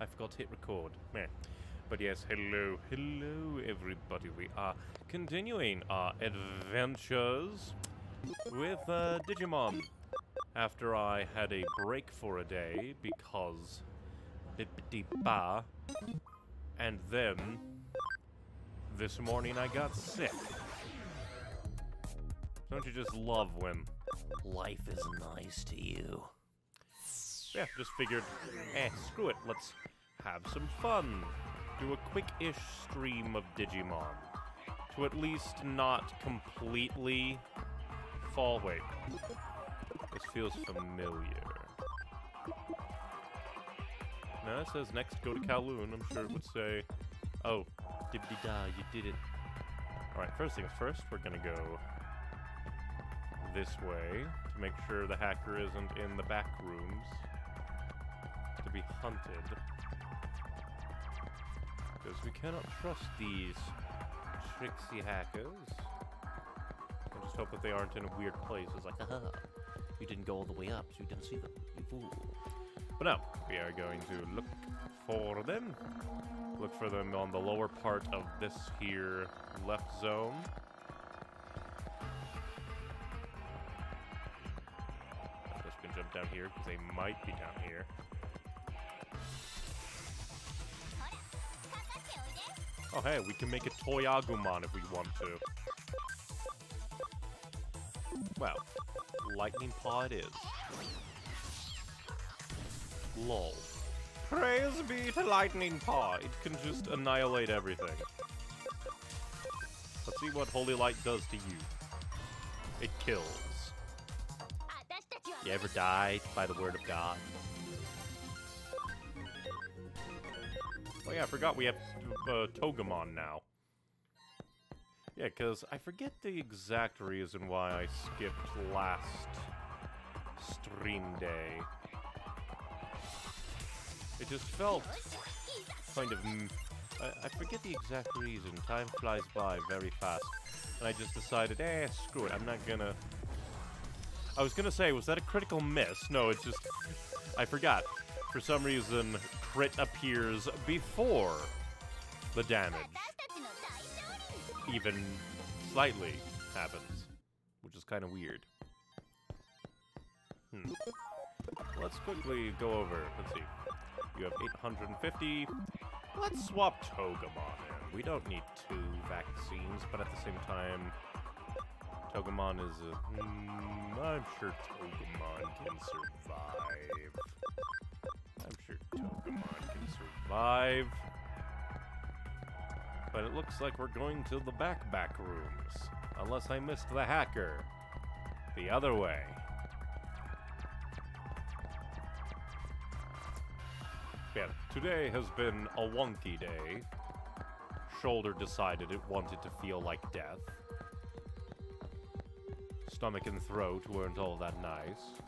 I forgot to hit record. Meh. But yes, hello, hello everybody. We are continuing our adventures with uh, Digimon. After I had a break for a day because bippity ba, and then this morning I got sick. Don't you just love when life is nice to you? Yeah, just figured, eh, screw it, let's have some fun. Do a quick-ish stream of Digimon. To at least not completely fall... Wait. This feels familiar. No, it says next go to Kowloon. I'm sure it would say... Oh, dibbity-da, you did it. Alright, first things first, we're gonna go this way to make sure the hacker isn't in the back rooms be hunted. Because we cannot trust these tricksy hackers. I just hope that they aren't in a weird place. It's like, haha, you didn't go all the way up, so you didn't see them, you fool. But now, we are going to look for them. Look for them on the lower part of this here left zone. Down here because they might be down here. Oh hey, we can make a toy Agumon if we want to. Well, lightning paw it is. Lol. Praise be to lightning paw. It can just annihilate everything. Let's see what holy light does to you. It kills. You ever died by the word of God? Oh yeah, I forgot we have uh, Togemon now. Yeah, because I forget the exact reason why I skipped last stream day. It just felt kind of... I, I forget the exact reason. Time flies by very fast. And I just decided, eh, screw it. I'm not gonna... I was gonna say, was that a critical miss? No, it's just... I forgot. For some reason, crit appears before the damage. Even slightly happens, which is kind of weird. Hmm. Let's quickly go over. Let's see. You have 850. Let's swap Togemon in. We don't need two vaccines, but at the same time, Togemon is a... Mm, I'm sure Togemon can survive. I'm sure Togemon can survive. But it looks like we're going to the back back rooms. Unless I missed the hacker. The other way. Yeah, today has been a wonky day. Shoulder decided it wanted to feel like death. Stomach and throat weren't all that nice.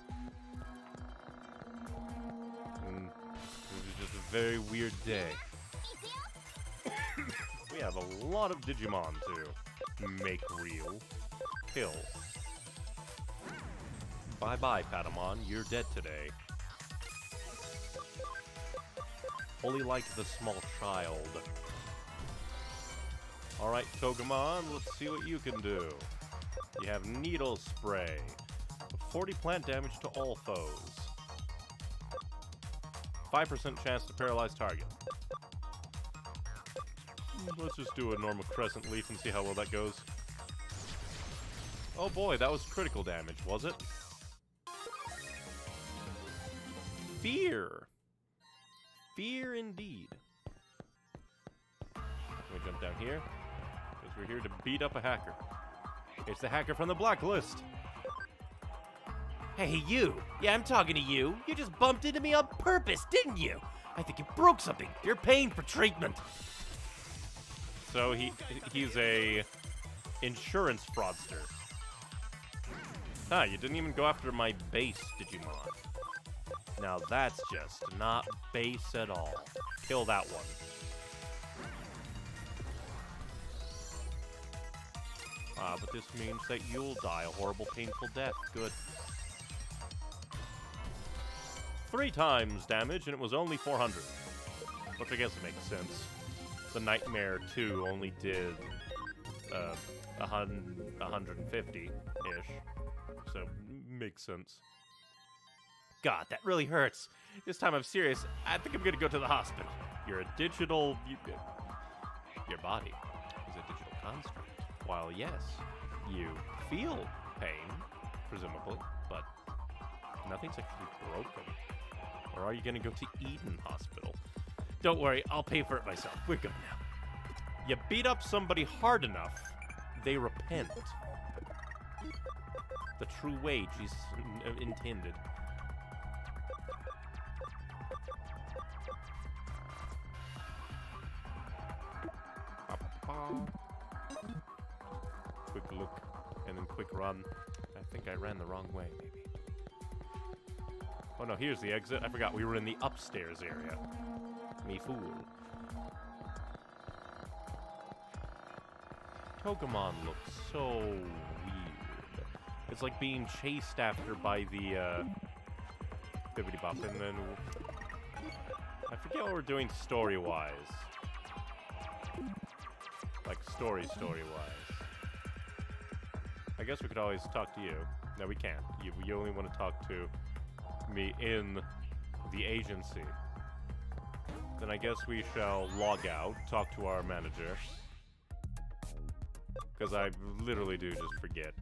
Very weird day. we have a lot of Digimon to make real. Kill. Bye-bye, Patamon. You're dead today. Holy like the small child. Alright, Togemon, let's see what you can do. You have Needle Spray. 40 plant damage to all foes. 5% chance to paralyze target. Mm, let's just do a normal Crescent Leaf and see how well that goes. Oh boy, that was critical damage, was it? Fear! Fear indeed. We jump down here? Because we're here to beat up a hacker. It's the hacker from the blacklist. Hey, you! Yeah, I'm talking to you. You just bumped into me on purpose, didn't you? I think you broke something. You're paying for treatment. So he he's a insurance fraudster. Ah, you didn't even go after my base Digimon. Now that's just not base at all. Kill that one. Ah, but this means that you'll die a horrible, painful death. Good. Three times damage, and it was only 400. which I guess makes sense. The Nightmare 2 only did uh, a hun 150-ish, so makes sense. God, that really hurts. This time I'm serious. I think I'm gonna go to the hospital. You're a digital... You, your body is a digital construct. While yes, you feel pain, presumably, but nothing's actually broken. Or are you gonna go to Eden Hospital? Don't worry, I'll pay for it myself. We're good now. You beat up somebody hard enough, they repent. The true way Jesus uh, intended. No, here's the exit. I forgot we were in the upstairs area. Me fool. Togemon looks so weird. It's like being chased after by the uh, Bibbidi Bop, and then I forget what we're doing story-wise. Like story, story-wise. I guess we could always talk to you. No, we can't. You, you only want to talk to me in the agency. Then I guess we shall log out, talk to our manager. Because I literally do just forget.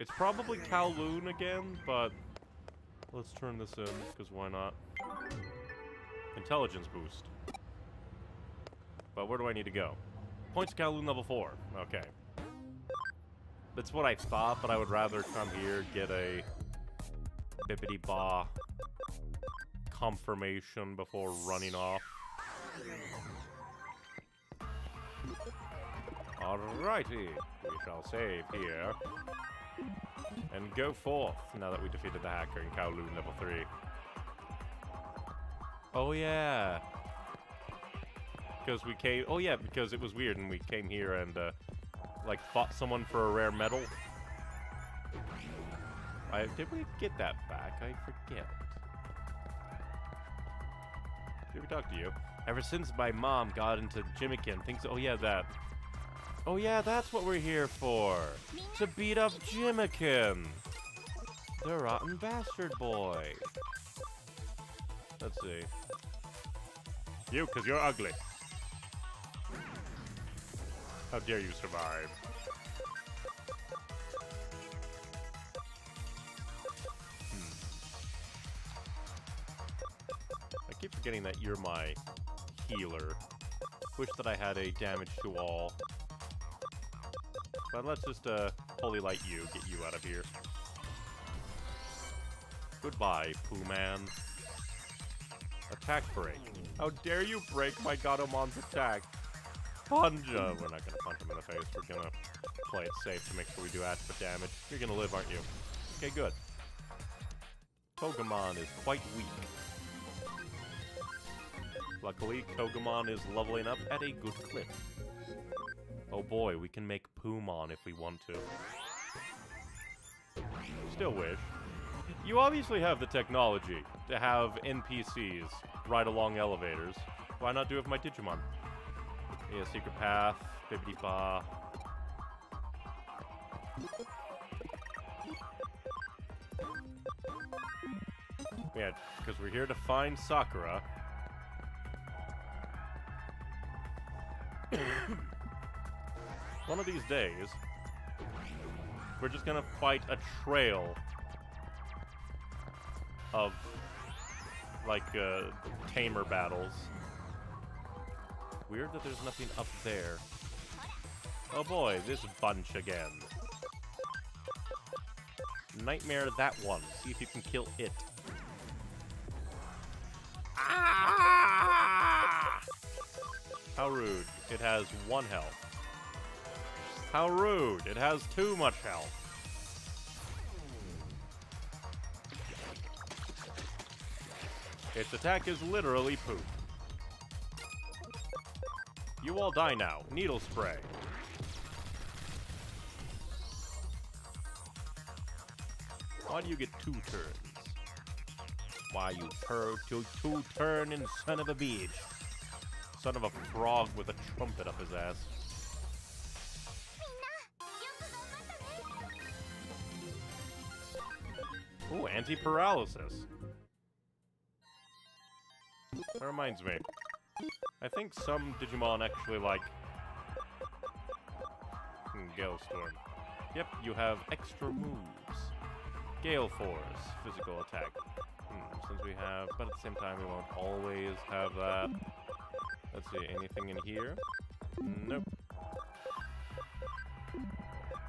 It's probably Kowloon again, but let's turn this in, because why not? Intelligence boost. But where do I need to go? Points to Kowloon level 4. Okay. That's what I thought, but I would rather come here, get a bibbity ba confirmation before running off. Alrighty, we shall save here. And go forth, now that we defeated the hacker in Kowloon level 3. Oh yeah! Because we came, oh yeah, because it was weird and we came here and, uh, like, fought someone for a rare medal. I, did we get that back? I forget. Did we talk to you? Ever since my mom got into Jimmikin, thinks, oh yeah, that. Oh yeah, that's what we're here for. To beat up Jimmikin. The rotten bastard boy. Let's see. You, because you're ugly. How dare you survive? I keep forgetting that you're my healer. Wish that I had a damage to all. But let's just, uh, holy light you, get you out of here. Goodbye, Pooh Man. Attack break. How dare you break my Gatomon's attack? Punja! We're not gonna punch him in the face. We're gonna play it safe to make sure we do adequate damage. You're gonna live, aren't you? Okay, good. Togemon is quite weak. Luckily, Togemon is leveling up at a good clip. Oh boy, we can make Poomon if we want to. Still wish. You obviously have the technology to have NPCs ride along elevators. Why not do it with my Digimon? Yeah, Secret Path, Bibbidi Ba. Yeah, because we're here to find Sakura. One of these days, we're just gonna fight a trail of, like, uh, tamer battles. Weird that there's nothing up there. Oh boy, this bunch again. Nightmare that one. See if you can kill it. Ah! How rude. It has one health. How rude. It has too much health. Its attack is literally poop. You all die now. Needle spray. Why do you get two turns? Why you tur two two turning son of a bitch? Son of a frog with a trumpet up his ass. Ooh, anti-paralysis. That reminds me. I think some Digimon actually like... Hmm, Gale Storm. Yep, you have extra moves. Gale Force, physical attack. Hmm, since we have... But at the same time, we won't always have that. Let's see, anything in here? Nope.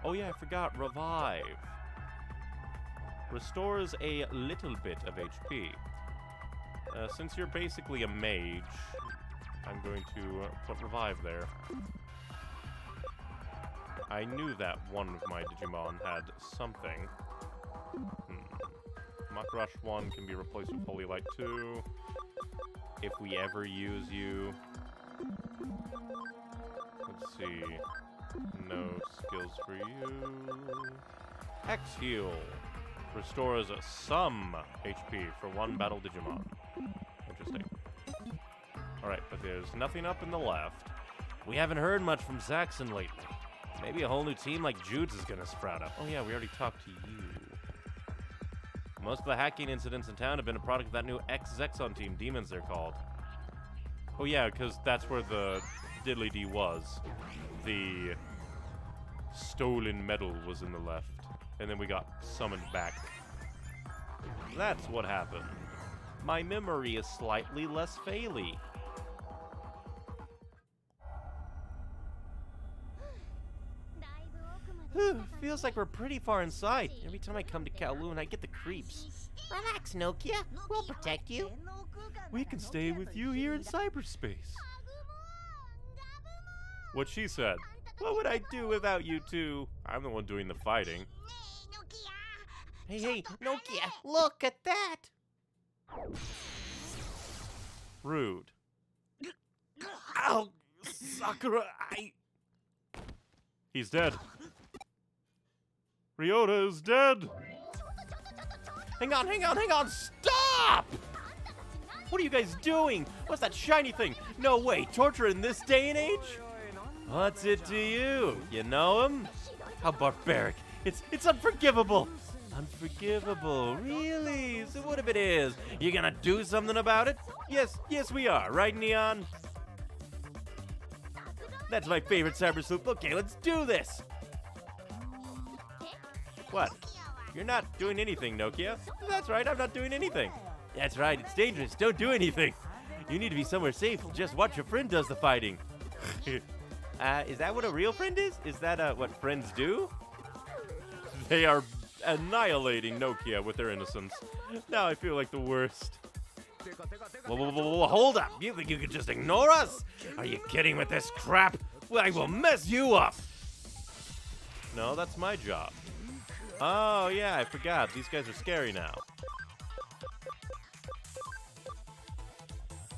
Oh yeah, I forgot, Revive. Restores a little bit of HP. Uh, since you're basically a mage, I'm going to put Revive there. I knew that one of my Digimon had something. Hmm. Rush 1 can be replaced with Holy Light 2. If we ever use you. Let's see. No skills for you. X Heal restores some HP for one battle Digimon. Interesting. Alright, but there's nothing up in the left. We haven't heard much from Zaxon lately. Maybe a whole new team like Jude's is gonna sprout up. Oh yeah, we already talked to you. Most of the hacking incidents in town have been a product of that new X-Zexon team, Demons they're called. Oh yeah, because that's where the Diddly D was. The stolen medal was in the left. And then we got summoned back. That's what happened. My memory is slightly less faily. Feels like we're pretty far inside. Every time I come to Kowloon, I get the creeps. Relax, Nokia. We'll protect you. We can stay with you here in cyberspace. What she said. What would I do without you two? I'm the one doing the fighting. Hey, hey, Nokia, look at that. Rude. Ow! Sakura, I... He's dead. Ryota is dead! Hang on, hang on, hang on! Stop! What are you guys doing? What's that shiny thing? No way, torture in this day and age? What's it to you? You know him? How barbaric. It's it's unforgivable. Unforgivable. Really? So what if it is? You gonna do something about it? Yes, yes we are, right Neon? That's my favorite cyber sleuth. Okay, let's do this. What? You're not doing anything, Nokia. That's right, I'm not doing anything. That's right, it's dangerous. Don't do anything. You need to be somewhere safe. Just watch your friend does the fighting. uh, is that what a real friend is? Is that uh, what friends do? They are annihilating Nokia with their innocence. Now I feel like the worst. Whoa, whoa, whoa, hold up! You think you could just ignore us? Are you kidding with this crap? I will mess you up! No, that's my job. Oh, yeah, I forgot. These guys are scary now.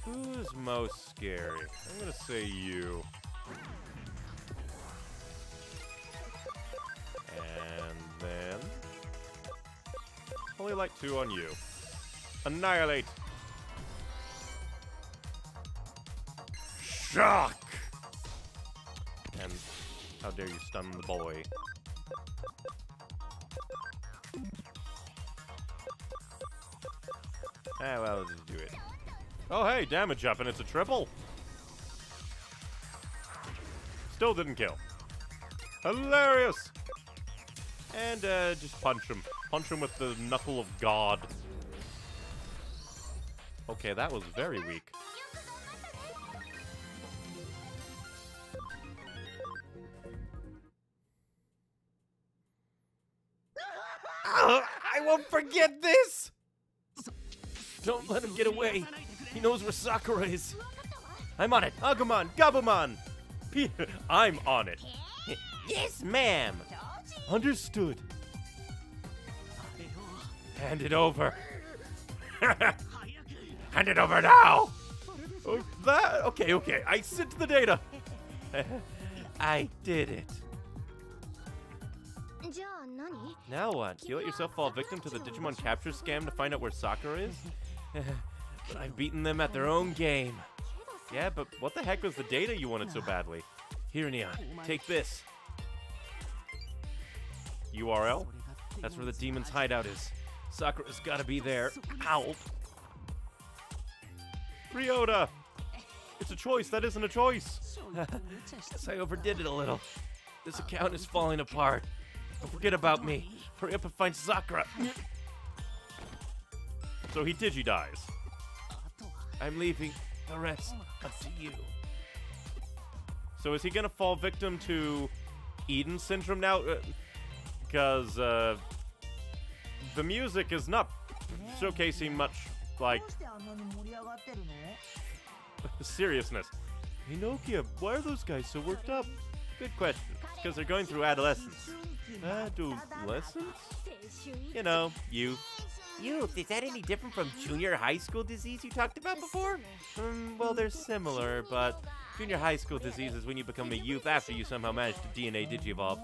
Who's most scary? I'm gonna say you. And then... Holy Light 2 on you. Annihilate! Shock! And how dare you stun the boy. Ah, well, let's just do it. Oh, hey, damage up, and it's a triple. Still didn't kill. Hilarious! And, uh, just punch him. Punch him with the Knuckle of God. Okay, that was very weak. I won't forget this! Don't let him get away. He knows where Sakura is. I'm on it. Agumon, Gabumon. I'm on it. Yes, ma'am. Understood. Hand it over. Hand it over now. Oh, that okay, okay. I sent the data. I did it. Now what? You let yourself fall victim to the Digimon capture scam to find out where Sakura is? but I've beaten them at their own game. Yeah, but what the heck was the data you wanted so badly? Here, Neon, take this. URL? That's where the demon's hideout is. Sakura's gotta be there. Ow. Ryota! It's a choice, that isn't a choice! Guess I overdid it a little. This account is falling apart. Don't forget about me. Hurry up and find Sakura. So he Digi dies. I'm leaving. The rest up to you. So is he gonna fall victim to Eden syndrome now? Because uh, the music is not showcasing much like seriousness. Hey Nokia, why are those guys so worked up? Good question. Because they're going through adolescence. Adolescence? You know, you. Youth, is that any different from junior high school disease you talked about before? Um, well, they're similar, but junior high school disease is when you become a youth after you somehow manage to DNA digivolve.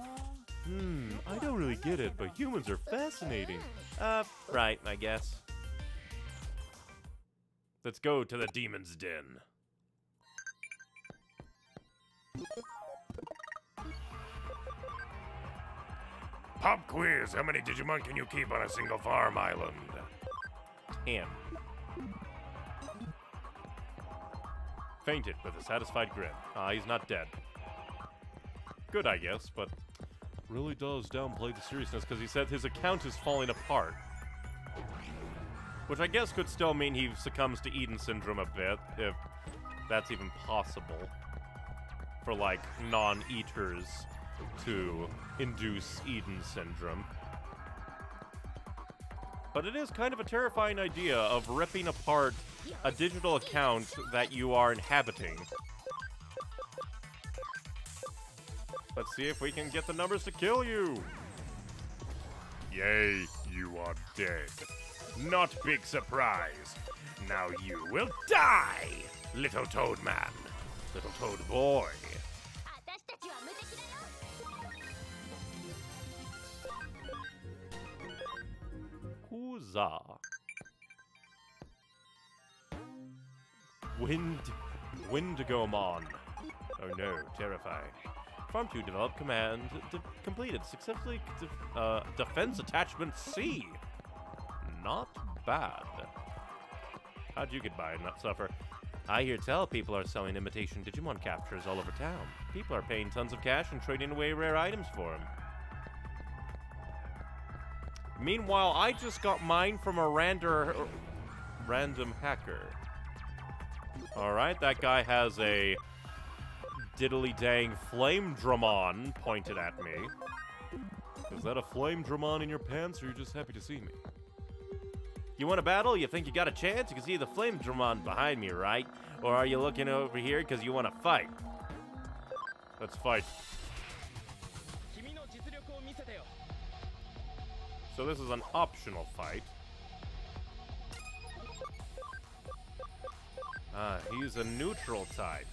Hmm, I don't really get it, but humans are fascinating. Uh, right, I guess. Let's go to the demon's den. Pop quiz. How many Digimon can you keep on a single farm island? Ten. Fainted with a satisfied grin. Ah, he's not dead. Good, I guess, but really does downplay the seriousness because he said his account is falling apart. Which I guess could still mean he succumbs to Eden Syndrome a bit, if that's even possible. For, like, non-eaters to induce Eden Syndrome. But it is kind of a terrifying idea of ripping apart a digital account that you are inhabiting. Let's see if we can get the numbers to kill you. Yay, you are dead. Not big surprise. Now you will die, little toad man. Little toad boy. Huzzah. Wind, Wendigomon. Oh no, terrifying. Farm 2 develop command de completed. Successfully de uh, defense attachment C. Not bad. How'd you get by and not suffer? I hear tell people are selling imitation Digimon captures all over town. People are paying tons of cash and trading away rare items for them. Meanwhile, I just got mine from a random, random hacker. Alright, that guy has a diddly dang Flamedramon pointed at me. Is that a Flamedramon in your pants, or you just happy to see me? You want a battle? You think you got a chance? You can see the Flamedramon behind me, right? Or are you looking over here because you want to fight? Let's fight. So this is an optional fight. Ah, he's a neutral type.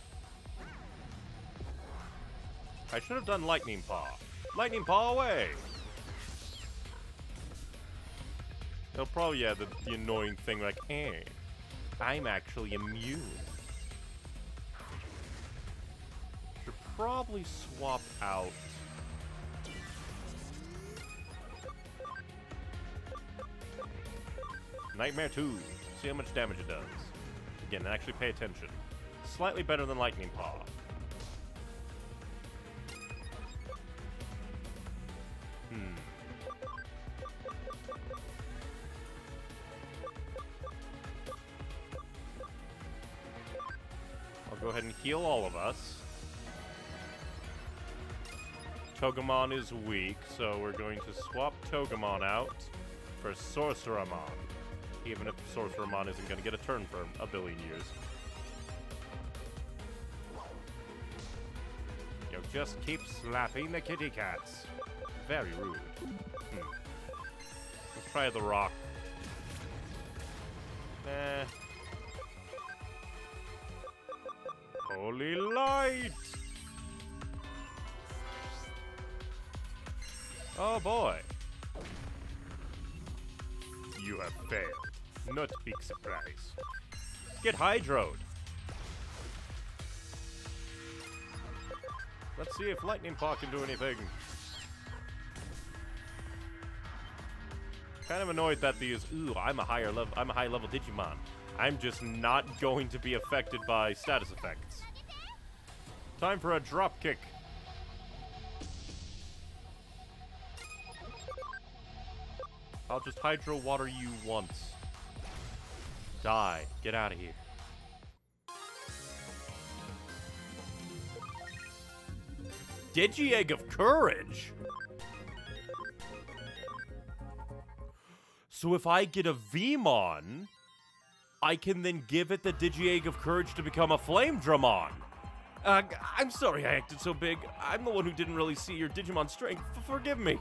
I should have done Lightning Paw. Lightning Paw away! They'll probably add the, the annoying thing like, hey, I'm actually immune. Should probably swap out Nightmare 2. See how much damage it does. Again, actually pay attention. Slightly better than Lightning Paw. Hmm. I'll go ahead and heal all of us. Togemon is weak, so we're going to swap Togemon out for Sorcermon even if Sorcermon isn't going to get a turn for a billion years. You just keep slapping the kitty cats. Very rude. Hmm. Let's try the rock. Eh. Holy light! Oh boy. You have failed. Not big surprise. Get hydroed. Let's see if Lightning Paw can do anything. Kind of annoyed that these, ooh, I'm a higher level, I'm a high level Digimon. I'm just not going to be affected by status effects. Time for a drop kick. I'll just hydro water you once. Die. Get out of here. Digi-Egg of Courage? So if I get a Veemon, I can then give it the Digi-Egg of Courage to become a Flamedramon. Uh, I'm sorry I acted so big. I'm the one who didn't really see your Digimon strength. F- forgive me.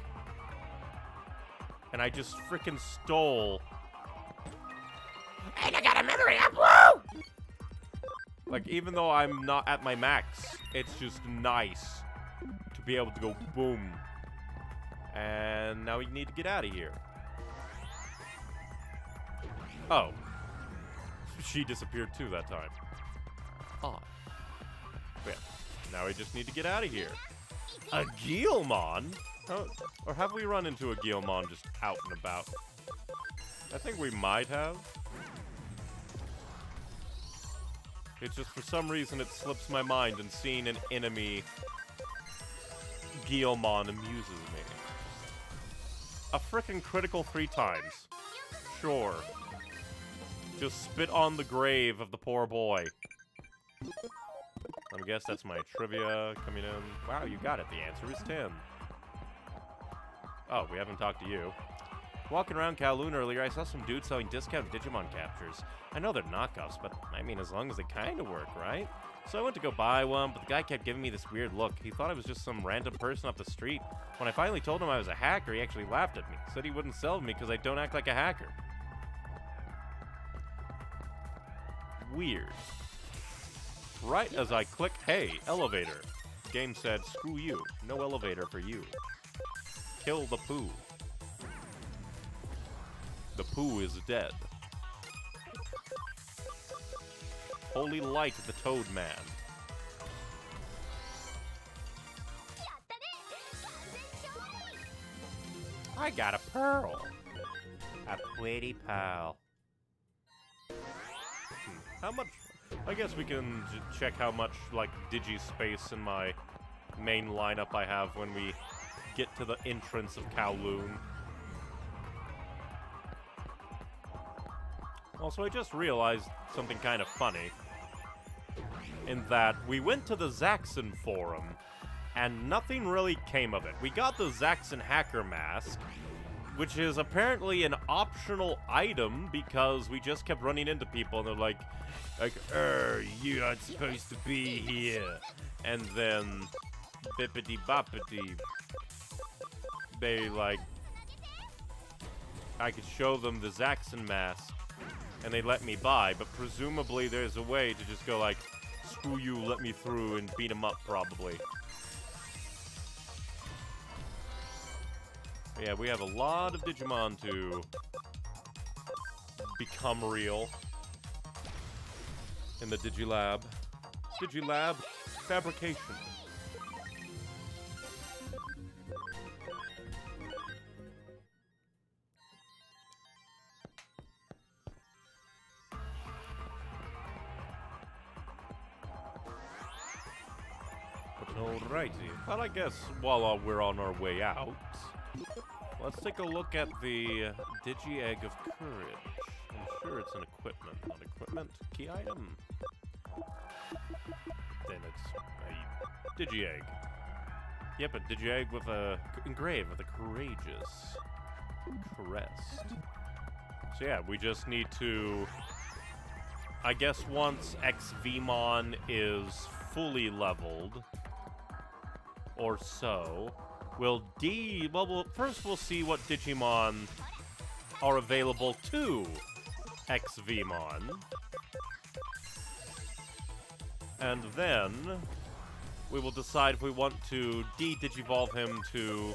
And I just frickin' stole. And I got a memory up. Woo! Like, even though I'm not at my max, it's just nice to be able to go boom. And now we need to get out of here. Oh. She disappeared too that time. But yeah, now we just need to get out of here. A Guilmon? Oh, or have we run into a Guilmon just out and about? I think we might have. It's just for some reason it slips my mind and seeing an enemy Guilmon amuses me. A frickin' critical three times. Sure. Just spit on the grave of the poor boy. I guess that's my trivia coming in. Wow, you got it. The answer is 10. Oh, we haven't talked to you. Walking around Kowloon earlier, I saw some dudes selling discount Digimon captures. I know they're knockoffs, but I mean, as long as they kind of work, right? So I went to go buy one, but the guy kept giving me this weird look. He thought I was just some random person off the street. When I finally told him I was a hacker, he actually laughed at me. Said he wouldn't sell me because I don't act like a hacker. Weird. Right as I click, hey, elevator. Game said, screw you. No elevator for you. Kill the poo. The poo is dead. Holy light, the Toad Man. I got a pearl. A pretty pearl. Hmm, How much? I guess we can j- check how much, like, digi space in my main lineup I have when we get to the entrance of Kowloon. Also, I just realized something kind of funny. In that we went to the Zaxon forum, and nothing really came of it. We got the Zaxon hacker mask, which is apparently an optional item because we just kept running into people and they're like, like, er, you aren't supposed to be here. And then, bippity boppity, they like, I could show them the Zaxon mask and they let me by, but presumably there's a way to just go like, screw you, let me through, and beat them up probably. But yeah, we have a lot of Digimon to become real in the Digilab. Digilab fabrication. Alrighty. Well, I guess while uh, we're on our way out, let's take a look at the Digi Egg of Courage. I'm sure it's an equipment. Not equipment, key item. Then it's a Digi Egg. Yep, a Digi Egg with a engraved with a courageous crest. So yeah, we just need to. I guess once ExVeemon is fully leveled, or so, we'll D. Well, we'll first we'll see what Digimon are available to ExVeemon, and then we will decide if we want to de-digivolve him to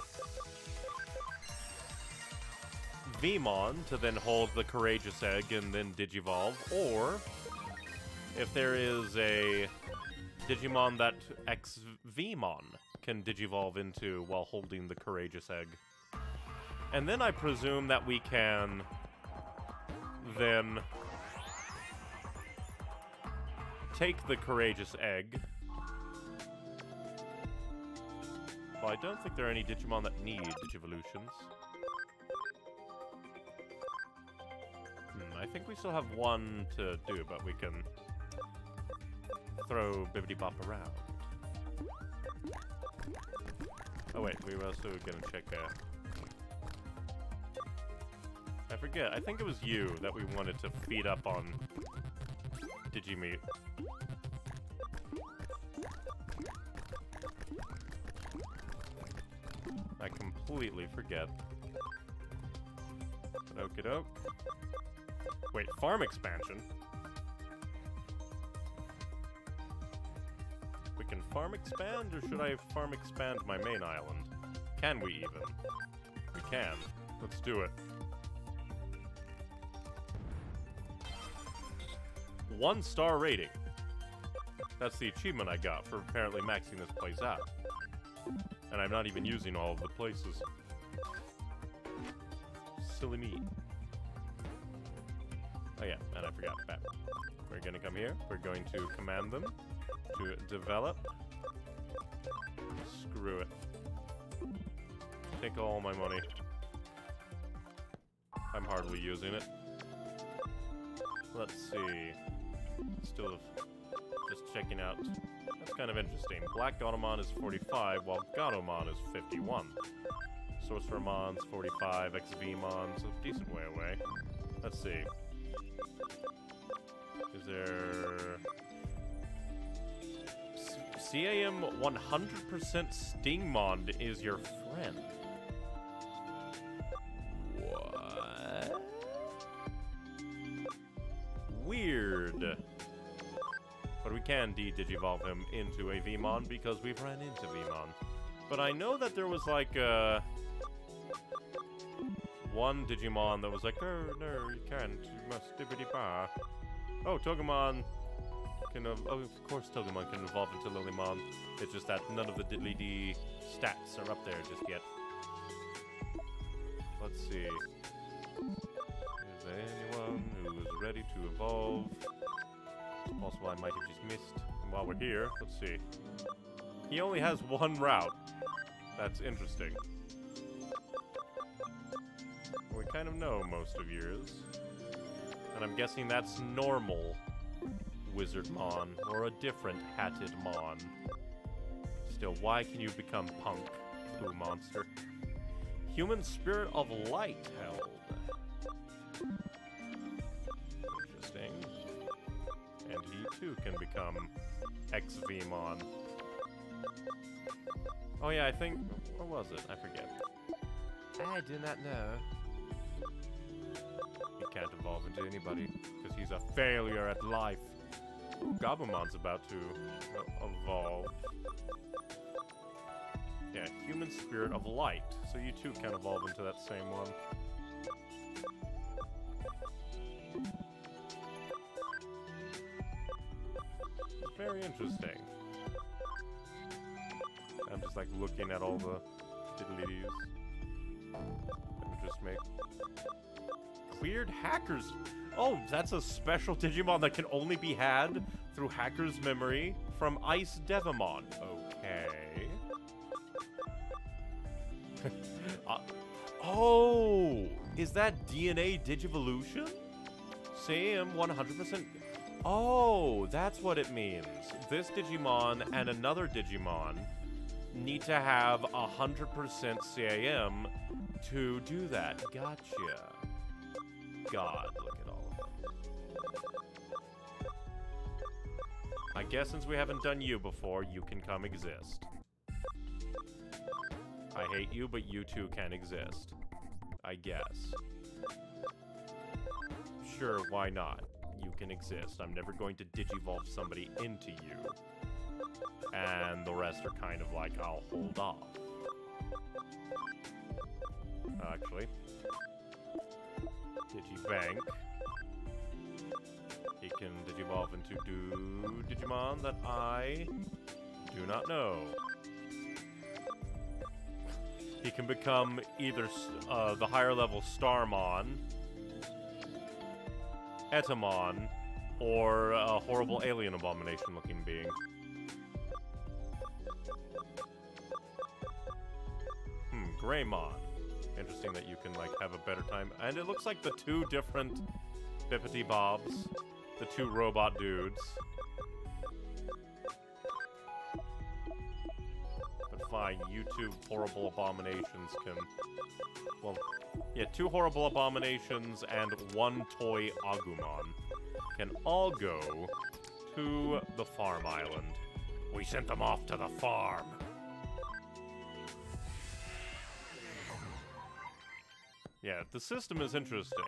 Veemon to then hold the Courageous Egg and then Digivolve, or if there is a Digimon that X ExVeemon can digivolve into while holding the Courageous Egg. And then I presume that we can then take the Courageous Egg. Well, I don't think there are any Digimon that need Digivolutions. Hmm, I think we still have one to do, but we can throw Bibbidi Bop around. Oh wait, we were also gonna check I forget, I think it was you that we wanted to feed up on Digimeat. I completely forget. Okie doke. Wait, farm expansion? We can farm expand, or should I farm expand my main island? Can we even? We can. Let's do it. One star rating. That's the achievement I got for apparently maxing this place out. And I'm not even using all of the places. Silly me. Oh yeah, and I forgot that. We're gonna come here. We're going to command them to develop. Screw it. Take all my money. I'm hardly using it. Let's see. Still just checking out. That's kind of interesting. Black Gatomon is 45, while Gatomon is 51. Sorcermon's 45, ExVeemon's a decent way away. Let's see. There... CAM 100% Stingmon is your friend. What? Weird. But we can de-digivolve him into a Veemon because we've ran into Veemon. But I know that there was like uh one Digimon that was like, oh no, you can't, you must dibbity ba. Oh, Togemon can, ev- oh, of course Togemon can evolve into Lilymon. It's just that none of the diddly D stats are up there just yet. Let's see. Is there anyone who is ready to evolve? It's possible I might have just missed. And while we're here, let's see. He only has one route. That's interesting. We kind of know most of yours. And I'm guessing that's normal Wizardmon, or a different hatted Mon. Still, why can you become punk, Pooh Monster? Human Spirit of Light held. Interesting. And he too can become ExVeemon. Oh yeah, I think... What was it? I forget. I do not know. He can't evolve into anybody, because he's a failure at life. Gabumon's about to uh, evolve. Yeah, Human Spirit of Light. So you too can evolve into that same one. Very interesting. I'm just like looking at all the diddlies. Let me just make cleared hackers. Oh, that's a special Digimon that can only be had through Hacker's Memory from Ice Devimon. Okay. Uh, oh, is that DNA Digivolution? Same 100%. Oh, that's what it means. This Digimon and another Digimon need to have 100% CAM to do that. Gotcha. God, look at all of them. I guess since we haven't done you before, you can come exist. I hate you, but you too can exist. I guess. Sure, why not? You can exist. I'm never going to digivolve somebody into you. And the rest are kind of like, I'll hold off. Actually. Digibank. He can digivolve into do Digimon that I do not know. He can become either uh, the higher level Starmon, Etamon, or a horrible alien abomination looking being. Hmm, Greymon. Interesting that you can like have a better time. And it looks like the two different Bippity Bobs, the two robot dudes. But fine, you two horrible abominations can. Well, yeah, two horrible abominations and one toy Agumon can all go to the farm island. We sent them off to the farm. Yeah, the system is interesting.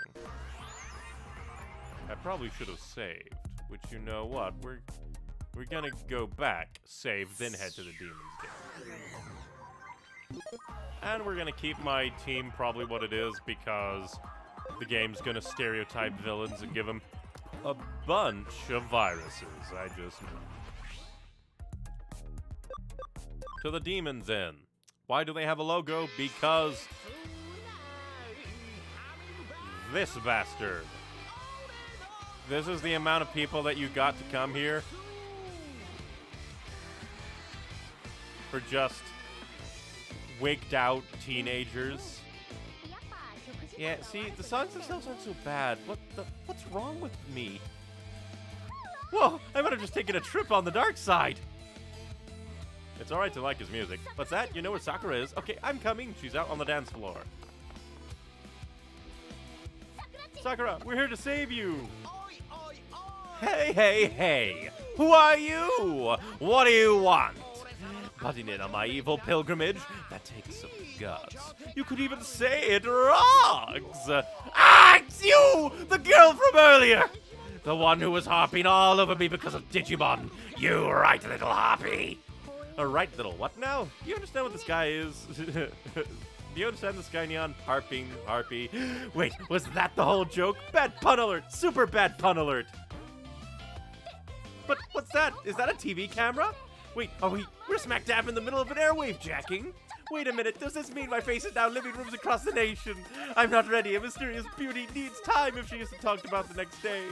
I probably should have saved, which you know what, we're we're gonna go back, save, then head to the Demon's Den. And we're gonna keep my team probably what it is because the game's gonna stereotype villains and give them a bunch of viruses. I just know. To the Demon's Den. Why do they have a logo? Because this bastard. This is the amount of people that you got to come here for just wigged out teenagers. Yeah, see, the songs themselves aren't so bad. What the? What's wrong with me? Whoa! I might have just taken a trip on the dark side. It's alright to like his music. What's that? You know where Sakura is? Okay, I'm coming. She's out on the dance floor. Sakura, we're here to save you. Hey, hey, hey! Who are you? What do you want? Butting in on my evil pilgrimage? That takes some guts. You could even say it rocks! Ah, it's you! The girl from earlier! The one who was harping all over me because of Digimon! You right little harpy! A right little what now? You understand what this guy is? Do you understand this guy, Neon? Harping, harpy. Wait, was that the whole joke? Bad pun alert! Super bad pun alert! But what's that? Is that a TV camera? Wait, are we? We're smack dab in the middle of an airwave jacking. Wait a minute, does this mean my face is now living rooms across the nation? I'm not ready. A mysterious beauty needs time if she isn't talked about the next day.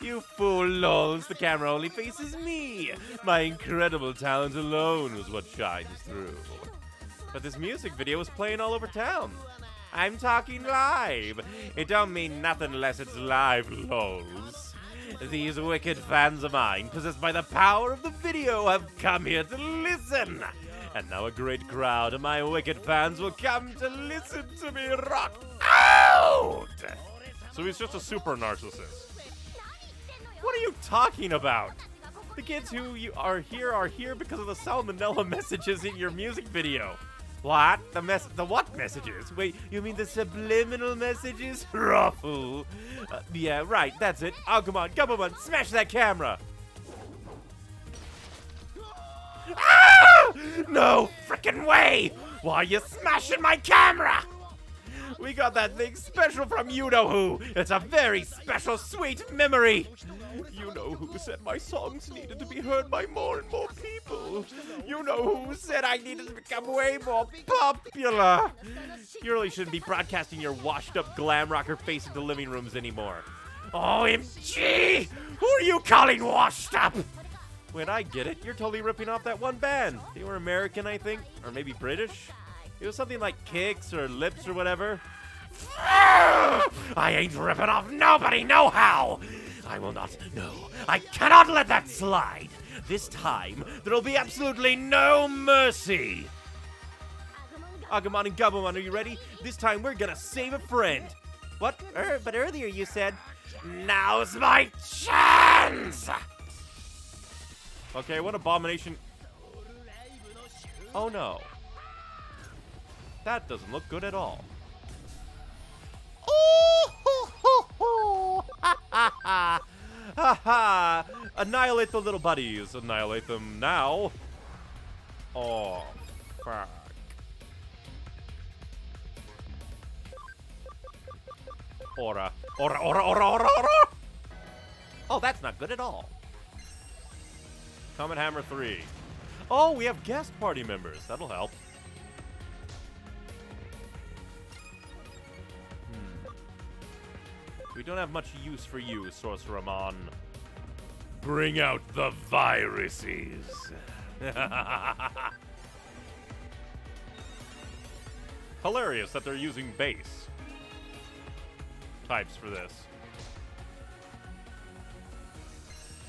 You fool lols, the camera only faces me. My incredible talent alone was what shines through. But this music video is playing all over town. I'm talking live. It don't mean nothing unless it's live, lols. These wicked fans of mine, possessed by the power of the video, have come here to listen. And now a great crowd of my wicked fans will come to listen to me rock out! So he's just a super narcissist. What are you talking about? The kids who you are here are here because of the salmonella messages in your music video. What? The mess? The what messages? Wait, you mean the subliminal messages? Ruffle. Uh, yeah, right. That's it. Oh, come on, come on, smash that camera. Ah! No frickin' way! Why are you smashing my camera? We got that thing special from you know who. It's a very special, sweet memory. You know who said my songs needed to be heard by more and more people. You know who said I needed to become way more popular. You really shouldn't be broadcasting your washed up glam rocker face into living rooms anymore. OMG! Who are you calling washed up? Wait, I get it. You're totally ripping off that one band. They were American, I think, or maybe British. It was something like Kicks or Lips or whatever. I ain't ripping off nobody, no how. I will not. No, I cannot let that slide. This time, there'll be absolutely no mercy. Agumon and Gabumon, are you ready? This time, we're gonna save a friend. What? Er, but earlier you said, now's my chance. Okay, what abomination? Oh no. That doesn't look good at all. Ha oh, ha! Annihilate the little buddies. Annihilate them now. Oh, fuck. Ora. Ora, ora, ora, ora, ora! Oh, that's not good at all. Comet Hammer 3. Oh, we have guest party members. That'll help. We don't have much use for you, Sorcermon. Bring out the viruses. Hilarious that they're using base types for this.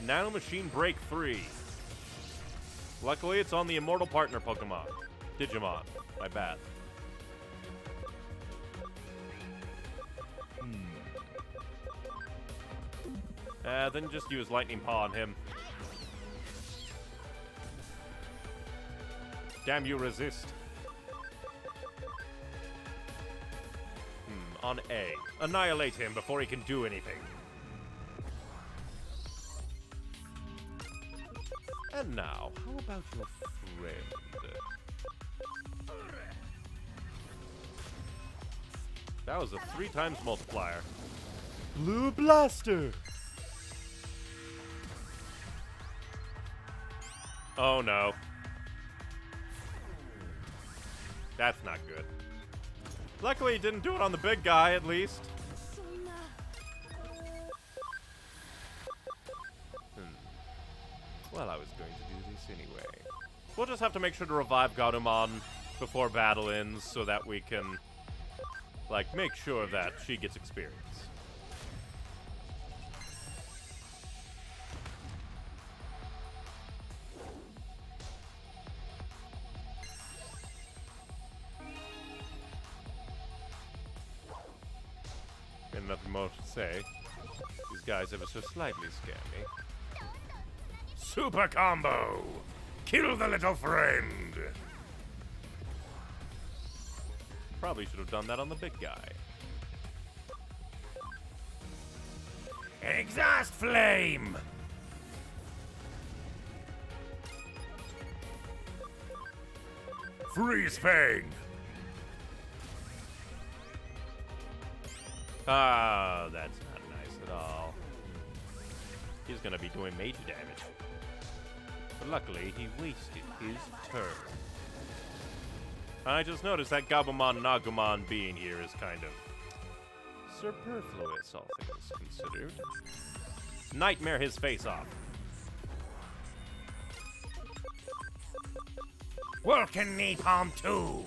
Nano Machine Break 3. Luckily, it's on the Immortal Partner Pokemon. Digimon. My bad. Uh, then just use Lightning Paw on him. Damn you, resist. Hmm, on A. Annihilate him before he can do anything. And now, how about your friend? That was a three times multiplier. Blue Blaster! Oh no. That's not good. Luckily he didn't do it on the big guy, at least. Hmm. Well, I was going to do this anyway. We'll just have to make sure to revive Gatomon before battle ends so that we can, like, make sure that she gets experience. And nothing more to say. These guys ever so slightly scare me. Super combo! Kill the little friend! Probably should have done that on the big guy. Exhaust flame! Freeze fang! Ah, that's not nice at all. He's gonna be doing major damage. But luckily, he wasted his turn. I just noticed that Gabumon Nagumon being here is kind of superfluous, all things considered. Nightmare his face off. Working Vulcan Napalm 2!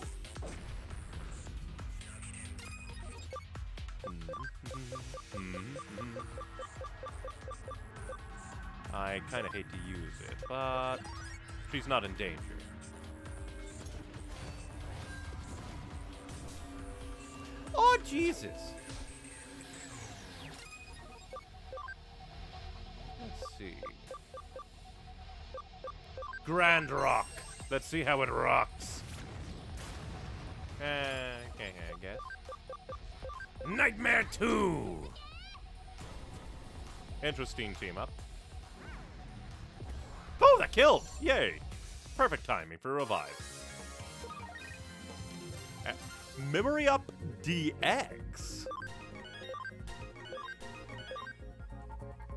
I kind of hate to use it, but she's not in danger. Oh, Jesus! Let's see. Grand Rock. Let's see how it rocks. Uh, okay, I guess. Nightmare 2! Interesting team up. Killed! Yay! Perfect timing for revive. Uh, Memory Up DX.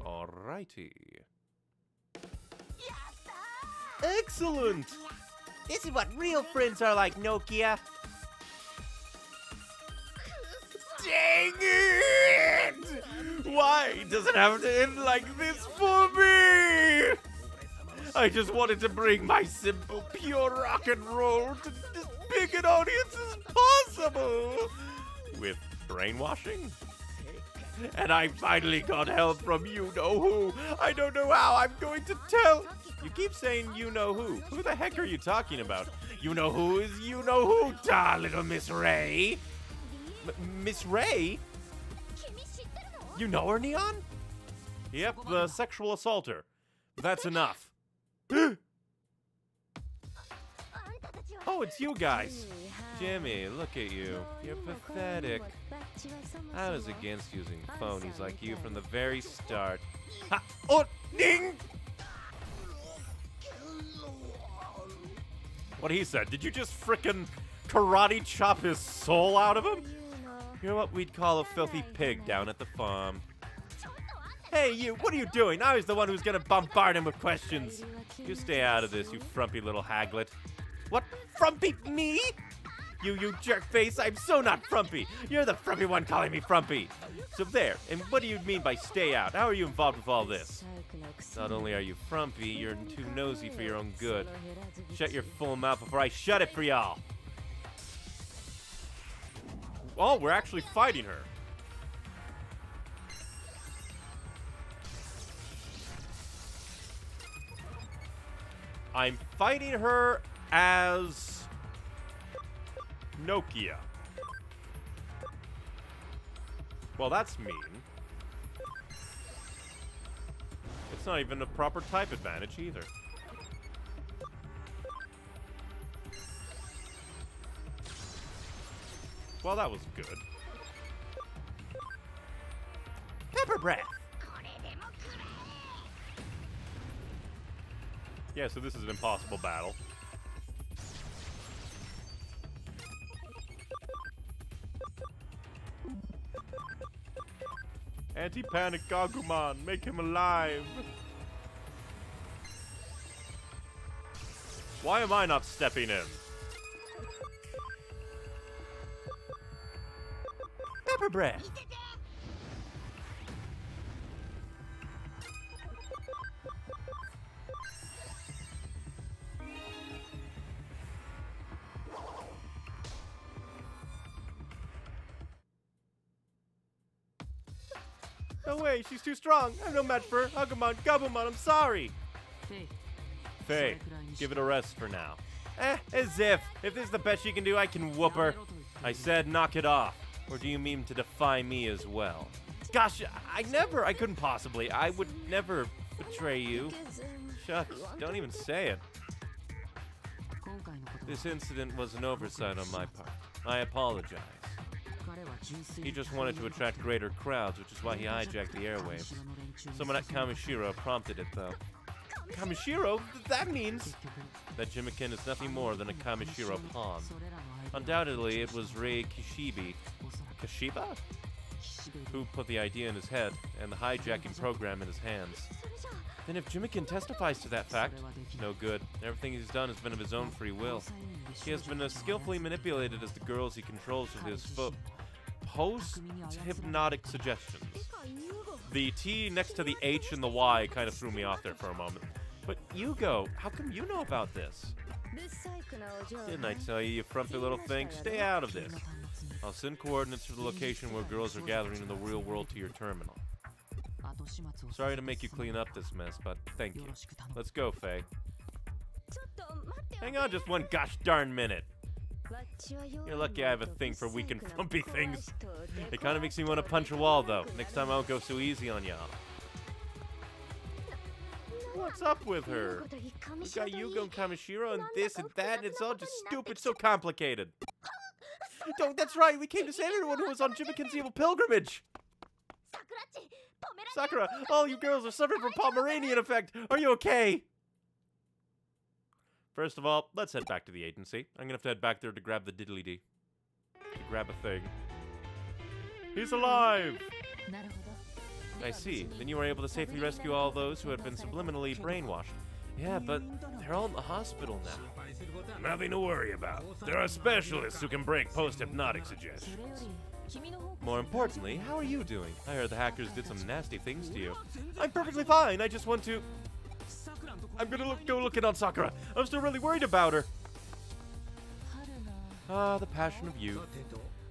Alrighty. Excellent! This is what real friends are like, Nokia. Dang it! Why does it have to end like this for me? I just wanted to bring my simple, pure rock and roll to as big an audience as possible with brainwashing. And I finally got help from you know who. I don't know how I'm going to tell. You keep saying you know who. Who the heck are you talking about? You know who is you know who, da little Miss Ray. M Miss Ray? You know her, Neon? Yep, the sexual assaulter. That's enough. oh, it's you guys! Jimmy, look at you. You're pathetic. I was against using phonies like you from the very start. Ha! Oh! What he said. Did you just frickin' karate chop his soul out of him? You know what we'd call a filthy pig down at the farm. Hey, you, what are you doing? I was the one who's gonna bombard him with questions. You stay out of this, you frumpy little haglet. What? Frumpy? Me? You, you jerkface, I'm so not frumpy. You're the frumpy one calling me frumpy. So there, and what do you mean by stay out? How are you involved with all this? Not only are you frumpy, you're too nosy for your own good. Shut your full mouth before I shut it for y'all. Oh, we're actually fighting her. I'm fighting her as Nokia. Well, that's mean. It's not even a proper type advantage either. Well, that was good. Pepper breath. Yeah, so this is an impossible battle. Anti-panic Gagumon, make him alive. Why am I not stepping in? Pepper breath. No way, she's too strong. I'm no match for her. Agumon, Gabumon, I'm sorry. Faye, give it a rest for now. Eh, as if. If this is the best she can do, I can whoop her. I said knock it off. Or do you mean to defy me as well? Gosh, I never, I couldn't possibly. I would never betray you. Shucks, don't even say it. This incident was an oversight on my part. I apologize. He just wanted to attract greater crowds, which is why he hijacked the airwaves. Someone at Kamishiro prompted it, though. Kamishiro? That means that Jimiken is nothing more than a Kamishiro pawn. Undoubtedly, it was Rei Kishibe, Kashiba? Who put the idea in his head and the hijacking program in his hands. Then if Jimiken testifies to that fact, no good. Everything he's done has been of his own free will. He has been as skillfully manipulated as the girls he controls with his foot. Post-hypnotic suggestions. The T next to the H and the Y kind of threw me off there for a moment. But Yugo, how come you know about this? Didn't I tell you, you frumpy little thing? Stay out of this. I'll send coordinates for the location where girls are gathering in the real world to your terminal. Sorry to make you clean up this mess, but thank you. Let's go, Faye. Hang on just one gosh darn minute. You're lucky I have a thing for weak and frumpy things. It kind of makes me want to punch a wall, though. Next time I won't go so easy on y'all. What's up with her? We've got Yugo and Kamishiro and this and that, and it's all just stupid, so complicated. Don't, that's right, we came to save everyone who was on Jimiken's evil pilgrimage. Sakura, all you girls are suffering from Pomeranian effect. Are you okay? First of all, let's head back to the agency. I'm gonna have to head back there to grab the diddly dee. To grab a thing. He's alive! I see. Then you were able to safely rescue all those who had been subliminally brainwashed. Yeah, but they're all in the hospital now. Nothing to worry about. There are specialists who can break post-hypnotic suggestions. More importantly, how are you doing? I heard the hackers did some nasty things to you. I'm perfectly fine. I just want to... I'm gonna look, go looking on Sakura. I'm still really worried about her. Ah, the passion of youth.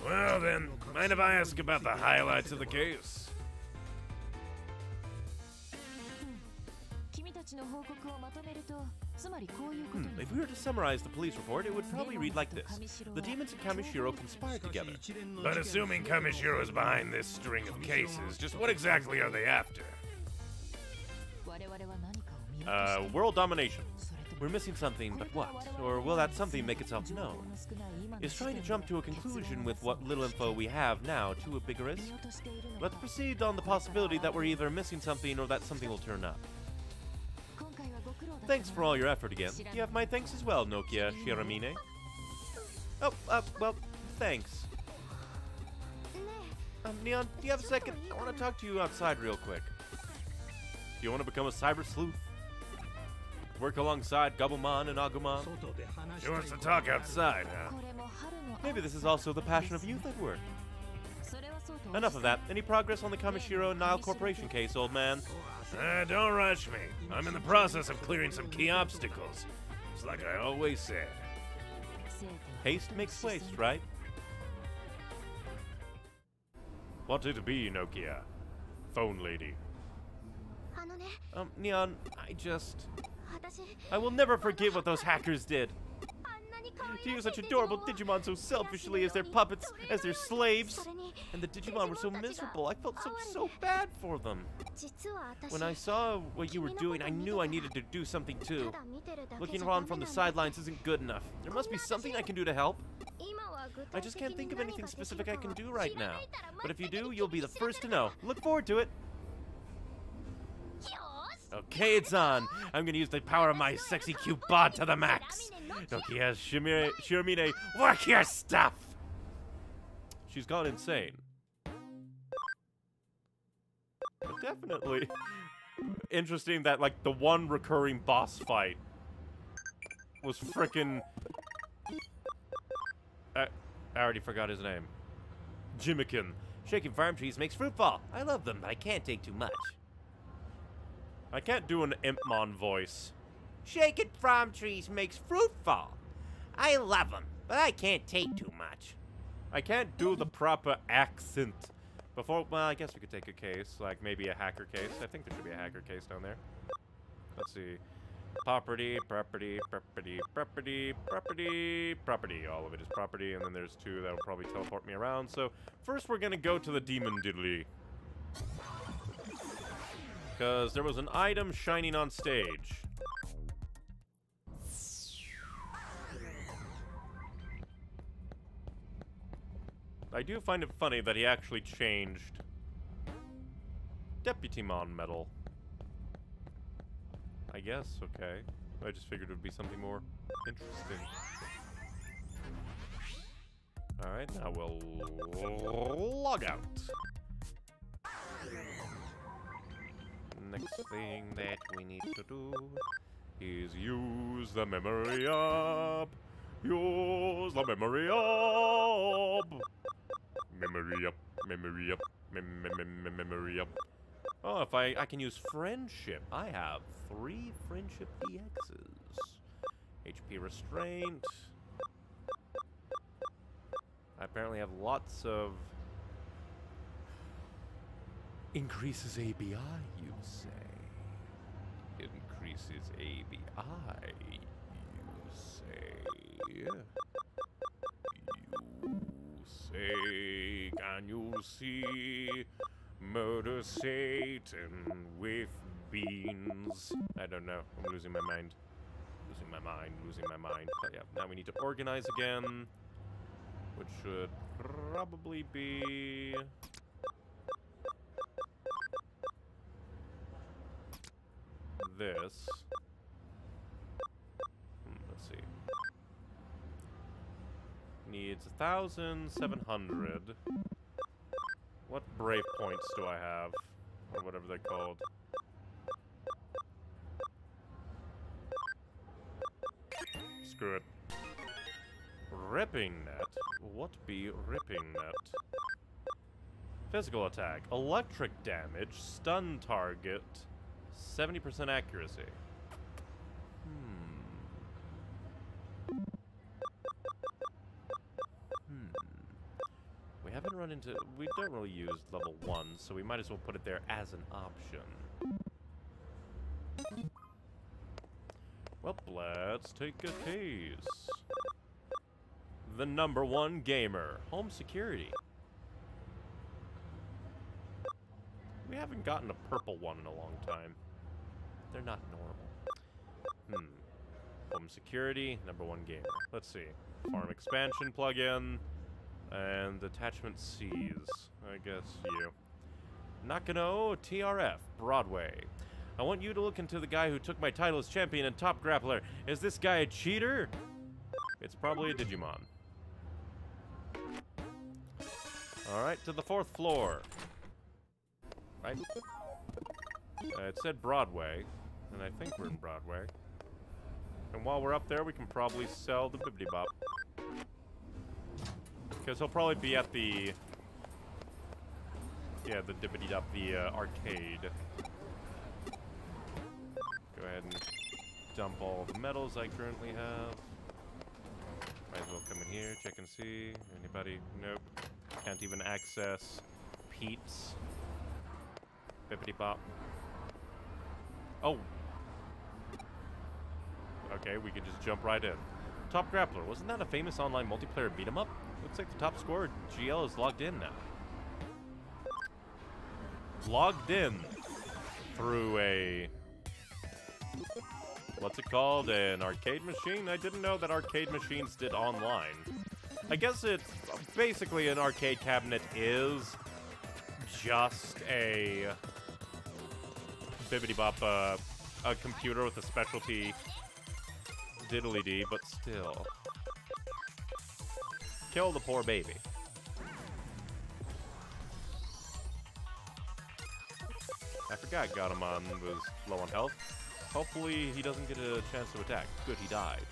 Well then, mind if I ask about the highlights of the case? Hmm, if we were to summarize the police report, it would probably read like this. The demons and Kamishiro conspired together. But assuming Kamishiro is behind this string of cases, just what exactly are they after? Uh, world domination. We're missing something, but what? Or will that something make itself known? Is trying to jump to a conclusion with what little info we have now too big risk? Let's proceed on the possibility that we're either missing something or that something will turn up. Thanks for all your effort again. You have my thanks as well, Nokia Shiramine. Oh, uh, well, thanks. Um, Neon, do you have a second? I want to talk to you outside real quick. Do you want to become a cyber sleuth? Work alongside Gabumon and Agumon. She wants to talk outside, huh? Maybe this is also the passion of youth at work. Enough of that. Any progress on the Kamishiro and Nile Corporation case, old man? Uh, don't rush me. I'm in the process of clearing some key obstacles. It's like I always said. Haste makes waste, right? What it be, Nokia? Phone lady. Um, Neon, I just... I will never forgive what those hackers did. To use such adorable Digimon so selfishly as their puppets, as their slaves. And the Digimon were so miserable, I felt so, so bad for them. When I saw what you were doing, I knew I needed to do something too. Looking on from the sidelines isn't good enough. There must be something I can do to help. I just can't think of anything specific I can do right now. But if you do, you'll be the first to know. Look forward to it. Okay, it's on. I'm gonna use the power of my sexy cute bod to the max. Nokia Shimire, Shiramine, work your stuff! She's gone insane. But definitely interesting that, like, the one recurring boss fight was frickin' I, I already forgot his name. Jimiken. Shaking farm trees makes fruit fall. I love them, but I can't take too much. I can't do an Impmon voice. Shaking farm trees makes fruit fall. I love them, but I can't take too much. I can't do the proper accent. Before, well, I guess we could take a case, like maybe a hacker case. I think there should be a hacker case down there. Let's see. Property, property, property, property, property, property. All of it is property, and then there's two that will probably teleport me around. So first we're gonna go to the Demon Diddly. Because there was an item shining on stage. I do find it funny that he actually changed Deputymon medal. I guess, okay. I just figured it would be something more interesting. Alright, now we'll log out. Next thing that we need to do is use the memory up. Use the memory up. Memory up, memory up, mem mem mem memory up. Oh, if I I can use friendship. I have three friendship DXs. HP restraint. I apparently have lots of increases ABI, you say. Increases ABI, you say. You say, can you see murder Satan with beans? I don't know. I'm losing my mind. Losing my mind, losing my mind. But yeah, now we need to organize again. Which should probably be... This. Hmm, let's see. Needs 1,700. What brave points do I have? Or whatever they're called. Screw it. Ripping net? What be ripping net? Physical attack. Electric damage. Stun target. 70% accuracy. Hmm. Hmm. We haven't run into... We don't really use level 1, so we might as well put it there as an option. Well, let's take a case. The number one gamer. Home security. We haven't gotten a purple one in a long time. They're not normal. Hmm. Home security, number one gamer. Let's see. Farm expansion plugin. And attachment C's. I guess you. Nakano TRF, Broadway. I want you to look into the guy who took my title as champion and top grappler. Is this guy a cheater? It's probably a Digimon. Alright, to the fourth floor. Right? Uh, it said Broadway, and I think we're in Broadway. And while we're up there, we can probably sell the Bibbidi Bop. Because he'll probably be at the... Yeah, the Dibbidi Dop, the uh, arcade. Go ahead and dump all the medals I currently have. Might as well come in here, check and see. Anybody? Nope. Can't even access Pete's. Bippity bop. Oh. Okay, we can just jump right in. Top Grappler. Wasn't that a famous online multiplayer beat 'em up? Looks like the top scorer, GL, is logged in now. Logged in through a what's it called? An arcade machine? I didn't know that arcade machines did online. I guess it's basically an arcade cabinet is just a bibbity bop, uh, a computer with a specialty diddly dee, but still. Kill the poor baby. I forgot Gatomon was low on health. Hopefully he doesn't get a chance to attack. Good, he died.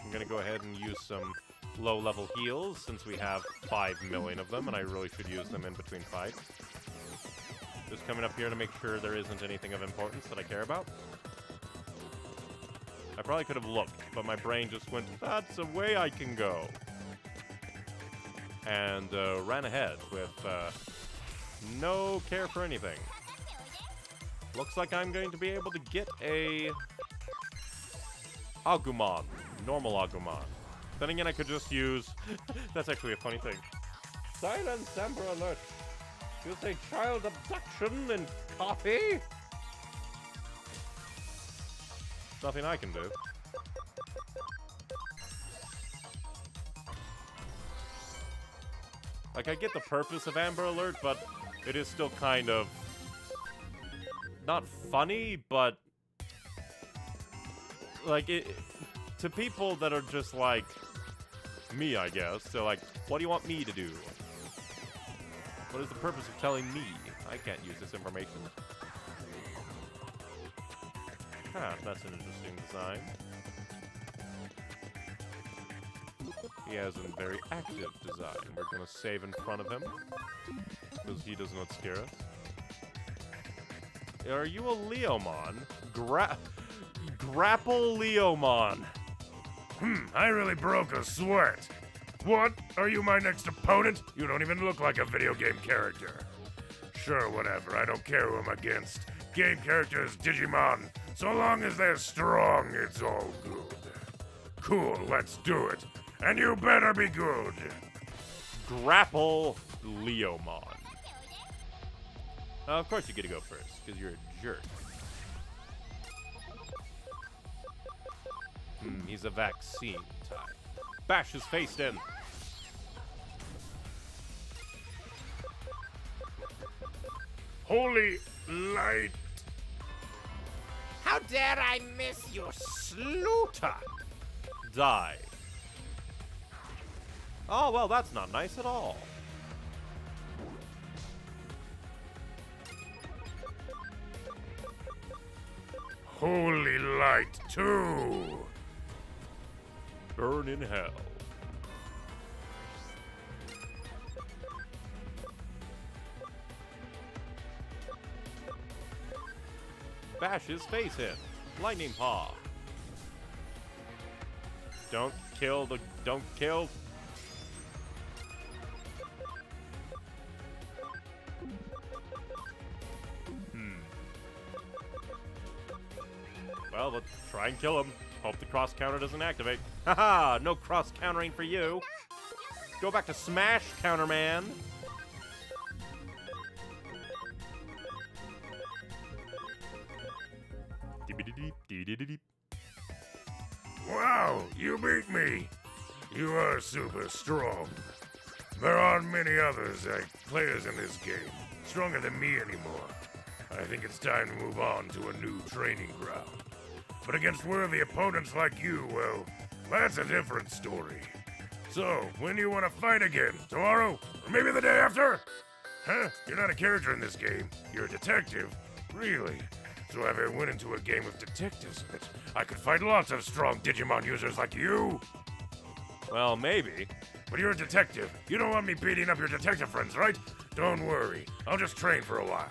I'm gonna go ahead and use some low-level heals since we have 5 million of them, and I really should use them in between fights. Just coming up here to make sure there isn't anything of importance that I care about. I probably could have looked, but my brain just went, that's a way I can go and uh, ran ahead with uh, no care for anything. Looks like I'm going to be able to get a Agumon, normal Agumon. Then again, I could just use. that's actually a funny thing. Silence, Amber Alert. You say child abduction and coffee? Nothing I can do. Like, I get the purpose of Amber Alert, but it is still kind of... Not funny, but... Like, it... To people that are just like... Me, I guess. They're like, what do you want me to do? What is the purpose of telling me? I can't use this information. Ah, that's an interesting design. He has a very active design. We're to save in front of him. Because he does not scare us. Are you a Leomon? Gra GrapLeomon. Hmm, I really broke a sweat. What? Are you my next opponent? You don't even look like a video game character. Sure, whatever. I don't care who I'm against. Game characters, Digimon. So long as they're strong, it's all good. Cool, let's do it. And you better be good. Grapple Leomon. Uh, of course you get to go first, because you're a jerk. Hmm, he's a vaccine type. Bash his face in. Holy light. How dare I miss your Sluta? Die. Oh, well, that's not nice at all. Holy light, too. Burn in hell. Bash his face in. Lightning Paw. Don't kill the... Don't kill... Hmm. Well, let's try and kill him. Hope the cross counter doesn't activate. Haha! No cross countering for you. Go back to Smash, Counterman. Wow, you beat me. You are super strong. There aren't many others like players in this game stronger than me anymore. I think it's time to move on to a new training ground. But against worthy opponents like you, well, that's a different story. So, when do you want to fight again? Tomorrow? Or maybe the day after? Huh? You're not a character in this game. You're a detective. Really? So if I went into a game with detectives in it, I could fight lots of strong Digimon users like you. Well, maybe. But you're a detective. You don't want me beating up your detective friends, right? Don't worry. I'll just train for a while.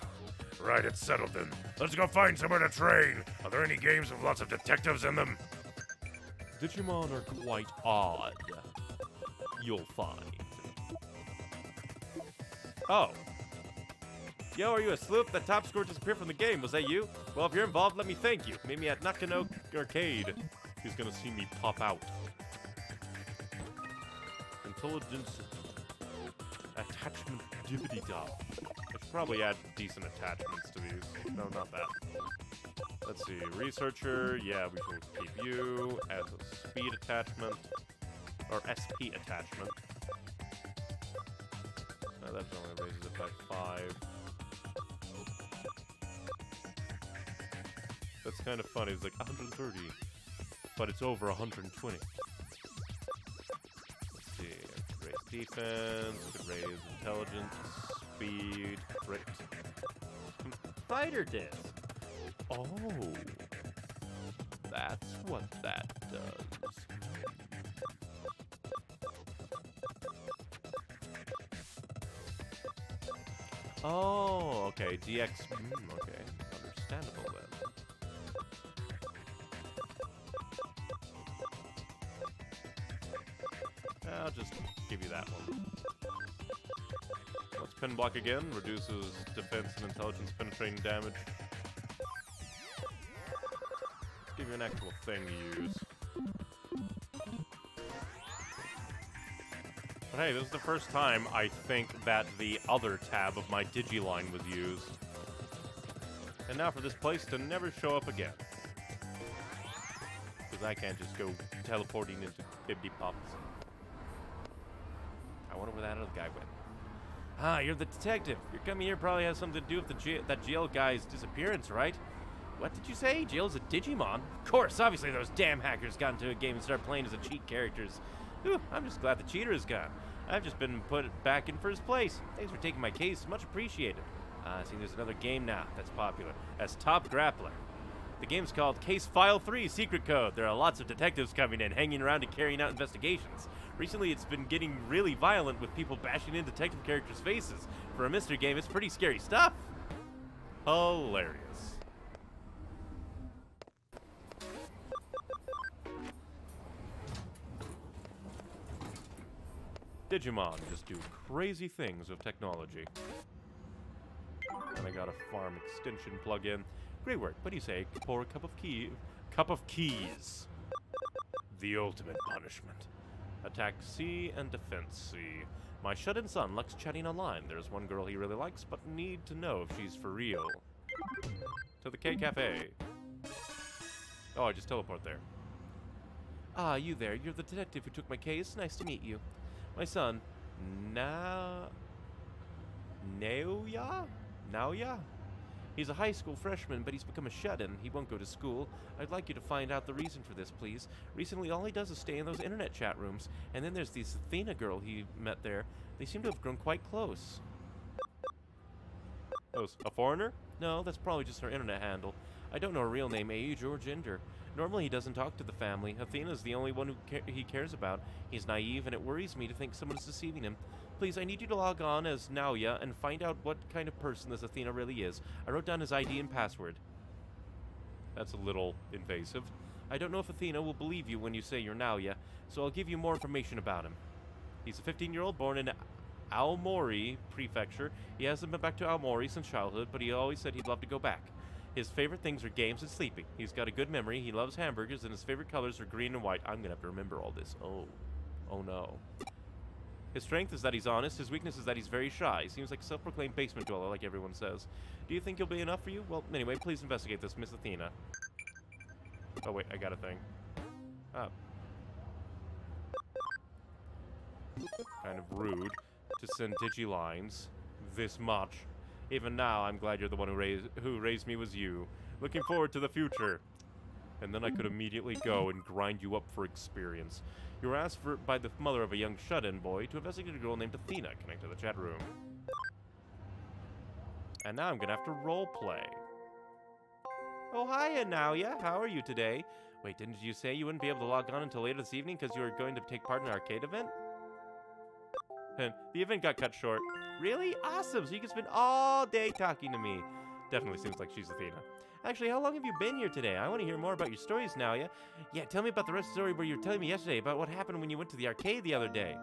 Right, it's settled then. Let's go find somewhere to train. Are there any games with lots of detectives in them? Digimon are quite odd. You'll find. Oh. Yo, are you a sloop? That top score disappeared from the game. Was that you? Well, if you're involved, let me thank you. Meet me at Nakano Arcade. He's gonna see me pop out. Intelligence attachment dibbity dop. Probably add decent attachments to these. No, not that. Let's see. Researcher. Yeah, we can keep you as a speed attachment. Or SP attachment. No, that only raises it by five. That's kind of funny. It's like 130, but it's over 120. Let's see. Raise defense. Raise intelligence, speed, crit. Fighter disc. Oh, that's what that does. Oh, okay. DX. Mm, okay. Understandable then. I'll just give you that one. What's pin block again? Reduces defense and intelligence penetrating damage. Let's Give you an actual thing to use. But hey, this is the first time I think that the other tab of my Digiline was used. And now for this place to never show up again. Because I can't just go teleporting into Bibby Pops. I wonder where that other guy went. Ah, you're the detective. Your coming here probably has something to do with the G that jail guy's disappearance, right? What did you say? Jail's a Digimon? Of course, obviously those damn hackers got into a game and started playing as a cheat characters. Whew, I'm just glad the cheater is gone. I've just been put back in first place. Thanks for taking my case. Much appreciated. Ah, see, there's another game now that's popular. As Top Grappler. The game's called Case File 3 Secret Code. There are lots of detectives coming in, hanging around and carrying out investigations. Recently, it's been getting really violent with people bashing in detective characters' faces. For a mystery game, it's pretty scary stuff. Hilarious. Digimon just do crazy things with technology. And I got a farm extension plug-in. Great work. What do you say? Pour a cup of key, cup of keys. The ultimate punishment. Attack C and defense C. My shut-in son likes chatting online. There's one girl he really likes, but need to know if she's for real. To the K Cafe. Oh, I just teleport there. Ah, you there. You're the detective who took my case. Nice to meet you. My son, Na... Naoya? Naoya? He's a high school freshman, but he's become a shut-in. He won't go to school. I'd like you to find out the reason for this, please. Recently, all he does is stay in those internet chat rooms. And then there's this Athena girl he met there. They seem to have grown quite close. Oh, a foreigner? No, that's probably just her internet handle. I don't know her real name, age, or gender. Normally, he doesn't talk to the family. Athena's the only one who ca- he cares about. He's naive, and it worries me to think someone is deceiving him. Please, I need you to log on as Naoya and find out what kind of person this Athena really is. I wrote down his ID and password. That's a little invasive. I don't know if Athena will believe you when you say you're Naoya, so I'll give you more information about him. He's a 15-year-old born in Aomori Prefecture. He hasn't been back to Aomori since childhood, but he always said he'd love to go back. His favorite things are games and sleeping. He's got a good memory. He loves hamburgers, and his favorite colors are green and white. I'm gonna have to remember all this. Oh, oh no. His strength is that he's honest. His weakness is that he's very shy. He seems like a self-proclaimed basement dweller, like everyone says. Do you think he'll be enough for you? Well, anyway, please investigate this, Miss Athena. Oh wait, I got a thing. Oh. Kind of rude to send digilines this much. Even now, I'm glad you're the one who raised who raised me was you. Looking forward to the future. and then I could immediately go and grind you up for experience. You were asked for, by the mother of a young shut-in boy to investigate a girl named Athena. Connect to the chat room. And now I'm gonna have to roleplay. Oh, hiya, Naoya. How are you today? Wait, didn't you say you wouldn't be able to log on until later this evening because you were going to take part in an arcade event? And the event got cut short. Really? Awesome. So you can spend all day talking to me. Definitely seems like she's Athena. Actually, how long have you been here today? I want to hear more about your stories Naoya? Yeah, tell me about the rest of the story where you were telling me yesterday about what happened when you went to the arcade the other day.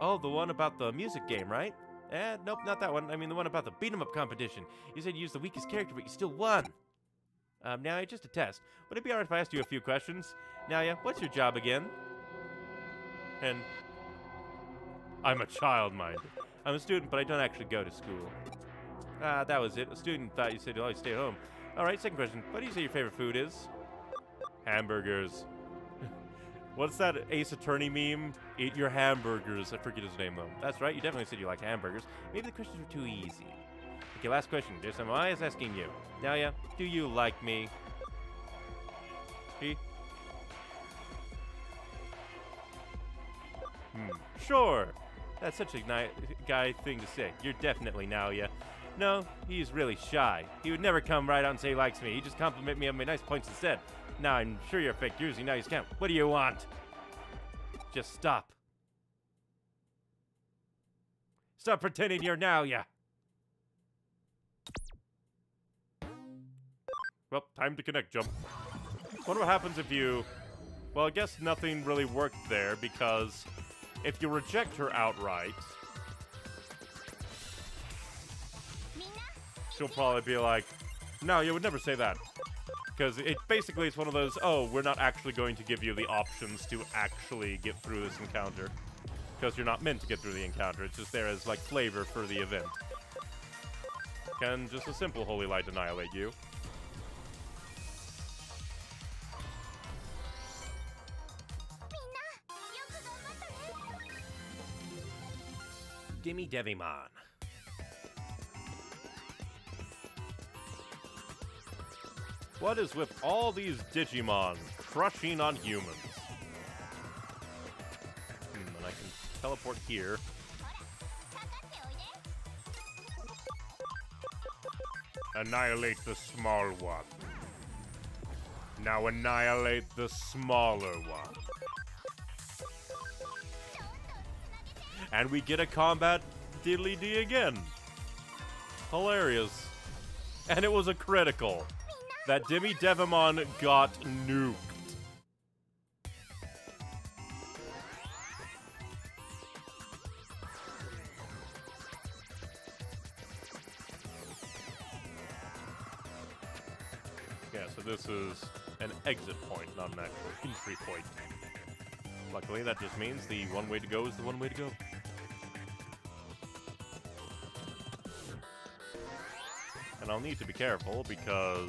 Oh, the one about the music game, right? Eh, nope, not that one. I mean, the one about the beat 'em up competition. You said you used the weakest character, but you still won. Um, now, just a test. Would it be alright if I asked you a few questions? Naoya, what's your job again? And I'm a child, mind. I'm a student, but I don't actually go to school. Ah, that was it. A student thought you said you always stay home. All right, second question. What do you say your favorite food is? Hamburgers. What's that Ace Attorney meme? Eat your hamburgers. I forget his name, though. That's right, you definitely said you like hamburgers. Maybe the questions were too easy. Okay, last question. There's some is asking you. Naoya, do you like me? He? Hmm. Sure. That's such a nice guy thing to say. You're definitely Naoya. No, he's really shy. He would never come right out and say he likes me. He'd just compliment me on my nice points instead. Now I'm sure you're fake using now you can't. What do you want? Just stop. Stop pretending you're Naoya. Well, time to connect, jump. Wonder what happens if you... Well, I guess nothing really worked there because if you reject her outright, she'll probably be like, no, you would never say that. Because it basically is one of those, oh, we're not actually going to give you the options to actually get through this encounter. Because you're not meant to get through the encounter. It's just there as, like, flavor for the event. Can just a simple Holy Light annihilate you? Gimme Devimon. What is with all these Digimon crushing on humans? Hmm, and I can teleport here. Annihilate the small one. Now annihilate the smaller one. And we get a combat diddly dee again. Hilarious. And it was a critical. That Demi Devimon got nuked. Yeah, so this is an exit point, not an actual entry point. Luckily, that just means the one way to go is the one way to go. And I'll need to be careful because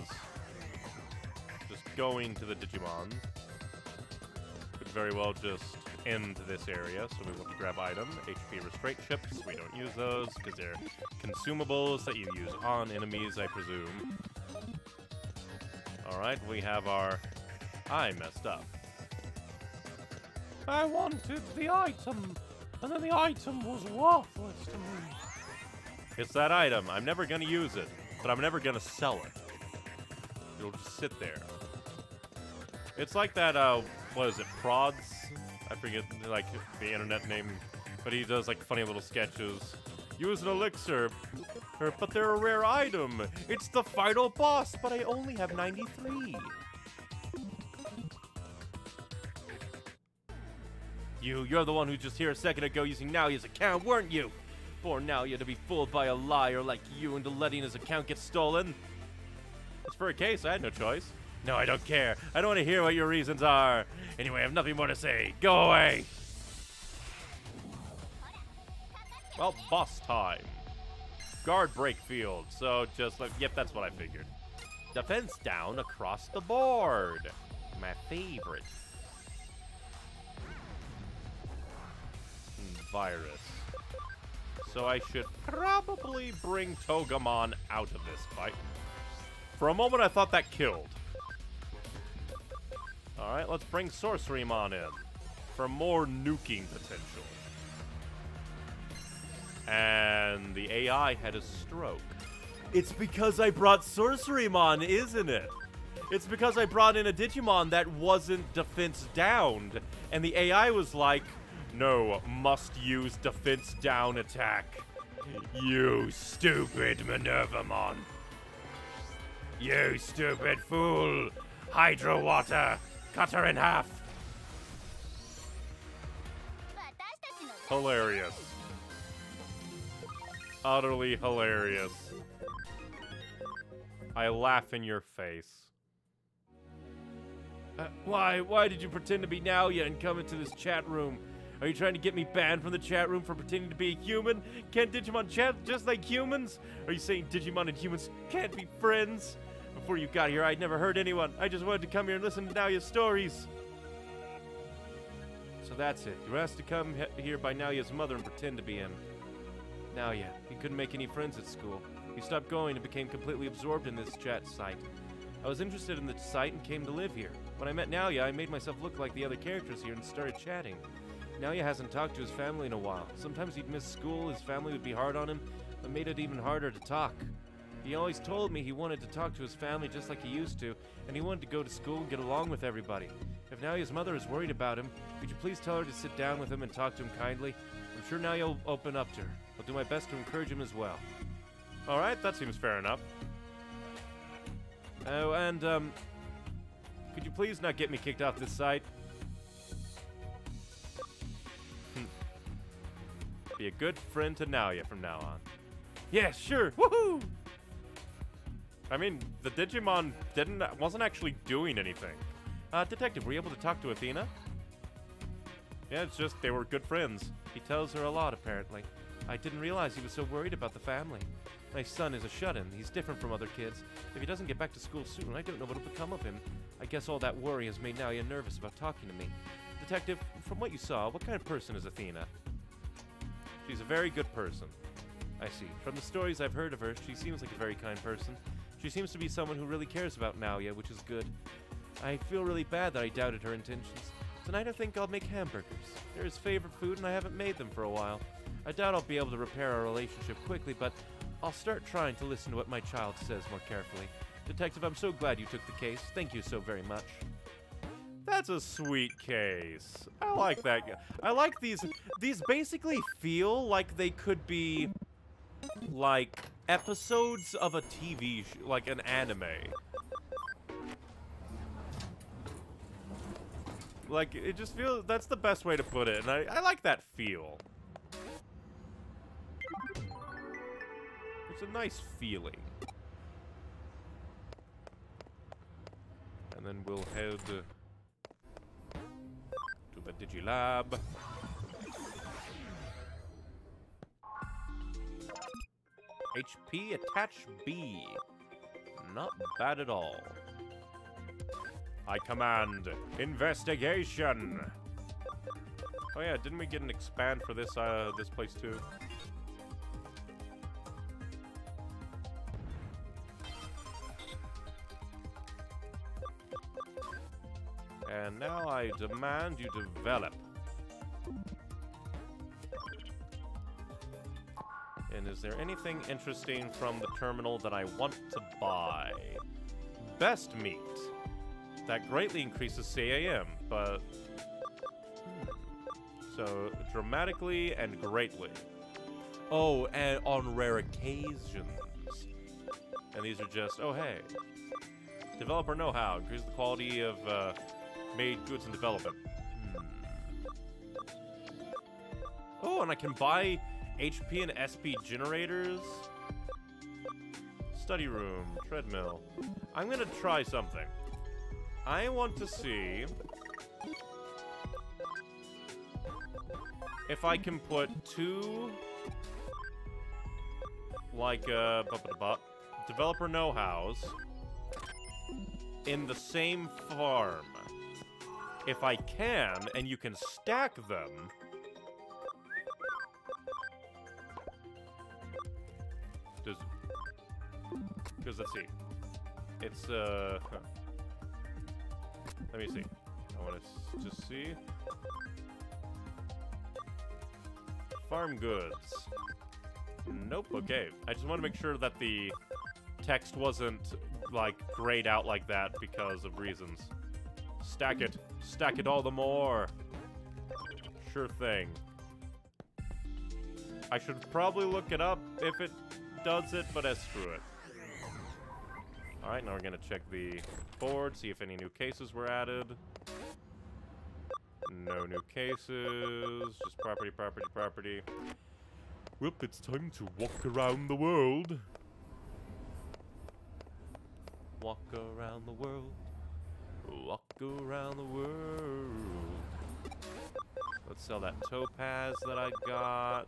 going to the Digimon could very well just end this area. So we want to grab item, HP restraint chips. We don't use those because they're consumables that you use on enemies, I presume. Alright, we have our... I messed up. I wanted the item, and then the item was worthless to me. It's that item. I'm never gonna use it, but I'm never gonna sell it. It'll just sit there. It's like that, uh, what is it, Prods? I forget, like, the internet name, but he does, like, funny little sketches. Use an elixir, er, but they're a rare item. It's the final boss, but I only have 93. You, you're the one who just here a second ago using Naoya's account, weren't you? Poor Naoya to be fooled by a liar like you into letting his account get stolen. It's for a case, I had no choice. No, I don't care. I don't want to hear what your reasons are. Anyway, I have nothing more to say. Go away! Well, boss time. Guard break field, so just like, yep, that's what I figured. Defense down across the board. My favorite. Hmm, virus. So I should probably bring Togemon out of this fight. For a moment, I thought that killed. Alright, let's bring Sorcermon in for more nuking potential. And the AI had a stroke. It's because I brought Sorcermon, isn't it? It's because I brought in a Digimon that wasn't defense downed, and the AI was like, no, must use defense down attack. You stupid Minervamon. You stupid fool. Hydro water. Cut her in half. Hilarious. Utterly hilarious. I laugh in your face. Uh, why? Why did you pretend to be Naoya and come into this chat room? Are you trying to get me banned from the chat room for pretending to be a human? Can't Digimon chat just like humans? Are you saying Digimon and humans can't be friends? Before you got here, I'd never heard anyone. I just wanted to come here and listen to Naoya's stories. So that's it. You were asked to come he here by Naoya's mother and pretend to be him. Naoya, he couldn't make any friends at school. He stopped going and became completely absorbed in this chat site. I was interested in the site and came to live here. When I met Naoya, I made myself look like the other characters here and started chatting. Naoya hasn't talked to his family in a while. Sometimes he'd miss school, his family would be hard on him, but made it even harder to talk. He always told me he wanted to talk to his family just like he used to, and he wanted to go to school and get along with everybody. If now his mother is worried about him, could you please tell her to sit down with him and talk to him kindly? I'm sure Naoya will open up to her. I'll do my best to encourage him as well. Alright, that seems fair enough. Oh, and, um, could you please not get me kicked off this site? Be a good friend to Naoya from now on. Yeah, sure. Woohoo! I mean, the Digimon didn't wasn't actually doing anything. Uh, detective, were you able to talk to Athena? Yeah, it's just they were good friends. He tells her a lot, apparently. I didn't realize he was so worried about the family. My son is a shut-in. He's different from other kids. If he doesn't get back to school soon, I don't know what'll become of him. I guess all that worry has made Naoya nervous about talking to me. Detective, from what you saw, what kind of person is Athena? She's a very good person. I see. From the stories I've heard of her, she seems like a very kind person. She seems to be someone who really cares about Naoya, which is good. I feel really bad that I doubted her intentions. Tonight I think I'll make hamburgers. They're his favorite food and I haven't made them for a while. I doubt I'll be able to repair our relationship quickly, but I'll start trying to listen to what my child says more carefully. Detective, I'm so glad you took the case. Thank you so very much. That's a sweet case. I like that. I like these. These basically feel like they could be like episodes of a TV, like an anime. Like it just feels. That's the best way to put it, and I, I like that feel. It's a nice feeling. And then we'll head to the Digilab. HP attach B. Not bad at all. I command investigation. Oh yeah, didn't we get an expand for this uh this place too? And now I demand you develop. And is there anything interesting from the terminal that I want to buy? Best meat. That greatly increases CAM, but... hmm. So, dramatically and greatly. Oh, and on rare occasions. And these are just, oh hey. Developer know-how. Increase the quality of uh, made goods and development. Hmm. Oh, and I can buy HP and SP generators. Study room, treadmill. I'm gonna try something. I want to see if I can put two like uh developer know-hows in the same farm. If I can, and you can stack them, let's see. It's, uh... huh. Let me see. I want to just see. Farm goods. Nope, okay. I just want to make sure that the text wasn't, like, grayed out like that because of reasons. Stack it. Stack it all the more. Sure thing. I should probably look it up if it does it, but uh, screw it. Alright, now we're gonna check the board, see if any new cases were added. No new cases, just property, property, property. Well, it's time to walk around the world. Walk around the world. Walk around the world. Let's sell that topaz that I got.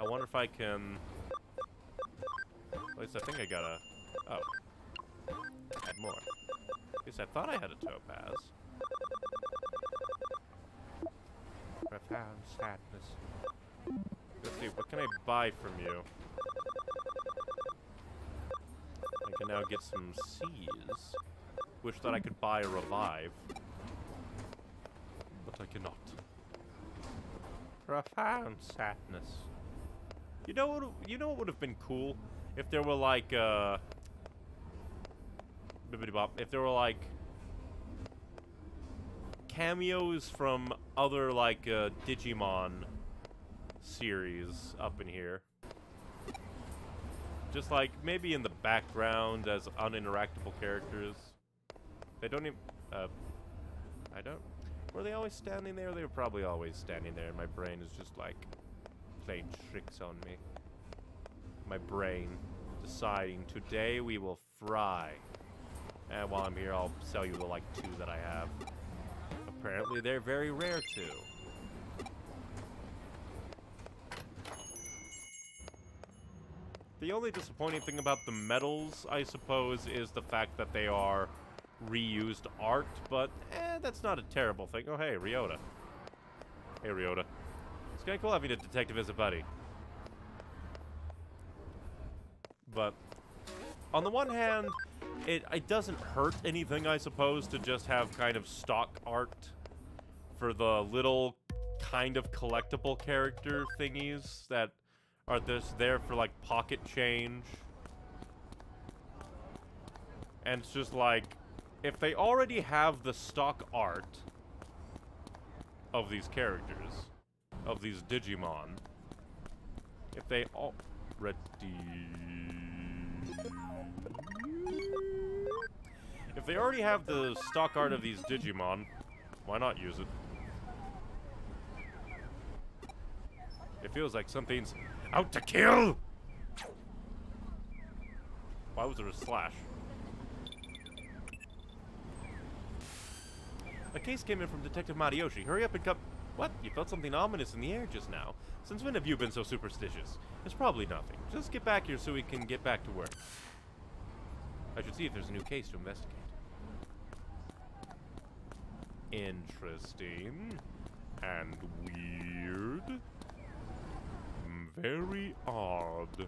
I wonder if I can... At least I think I got a... Oh. Add more. At least I thought I had a topaz. Profound sadness. Let's see, what can I buy from you? I can now get some C's. Wish that I could buy a revive. But I cannot. Profound sadness. You know what? You know what would have been cool if there were like uh, bibbidi-bop, if there were like cameos from other like uh, Digimon series up in here. Just like maybe in the background as uninteractable characters. They don't even. Uh, I don't. Were they always standing there? They were probably always standing there, my brain is just like playing tricks on me. My brain deciding today we will fry. And while I'm here, I'll sell you the like two that I have. Apparently, they're very rare too. The only disappointing thing about the medals, I suppose, is the fact that they are reused art, but eh, that's not a terrible thing. Oh, hey, Ryota. Hey, Ryota. It's kind of cool having a detective as a buddy. But on the one hand, it, it doesn't hurt anything, I suppose, to just have kind of stock art for the little kind of collectible character thingies that are just there for like pocket change. And it's just like, if they already have the stock art of these characters, of these Digimon, if they already... If they already have the stock art of these Digimon, why not use it? It feels like something's out to kill! Why was there a slash? A case came in from Detective Matayoshi. Hurry up and come... What? You felt something ominous in the air just now. Since when have you been so superstitious? It's probably nothing. Just get back here so we can get back to work. I should see if there's a new case to investigate. Interesting. And weird. Mm, Very odd.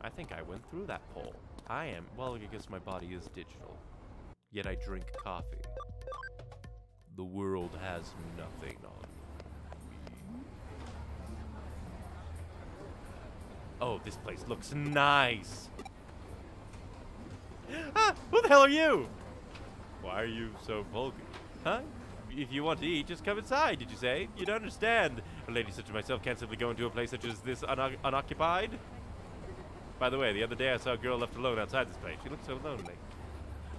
I think I went through that poll. I am, well, I guess my body is digital. Yet I drink coffee. The world has nothing on me. Oh, this place looks nice. ah, who the hell are you? Why are you so vulgar? Huh? If you want to eat, just come inside, did you say? You don't understand. A lady such as myself can't simply go into a place such as this uno unoccupied. By the way, the other day I saw a girl left alone outside this place. She looked so lonely.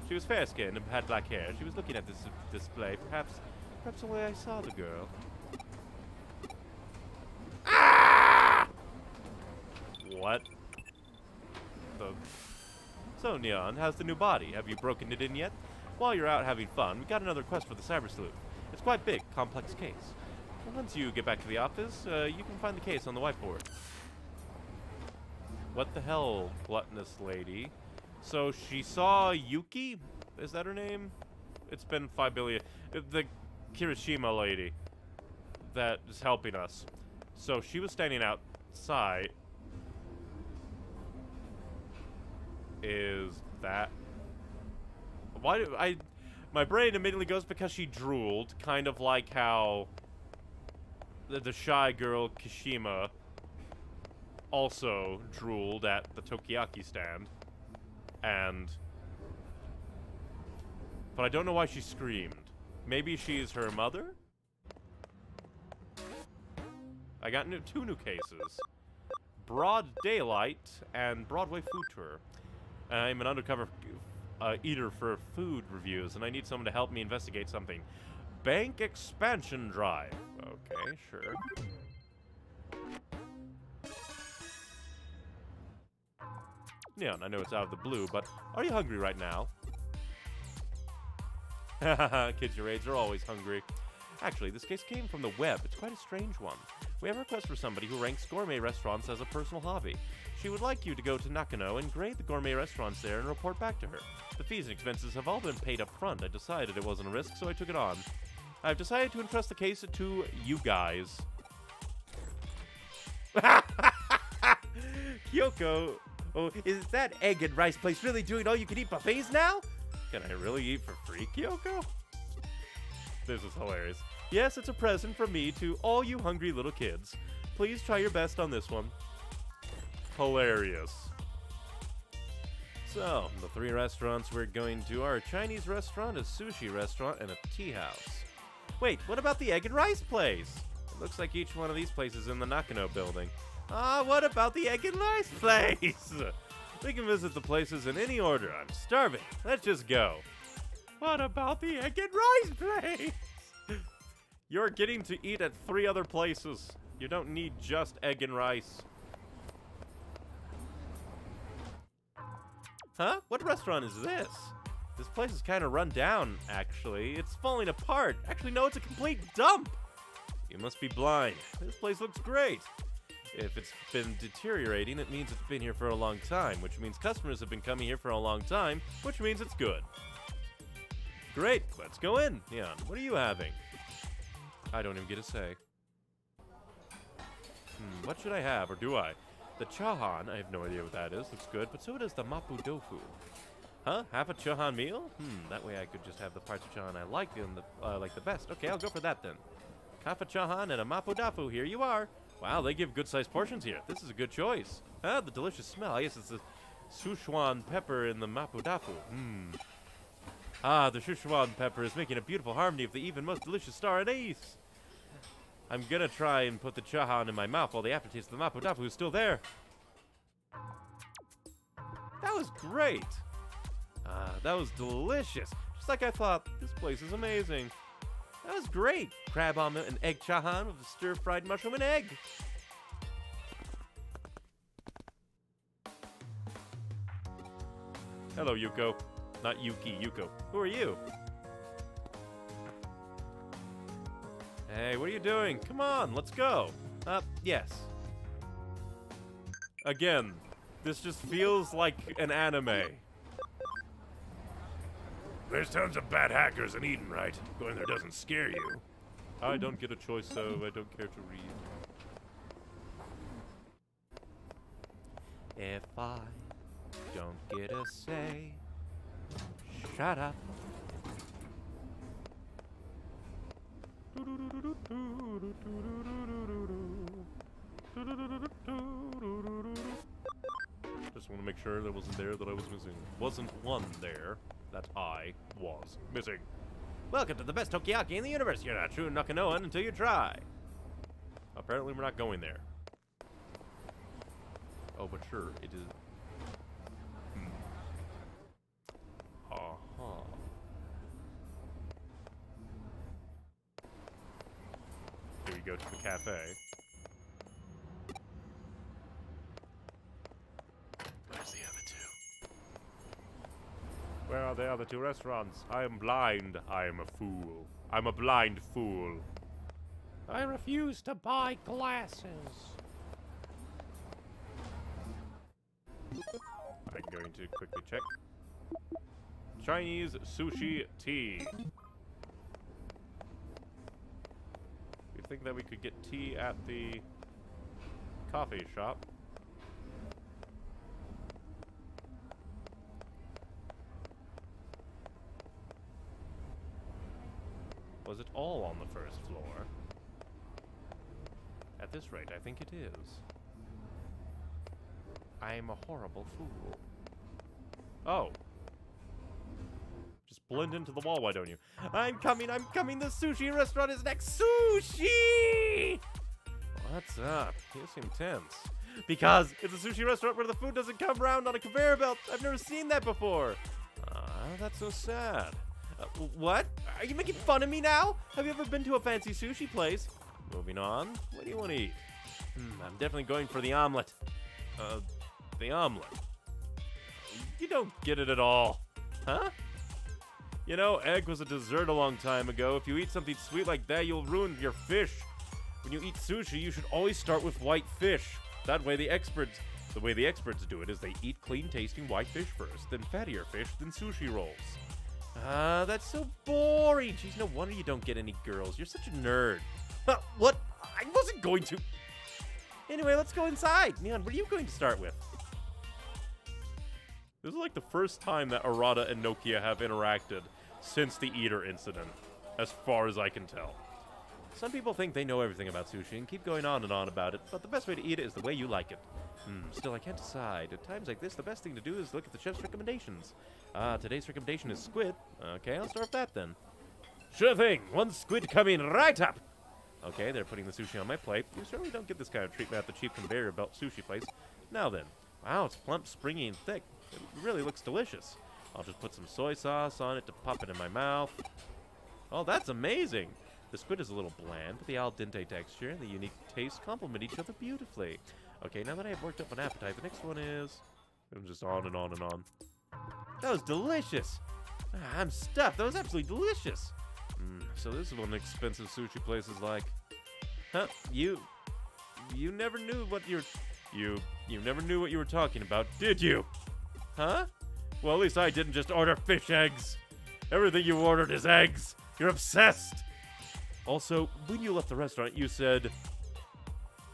She was fair-skinned and had black hair. She was looking at this display. Perhaps, perhaps the way I saw the girl. Ah! What? The... So, Neon, how's the new body? Have you broken it in yet? While you're out having fun, we got another quest for the Cyber Sleuth. It's quite big, complex case. Once you get back to the office, uh, you can find the case on the whiteboard. What the hell, gluttonous lady? So she saw Yuki? Is that her name? It's been 5 billion. uh, The Kirishima lady that is helping us. So she was standing outside. is that. Why do I. My brain immediately goes because she drooled, kind of like how the, the shy girl Kishima also drooled at the Takoyaki stand. And. But I don't know why she screamed. Maybe she's her mother? I got new, two new cases. Broad Daylight and Broadway Tour. I'm an undercover uh, eater for food reviews, and I need someone to help me investigate something. Bank Expansion Drive. Okay, sure. Neon, I know it's out of the blue, but are you hungry right now? Kids your age are always hungry. Actually, this case came from the web. It's quite a strange one. We have a request for somebody who ranks gourmet restaurants as a personal hobby. She would like you to go to Nakano and grade the gourmet restaurants there and report back to her. The fees and expenses have all been paid up front. I decided it wasn't a risk, so I took it on. I've decided to entrust the case to you guys. Kyoko, oh, is that egg and rice place really doing all you can eat buffets now? Can I really eat for free, Kyoko? This is hilarious. Yes, it's a present from me to all you hungry little kids. Please try your best on this one. Hilarious. So, the three restaurants we're going to are a Chinese restaurant, a sushi restaurant, and a tea house. Wait, what about the egg and rice place? It looks like each one of these places in the Nakano building. Ah, what about the egg and rice place? we can visit the places in any order. I'm starving. Let's just go. What about the egg and rice place? You're getting to eat at three other places. You don't need just egg and rice. Huh? What restaurant is this? This place is kind of run down, actually. It's falling apart. Actually, no, it's a complete dump. You must be blind. This place looks great. If it's been deteriorating, it means it's been here for a long time, which means customers have been coming here for a long time, which means it's good. Great, let's go in. Neon, what are you having? I don't even get a say. Hmm, what should I have, or do I? The chahan, I have no idea what that is. Looks good, but so does the mapo tofu. Huh? Half a chahan meal? Hmm, that way I could just have the parts of chahan I like and the, uh, like the best. Okay, I'll go for that then. Half a chahan and a mapo tofu. Here you are. Wow, they give good-sized portions here. This is a good choice. Ah, the delicious smell. I guess it's the Sichuan pepper in the mapo tofu. Hmm. Ah, the Sichuan pepper is making a beautiful harmony of the even most delicious star anise. I'm gonna try and put the chahan in my mouth while the aftertaste of the mapo tofu is still there. That was great. Ah, that was delicious. Just like I thought. This place is amazing. That was great. Crab omelet and egg chahan with a stir-fried mushroom and egg. Hello, Yuko. Not Yuki, Yuko. Who are you? Hey, what are you doing? Come on, let's go. Uh, yes. Again, this just feels like an anime. There's tons of bad hackers in Eden, right? Going there doesn't scare you. I don't get a choice, so I don't care to read. If I don't get a say, shut up. Just want to make sure there wasn't there that I was missing. Wasn't one there that I was missing. Welcome to the best Takoyaki in the universe. You're not true Nakanoan until you try. Apparently we're not going there. Oh, but sure, it is. We go to the cafe. Where's the other two? Where are the other two restaurants? I am blind. I am a fool. I'm a blind fool. I refuse to buy glasses. I'm going to quickly check. Chinese sushi tea. think that we could get tea at the coffee shop. Was it all on the first floor? At this rate, I think it is. I'm a horrible fool. Oh, Blend into the wall, why don't you? I'm coming, I'm coming, the sushi restaurant is next. Sushi! What's up? You seem tense. Because it's a sushi restaurant where the food doesn't come around on a conveyor belt. I've never seen that before. Ah, that's so sad. Uh, what? Are you making fun of me now? Have you ever been to a fancy sushi place? Moving on. What do you want to eat? Hmm, I'm definitely going for the omelet. Uh, the omelet. You don't get it at all. Huh? You know, egg was a dessert a long time ago. If you eat something sweet like that, you'll ruin your fish. When you eat sushi, you should always start with white fish. That way the experts the way the experts do it is they eat clean tasting white fish first, then fattier fish, then sushi rolls. Ah, that's so boring. Jeez, no wonder you don't get any girls. You're such a nerd. What? I wasn't going to. Anyway, let's go inside. Neon, what are you going to start with? This is like the first time that Arata and Nokia have interacted since the Eater incident, as far as I can tell. Some people think they know everything about sushi and keep going on and on about it, but the best way to eat it is the way you like it. Hmm, still, I can't decide. At times like this, the best thing to do is look at the chef's recommendations. Ah, today's recommendation is squid. Okay, I'll start with that then. Sure thing. One squid coming right up. Okay, they're putting the sushi on my plate. You certainly don't get this kind of treatment at the cheap conveyor belt sushi place. Now then. Wow, it's plump, springy, and thick. It really looks delicious. I'll just put some soy sauce on it to pop it in my mouth. Oh, that's amazing. The squid is a little bland, but the al dente texture and the unique taste complement each other beautifully. Okay, now that I have worked up an appetite, the next one is... And just on and on and on. That was delicious! Ah, I'm stuffed. That was absolutely delicious. Mm, so this is what an expensive sushi place is like. Huh? You... You never knew what you're... You... You never knew what you were talking about, did you? Huh? Well, at least I didn't just order fish eggs. Everything you ordered is eggs. You're obsessed. Also, when you left the restaurant, you said,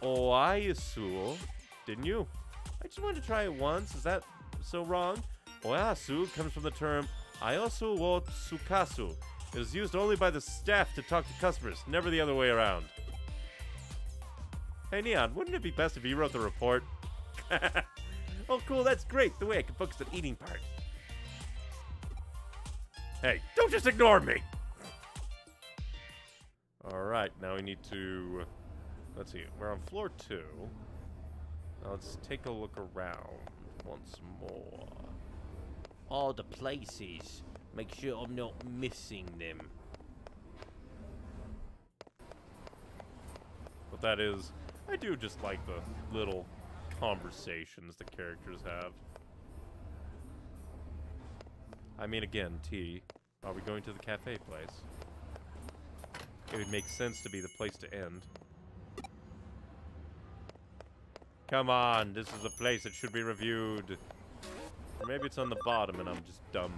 assume, didn't you? I just wanted to try it once. Is that so wrong? Oyasu comes from the term Ayosu wo Tsukasu. It is used only by the staff to talk to customers, never the other way around. Hey, Neon, wouldn't it be best if you wrote the report? oh, cool, that's great. The way I can focus on eating part. Hey, don't just ignore me! Alright, now we need to... Let's see, we're on floor two. Now let's take a look around once more. All the places. Make sure I'm not missing them. But that is, I do just like the little conversations the characters have. I mean, again, T, are we going to the cafe place? It would make sense to be the place to end. Come on, this is a place that should be reviewed. Or maybe it's on the bottom and I'm just dumb.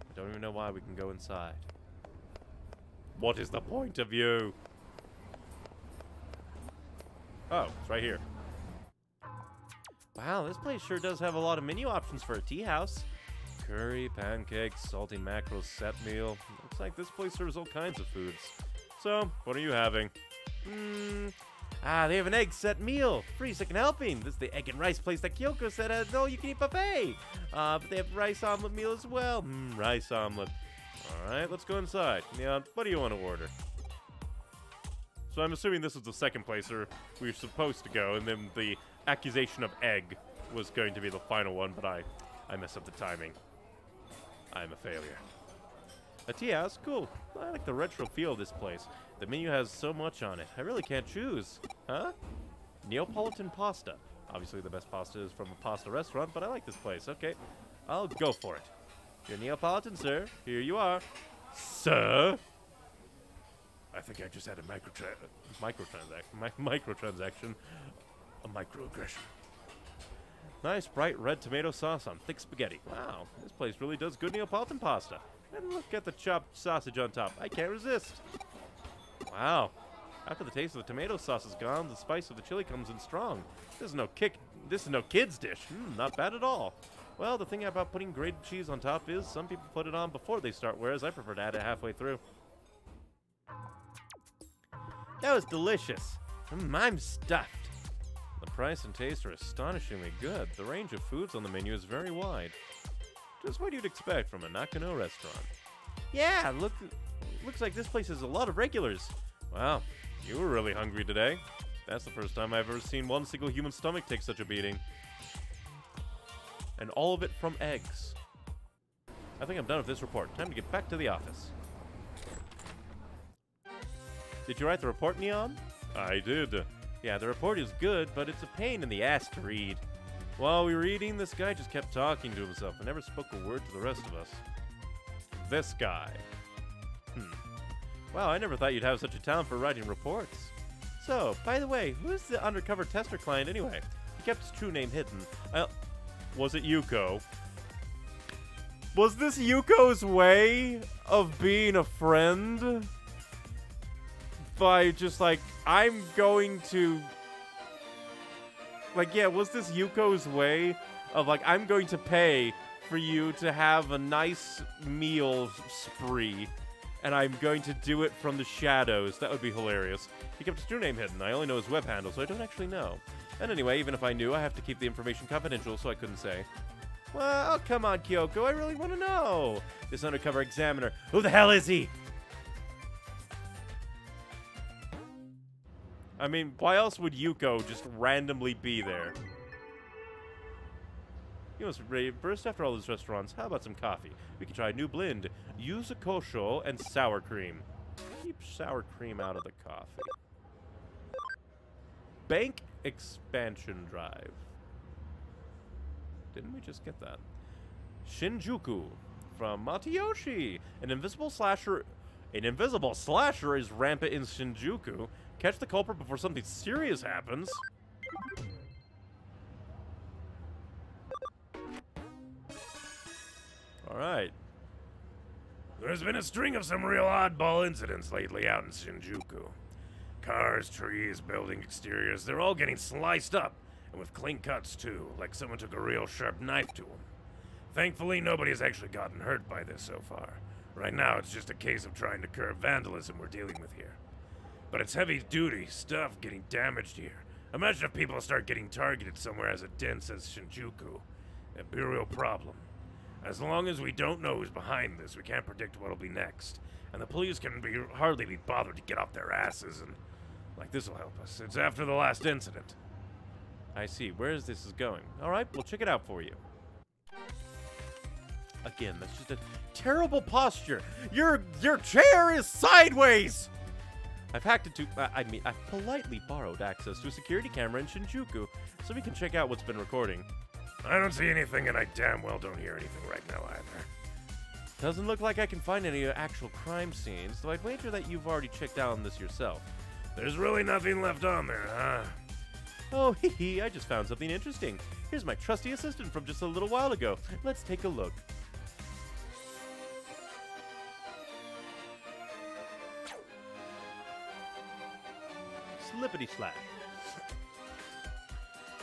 I don't even know why we can go inside. What is the point of you? Oh, it's right here. Wow, this place sure does have a lot of menu options for a tea house. Curry, pancakes, salty mackerel set meal. Looks like this place serves all kinds of foods. So, what are you having? Hmm. Ah, they have an egg set meal. Free second helping. This is the egg and rice place that Kyoko said all you can eat buffet. Uh, but they have rice omelet meal as well. Mmm, rice omelet. Alright, let's go inside. Neon, what do you want to order? So I'm assuming this is the second place where we were supposed to go, and then the accusation of egg was going to be the final one, but I, I messed up the timing. I'm a failure. A tea house? Cool. I like the retro feel of this place. The menu has so much on it. I really can't choose. Huh? Neapolitan pasta. Obviously the best pasta is from a pasta restaurant, but I like this place. Okay, I'll go for it. You're Neapolitan, sir. Here you are. Sir? I think I just had a microtra microtransaction. Mi microtransaction. A microaggression. Nice bright red tomato sauce on thick spaghetti. Wow, this place really does good Neapolitan pasta. And look at the chopped sausage on top. I can't resist. Wow. After the taste of the tomato sauce is gone, the spice of the chili comes in strong. This is no kick. This is no kid's dish. Mm, not bad at all. Well, the thing about putting grated cheese on top is some people put it on before they start, whereas I prefer to add it halfway through. That was delicious. Mm, I'm stuffed. The price and taste are astonishingly good. The range of foods on the menu is very wide. Just what you'd expect from a Nakano restaurant. Yeah, look, looks like this place has a lot of regulars. Wow, you were really hungry today. That's the first time I've ever seen one single human stomach take such a beating. And all of it from eggs. I think I'm done with this report. Time to get back to the office. Did you write the report, Neon? I did. Yeah, the report is good, but it's a pain in the ass to read. While we were eating, this guy just kept talking to himself and never spoke a word to the rest of us. This guy. Hmm. Wow, I never thought you'd have such a talent for writing reports. So, by the way, who's the undercover tester client anyway? He kept his true name hidden. I, was it Yuko? Was this Yuko's way of being a friend? By just like, I'm going to. Like, yeah, was this Yuko's way of like, I'm going to pay for you to have a nice meal spree, and I'm going to do it from the shadows? That would be hilarious. He kept his true name hidden. I only know his web handle, so I don't actually know. And anyway, even if I knew, I have to keep the information confidential, so I couldn't say. Well, come on, Kyoko. I really want to know. This undercover examiner. Who the hell is he? I mean, why else would Yuko just randomly be there? You must be burst after all those restaurants. How about some coffee? We can try a new blend. Yuzu kosho and sour cream. Keep sour cream out of the coffee. Bank expansion drive. Didn't we just get that? Shinjuku from Matayoshi. An invisible slasher an invisible slasher is rampant in Shinjuku. Catch the culprit before something serious happens. Alright. There's been a string of some real oddball incidents lately out in Shinjuku. Cars, trees, building exteriors, they're all getting sliced up, and with clean cuts too, like someone took a real sharp knife to them. Thankfully, nobody has actually gotten hurt by this so far. Right now, it's just a case of trying to curb vandalism we're dealing with here. But it's heavy duty stuff getting damaged here. Imagine if people start getting targeted somewhere as dense as Shinjuku. It'd be a real problem. As long as we don't know who's behind this, we can't predict what'll be next. And the police can be hardly be bothered to get off their asses and like this'll help us. It's after the last incident. I see. Where is this is going? All right, we'll check it out for you. Again, that's just a terrible posture. Your your chair is sideways. I've hacked it to. Uh, I mean, I've politely borrowed access to a security camera in Shinjuku, so we can check out what's been recording. I don't see anything, and I damn well don't hear anything right now either. Doesn't look like I can find any actual crime scenes, though I'd wager that you've already checked out on this yourself. There's really nothing left on there, huh? Oh, hee hee, I just found something interesting. Here's my trusty assistant from just a little while ago. Let's take a look. Slippity slap.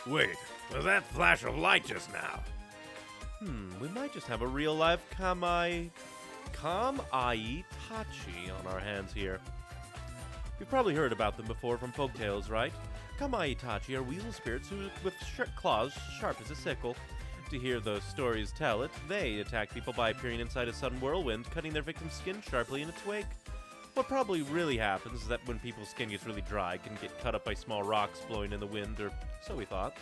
Wait, was that flash of light just now? Hmm, we might just have a real life Kamai. Kamai Tachi on our hands here. You've probably heard about them before from folktales, right? Kamai Tachi are weasel spirits who, with sh- claws sharp as a sickle. To hear those stories tell it, they attack people by appearing inside a sudden whirlwind, cutting their victim's skin sharply in its wake. What probably really happens is that when people's skin gets really dry, it can get cut up by small rocks blowing in the wind, or so we thought.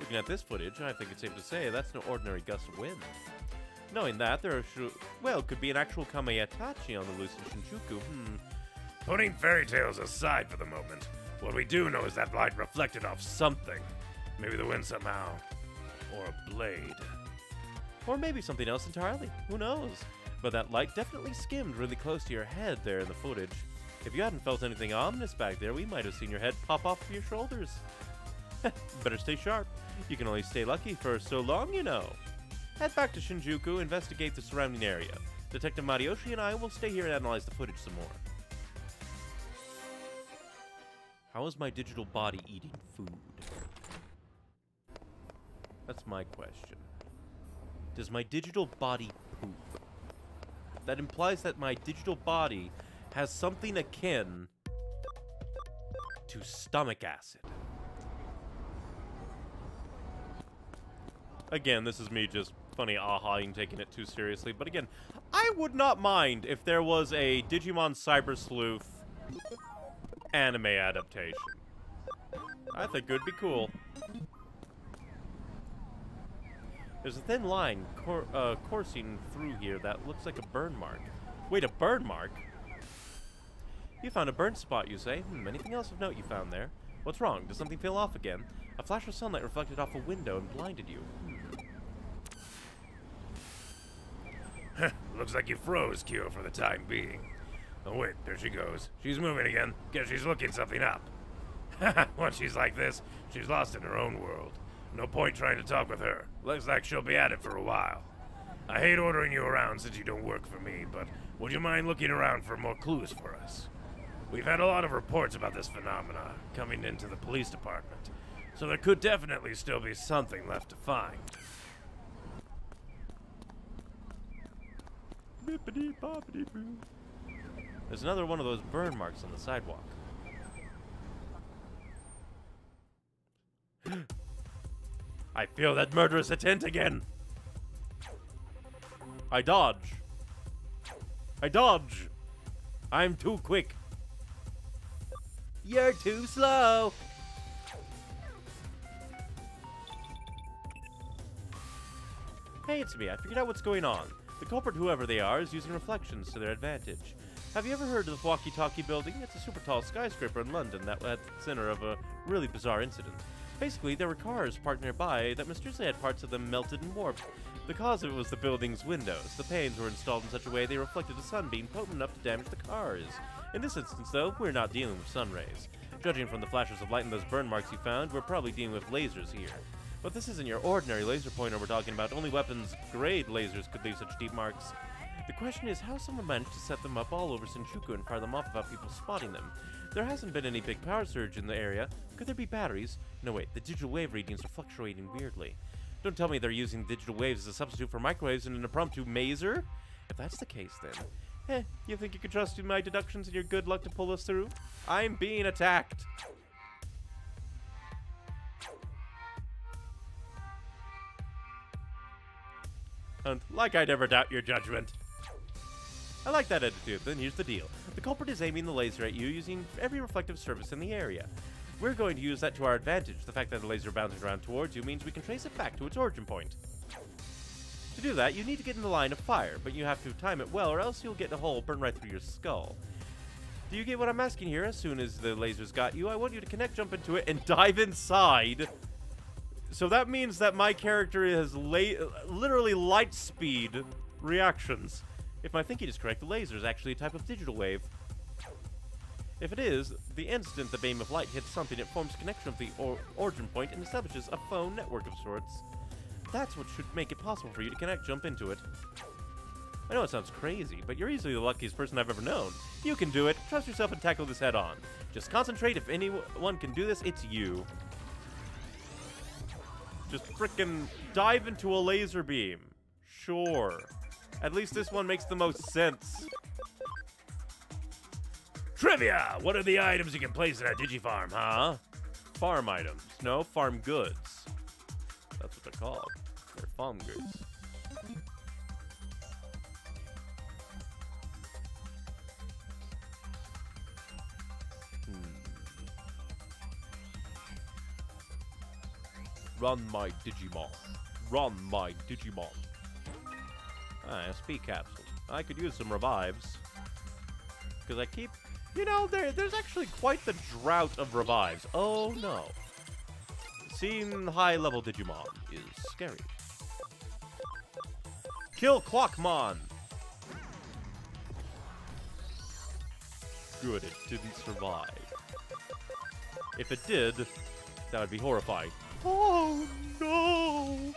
Looking at this footage, I think it's safe to say that's no ordinary gust of wind. Knowing that, there are well, could be an actual Kamaitachi on the loose in Shinjuku. Hmm. Putting fairy tales aside for the moment, what we do know is that light reflected off something. Maybe the wind somehow. Or a blade. Or maybe something else entirely. Who knows? But that light definitely skimmed really close to your head there in the footage. If you hadn't felt anything ominous back there, we might have seen your head pop off of your shoulders. Better stay sharp. You can only stay lucky for so long, you know. Head back to Shinjuku, investigate the surrounding area. Detective Matayoshi and I will stay here and analyze the footage some more. How is my digital body eating food? That's my question. Does my digital body poop? That implies that my digital body has something akin to stomach acid. Again, this is me just funny aha-ing taking it too seriously, but again, I would not mind if there was a Digimon Cyber Sleuth anime adaptation. I think it would be cool. There's a thin line cour uh, coursing through here that looks like a burn mark. Wait, a burn mark? You found a burn spot, you say? Hmm, anything else of note you found there? What's wrong? Does something feel off again? A flash of sunlight reflected off a window and blinded you. Hmm. Looks like you froze, Kyo, for the time being. Oh, wait, there she goes. She's moving again. Guess she's looking something up. Once she's like this, she's lost in her own world. No point trying to talk with her. Looks like she'll be at it for a while. I hate ordering you around since you don't work for me, but would you mind looking around for more clues for us? We've had a lot of reports about this phenomena coming into the police department, so there could definitely still be something left to find. There's another one of those burn marks on the sidewalk. I feel that murderous intent again. I dodge. I dodge. I'm too quick. You're too slow. Hey, it's me. I figured out what's going on. The culprit, whoever they are, is using reflections to their advantage. Have you ever heard of the Walkie Talkie building? It's a super tall skyscraper in London that at the center of a really bizarre incident. Basically, there were cars parked nearby that mysteriously had parts of them melted and warped. The cause of it was the building's windows. The panes were installed in such a way they reflected a sunbeam potent enough to damage the cars. In this instance, though, we're not dealing with sun rays. Judging from the flashes of light and those burn marks you found, we're probably dealing with lasers here. But this isn't your ordinary laser pointer we're talking about. Only weapons-grade lasers could leave such deep marks. The question is how someone managed to set them up all over Shinjuku and fire them off without people spotting them. There hasn't been any big power surge in the area. Could there be batteries? No, wait, the digital wave readings are fluctuating weirdly. Don't tell me they're using digital waves as a substitute for microwaves in an impromptu maser? If that's the case, then... Eh, you think you can trust my deductions and your good luck to pull us through? I'm being attacked. And like I'd ever doubt your judgment. I like that attitude. Then here's the deal. The culprit is aiming the laser at you using every reflective surface in the area. We're going to use that to our advantage. The fact that the laser bounces around towards you means we can trace it back to its origin point. To do that, you need to get in the line of fire, but you have to time it well or else you'll get a hole burn right through your skull. Do you get what I'm asking here? As soon as the laser's got you, I want you to connect jump into it and dive inside. So that means that my character has literally light speed reactions. If my thinking is correct, the laser is actually a type of digital wave. If it is, the instant the beam of light hits something, it forms connection with the or origin point and establishes a phone network of sorts. That's what should make it possible for you to connect jump into it. I know it sounds crazy, but you're easily the luckiest person I've ever known. You can do it. Trust yourself and tackle this head on. Just concentrate. If anyone can do this, it's you. Just frickin' dive into a laser beam. Sure. At least this one makes the most sense. Trivia! What are the items you can place in a Digifarm, huh? Farm items. No, farm goods. That's what they're called. They're farm goods. Hmm. Run my Digimon. Run my Digimon. Ah, SP capsules. I could use some revives. Because I keep... You know, there, there's actually quite the drought of revives. Oh, no. Seeing high-level Digimon is scary. Kill Clockmon! Good, it didn't survive. If it did, that would be horrifying. Oh, no!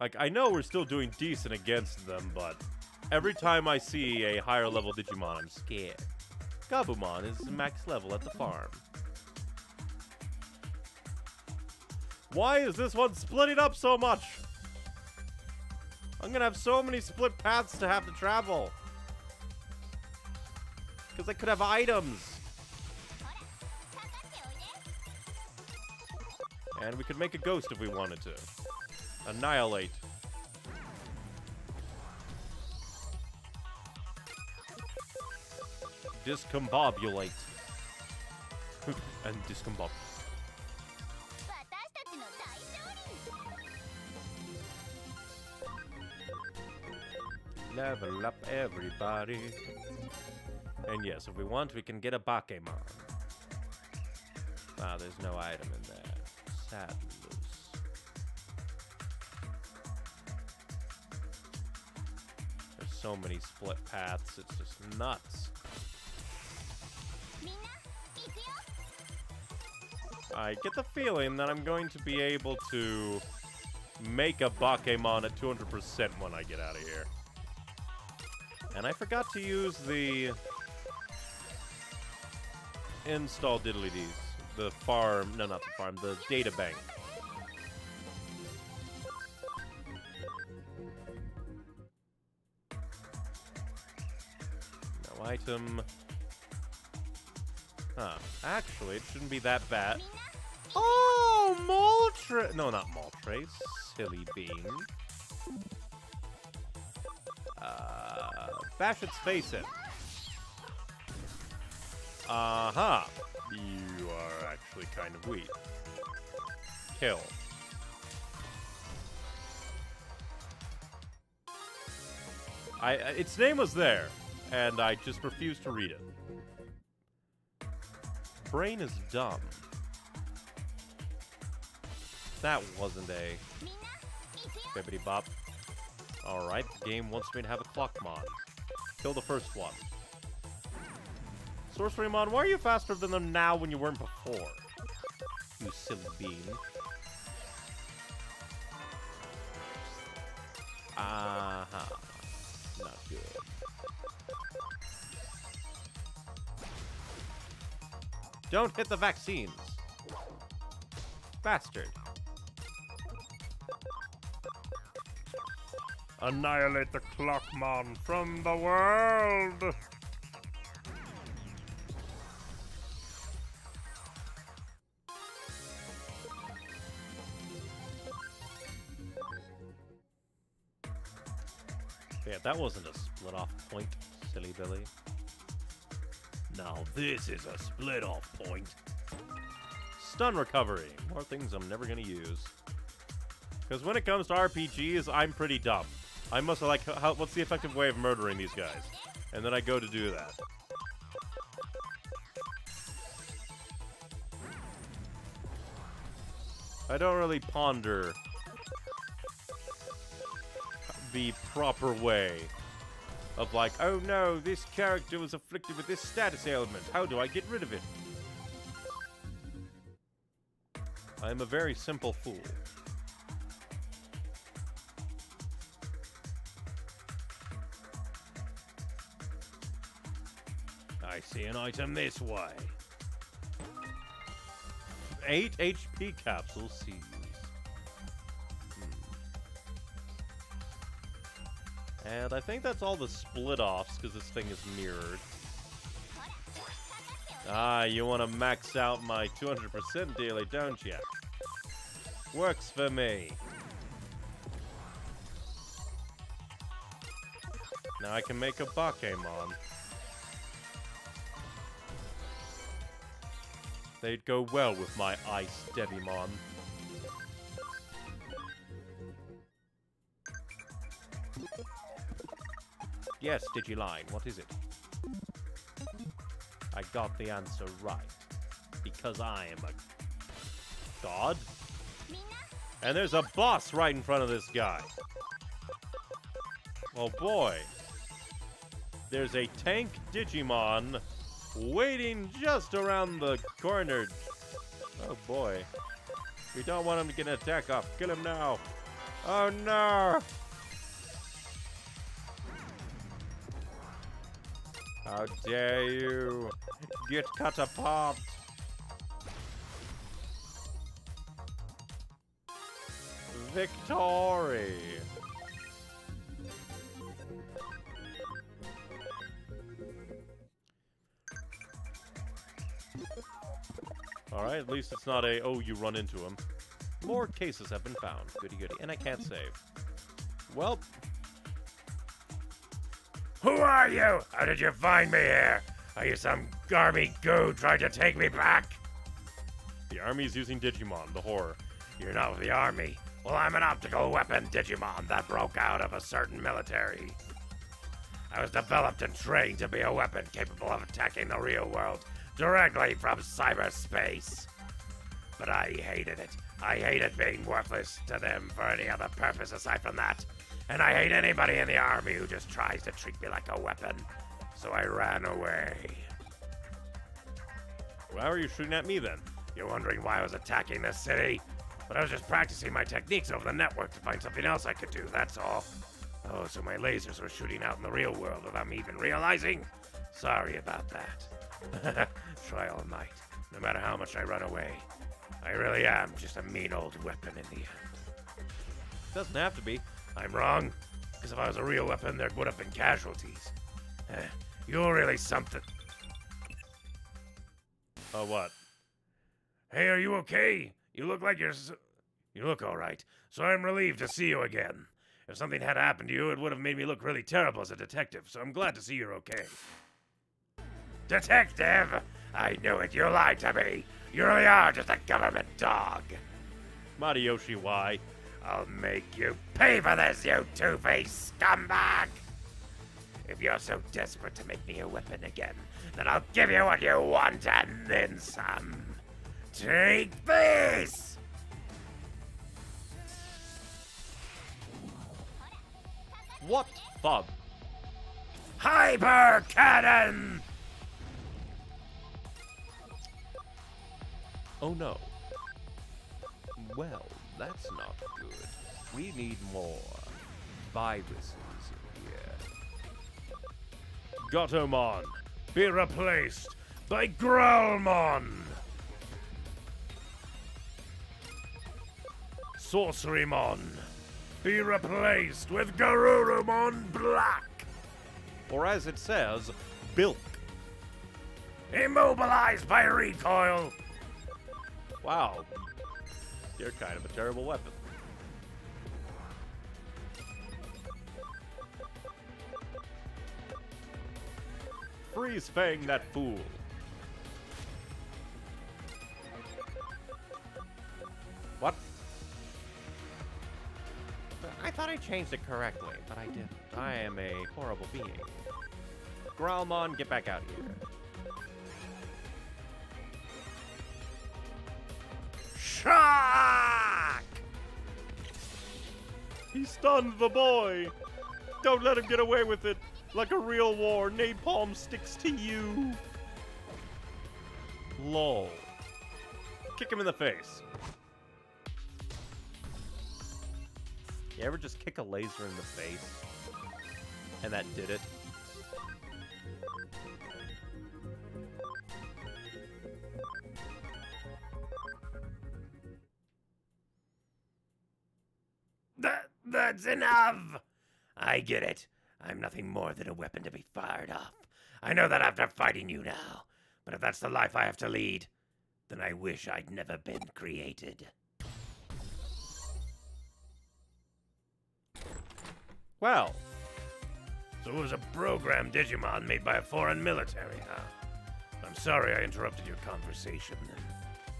Like, I know we're still doing decent against them, but every time I see a higher level Digimon, I'm scared. Gabumon is max level at the farm. Why is this one splitting up so much? I'm gonna have so many split paths to have to travel. Because I could have items. And we could make a ghost if we wanted to. Annihilate. Discombobulate. and discombobulate. Level up everybody. And yes, if we want, we can get a Bakemon. Ah, there's no item in there. Sadly. so many split paths, it's just nuts. I get the feeling that I'm going to be able to make a Bakemon at 200% when I get out of here. And I forgot to use the install diddly-dees. The farm, no, not the farm, the data bank. Item. Huh. Actually, it shouldn't be that bad. Oh, Moltres! No, not Moltres. Silly bean. Uh, bash its face in. Uh-huh. You are actually kind of weak. Kill. I, I- its name was there, and I just refuse to read it. Brain is dumb. That wasn't a... Bibbity bop. Alright, the game wants me to have a Clockmon. Kill the first one. Sorcerymon, why are you faster than them now when you weren't before? You silly bean. Uh-huh. Not good. Don't hit the vaccines. Bastard. Annihilate the Clockmon from the world! Yeah, that wasn't a split off point, silly Billy. Now this is a split off point. Stun recovery. More things I'm never gonna use. Because when it comes to RPGs, I'm pretty dumb. I must like, how, what's the effective way of murdering these guys? And then I go to do that. I don't really ponder the proper way of like, oh no, this character was afflicted with this status ailment. How do I get rid of it? I am a very simple fool. I see an item this way. Eight HP capsules seized. And I think that's all the split offs because this thing is mirrored. Ah, you want to max out my 200% daily, don't you? Works for me. Now I can make a Bakemon. They'd go well with my Ice Devimon. Yes, Digiline, what is it? I got the answer right. Because I am a god. And there's a boss right in front of this guy. Oh boy. There's a tank Digimon waiting just around the corner. Oh boy. We don't want him to get an attack off. Kill him now. Oh no! How dare you get cut apart. Victory! Alright, at least it's not a, oh, you run into him. More cases have been found. Goody goody. And I can't save. Well, Who are you? How did you find me here? Are you some garmy goo trying to take me back? the army's using Digimon, the horror. You're not with the army. Well, I'm an optical weapon Digimon that broke out of a certain military. I was developed and trained to be a weapon capable of attacking the real world directly from cyberspace. But I hated it. I hated being worthless to them for any other purpose aside from that. And I hate anybody in the army who just tries to treat me like a weapon. So I ran away. Why are you shooting at me then? You're wondering why I was attacking this city? But I was just practicing my techniques over the network to find something else I could do, that's all. Oh, so my lasers were shooting out in the real world without me even realizing? Sorry about that. Try all might. No matter how much I run away, I really am just a mean old weapon in the end. Doesn't have to be. I'm wrong, because if I was a real weapon, there would have been casualties. Eh, you're really something. Uh, what? Hey, are you okay? You look like you're. S- you look alright, so I'm relieved to see you again. If something had happened to you, it would have made me look really terrible as a detective, so I'm glad to see you're okay. Detective! I knew it, you lied to me! You really are just a government dog! Matayoshi, why? I'll make you pay for this, you two-faced scumbag! If you're so desperate to make me a weapon again, then I'll give you what you want and then some. Take this! What thud? Hyper Cannon! Oh no. Well, that's not good. We need more viruses in here. Gatomon, be replaced by Growlmon! Sorcerymon, be replaced with Garurumon Black! Or as it says, bilk. Immobilized by recoil! Wow. You're kind of a terrible weapon. Freeze Fang that fool. What? I thought I changed it correctly, but I didn't. I am a horrible being. Growlmon, get back out here. Shock! He stunned the boy! Don't let him get away with it! Like a real war, napalm sticks to you! Lol. Kick him in the face. You ever just kick a laser in the face? And that did it? That, that's enough! I get it. I'm nothing more than a weapon to be fired off. I know that after fighting you now. But if that's the life I have to lead, then I wish I'd never been created. Well, So it was a program Digimon made by a foreign military, huh? I'm sorry I interrupted your conversation.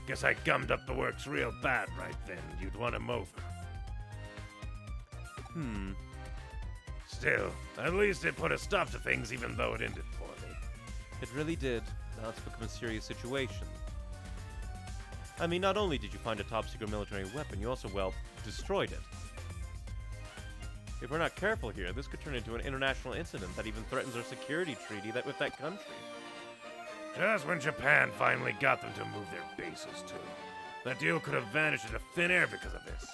Guess I gummed up the works real bad right then. You'd won him over. Hmm. Still, at least it put a stop to things even though it ended poorly. It really did. Now it's become a serious situation. I mean, not only did you find a top secret military weapon, you also, well, destroyed it. If we're not careful here, this could turn into an international incident that even threatens our security treaty that with that country. Just when Japan finally got them to move their bases too. That deal could have vanished into thin air because of this.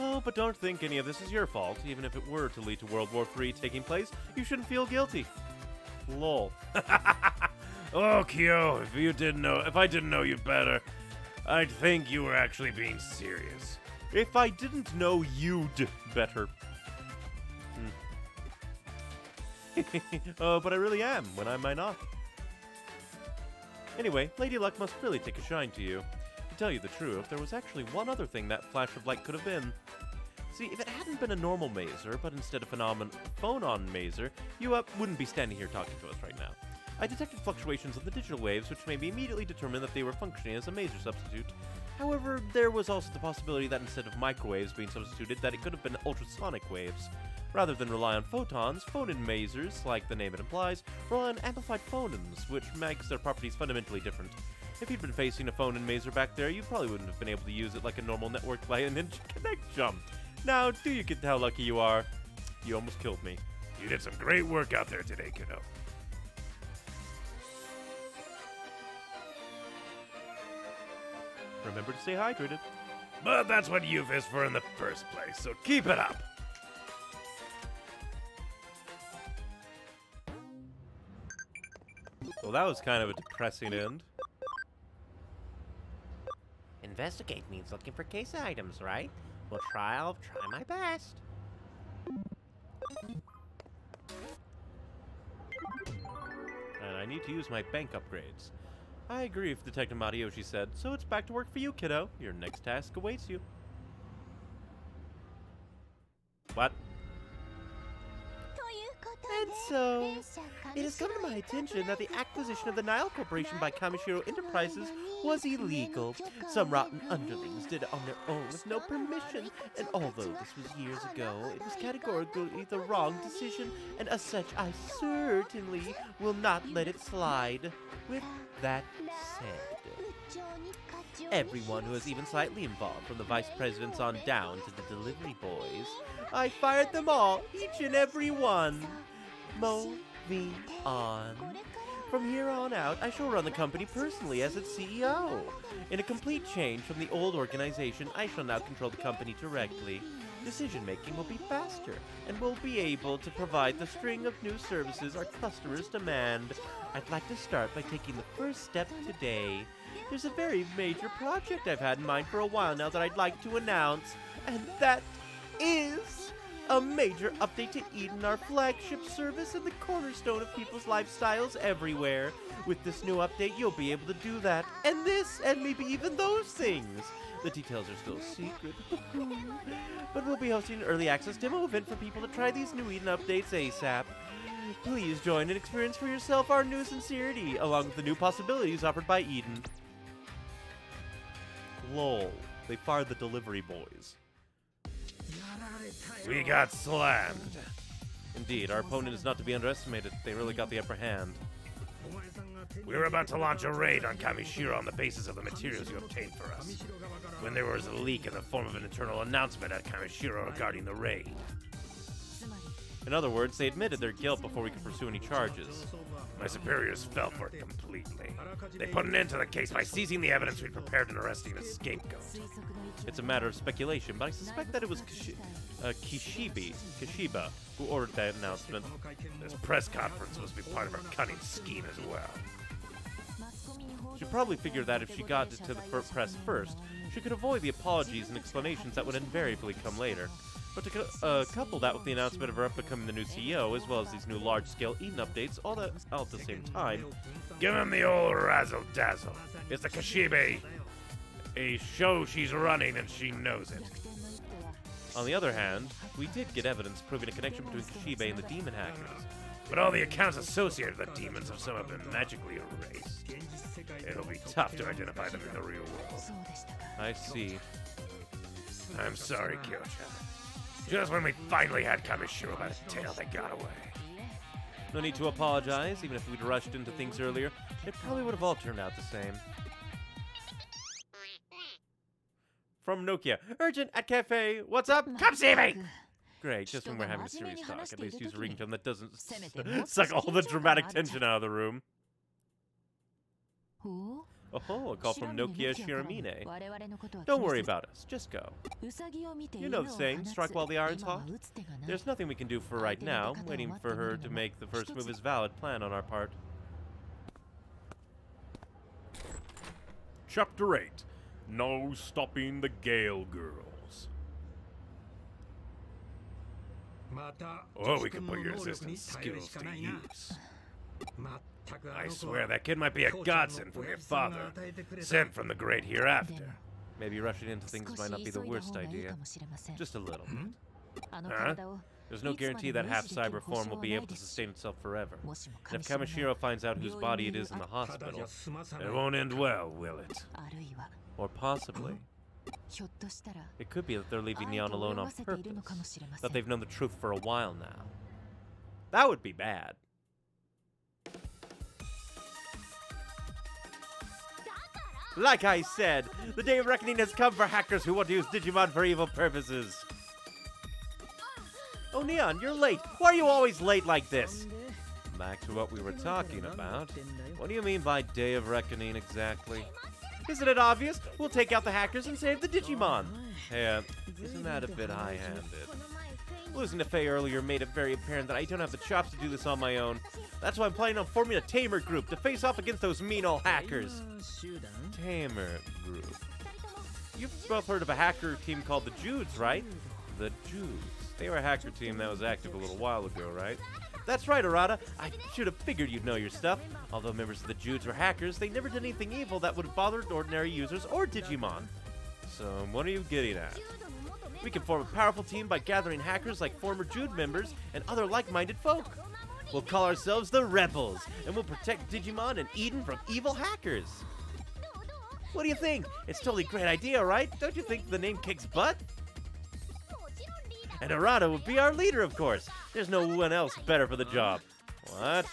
Oh, but don't think any of this is your fault. Even if it were to lead to World War III taking place, you shouldn't feel guilty. Lol. oh, Kyo, if you didn't know, if I didn't know you better, I'd think you were actually being serious. If I didn't know you'd better. Hmm. uh, but I really am, when I might not. Anyway, Lady Luck must really take a shine to you. Tell you the truth, there was actually one other thing that flash of light could have been. See, if it hadn't been a normal maser, but instead a phenomenon phonon maser, you uh, wouldn't be standing here talking to us right now. I detected fluctuations in the digital waves, which made me immediately determine that they were functioning as a maser substitute. However, there was also the possibility that instead of microwaves being substituted, that it could have been ultrasonic waves. Rather than rely on photons, phonon masers, like the name it implies, rely on amplified phonons, which makes their properties fundamentally different. If you'd been facing a phonon maser back there, you probably wouldn't have been able to use it like a normal network by a Ninja Connect jump. Now, do you get how lucky you are? You almost killed me. You did some great work out there today, kiddo. Remember to stay hydrated. But that's what youth is for in the first place, so keep it up. Well, that was kind of a depressing end. Investigate means looking for case items, right? We'll try, I'll try my best. And I need to use my bank upgrades. I agree with Detective Matayoshi said, so it's back to work for you, kiddo. Your next task awaits you. What? So, it has come to my attention that the acquisition of the Nile Corporation by Kamishiro Enterprises was illegal. Some rotten underlings did it on their own with no permission, and although this was years ago, it was categorically the wrong decision, and as such, I certainly will not let it slide. With that said, everyone who was even slightly involved, from the vice presidents on down to the delivery boys, I fired them all, each and every one. Moving on. From here on out, I shall run the company personally as its CEO. In a complete change from the old organization, I shall now control the company directly. Decision making will be faster, and we'll be able to provide the string of new services our customers demand. I'd like to start by taking the first step today. There's a very major project I've had in mind for a while now that I'd like to announce, and that is a major update to Eden, our flagship service and the cornerstone of people's lifestyles everywhere. With this new update, you'll be able to do that, and this, and maybe even those things. The details are still secret, but we'll be hosting an early access demo event for people to try these new Eden updates ASAP. Please join and experience for yourself our new sincerity, along with the new possibilities offered by Eden. Lol. They fired the delivery boys. We got slammed. Indeed, our opponent is not to be underestimated. They really got the upper hand. We were about to launch a raid on Kamishiro on the basis of the materials you obtained for us. When there was a leak in the form of an internal announcement at Kamishiro regarding the raid. In other words, they admitted their guilt before we could pursue any charges. My superiors fell for it completely. They put an end to the case by seizing the evidence we'd prepared and arresting a scapegoat. It's a matter of speculation, but I suspect that it was Kishi- uh, Kishibe, Kishiba who ordered that announcement. This press conference must be part of her cunning scheme as well. She probably figured that if she got to the fir- press first, she could avoid the apologies and explanations that would invariably come later. But to uh, couple that with the announcement of her becoming the new CEO, as well as these new large-scale Eden updates, all all at the same time, Give him the old razzle dazzle. It's the Kashibe, a show she's running and she knows it. on the other hand, we did get evidence proving a connection between Kishibe and the demon hackers. But all the accounts associated with the demons have somehow been magically erased. It'll be tough to identify them in the real world. I see. I'm sorry, Kyocha. Just when we finally had Kamishiro by the tail, they got away. No need to apologize, even if we'd rushed into things earlier, it probably would have all turned out the same. From Nokia, urgent at cafe, what's up? Come see me! Great, just when we're having a serious talk, at least use a ringtone that doesn't suck all the dramatic tension out of the room. Oh, a call from Nokia Shiramine. Don't worry about us, just go. You know the saying, strike while the iron's hot? There's nothing we can do for right now, waiting for her to make the first move is valid plan on our part. Chapter 8 No stopping the Gale girls. Oh, we can put your assistant's skills to use. I swear that kid might be a godsend from your father, sent from the great hereafter. Maybe rushing into things might not be the worst idea. Just a little. Huh? There's no guarantee that half cyber form will be able to sustain itself forever. And if Kamishiro finds out whose body it is in the hospital, It won't end well, will it? Or possibly, it could be that they're leaving Neon alone on purpose. That they've known the truth for a while now. That would be bad. Like I said, the day of reckoning has come for hackers who want to use Digimon for evil purposes. Oh, Neon, you're late. Why are you always late like this? Back to what we were talking about. What do you mean by day of reckoning exactly? Isn't it obvious? We'll take out the hackers and save the Digimon. Hey, uh, isn't that a bit high-handed? Losing to Faye earlier made it very apparent that I don't have the chops to do this on my own. That's why I'm planning on forming a Tamer group to face off against those mean old hackers. Tamer group. You've both heard of a hacker team called the Judes, right? The Judes. They were a hacker team that was active a little while ago, right? That's right, Arata. I should have figured you'd know your stuff. Although members of the Judes were hackers, they never did anything evil that would have bothered ordinary users or Digimon. So, what are you getting at? We can form a powerful team by gathering hackers like former Jude members and other like-minded folk. We'll call ourselves the Rebels, and we'll protect Digimon and Eden from evil hackers. What do you think? It's a totally great idea, right? Don't you think the name kicks butt? And Arata will be our leader, of course. There's no one else better for the job. What?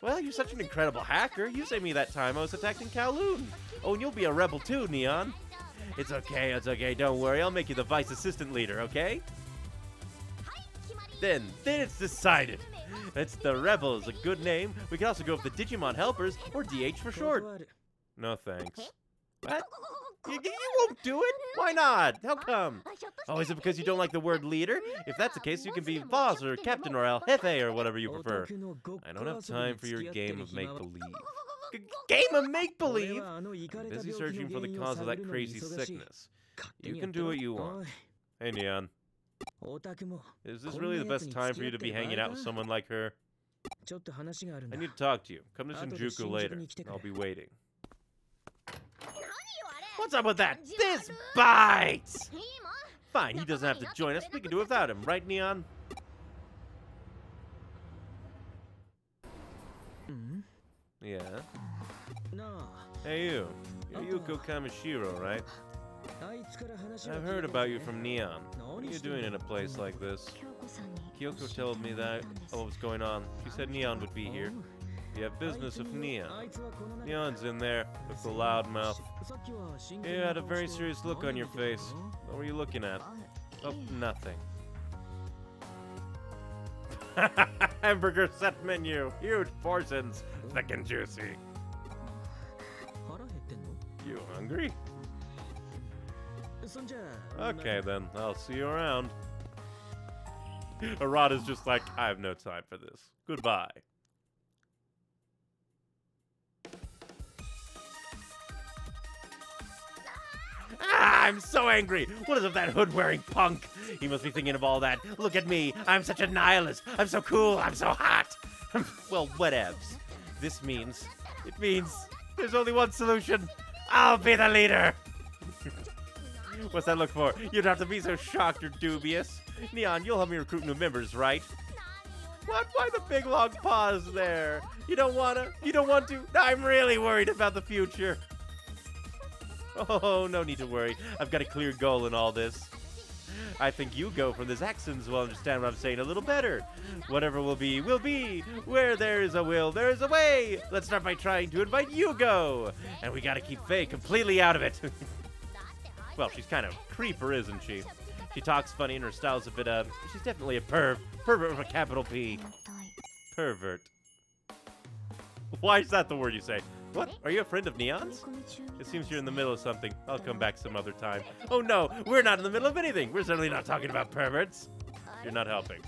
Well, you're such an incredible hacker. You saved me that time I was attacking Kowloon. Oh, and you'll be a rebel too, Neon. It's okay, it's okay. Don't worry. I'll make you the vice assistant leader, okay? Then, then it's decided. It's the Rebels, a good name. We can also go with the Digimon Helpers, or DH for short. No thanks. What? You, you won't do it? Why not? How come? Oh, is it because you don't like the word leader? If that's the case, you can be boss or captain or El Jefe or whatever you prefer. I don't have time for your game of make-believe. G- game of make-believe? I'm busy searching for the cause of that crazy sickness. You can do what you want. Hey, Neon. Is this really the best time for you to be hanging out with someone like her? I need to talk to you. Come to Shinjuku later. I'll be waiting. What's up with that? This bites! Fine, he doesn't have to join us. We can do it without him, right, Neon? Hmm? Yeah. No. Hey, you. You're Yuko Kamishiro, right? I've heard about you from Neon. What are you doing in a place like this? Kyoko told me that oh, what was going on. She said Neon would be here. Oh. You have business with Neon. Neon's in there with the loud mouth. You had a very serious look on your face. What were you looking at? Oh, nothing. Hamburger set menu. Huge portions. Thick and juicy. You hungry? Okay then, I'll see you around. Arad is just like, I have no time for this. Goodbye. Ah, I'm so angry. What is with that hood-wearing punk? He must be thinking of all that. Look at me. I'm such a nihilist. I'm so cool. I'm so hot. well, whatevs. This means, it means there's only one solution. I'll be the leader. What's that look for? You don't have to be so shocked or dubious. Neon, you'll help me recruit new members, right? What? Why the big long pause there? You don't wanna? You don't want to? I'm really worried about the future. Oh, no need to worry. I've got a clear goal in all this. I think you go from this accents will understand what I'm saying a little better. Whatever will be, will be. Where there is a will, there is a way. Let's start by trying to invite Yugo. And we gotta keep Faye completely out of it. well, she's kind of creeper, isn't she? She talks funny and her style's a bit, uh, she's definitely a perv. Pervert with a capital P. Pervert. Why is that the word you say? What? Are you a friend of Neon's? It seems you're in the middle of something. I'll come back some other time. Oh no, we're not in the middle of anything. We're certainly not talking about perverts. You're not helping.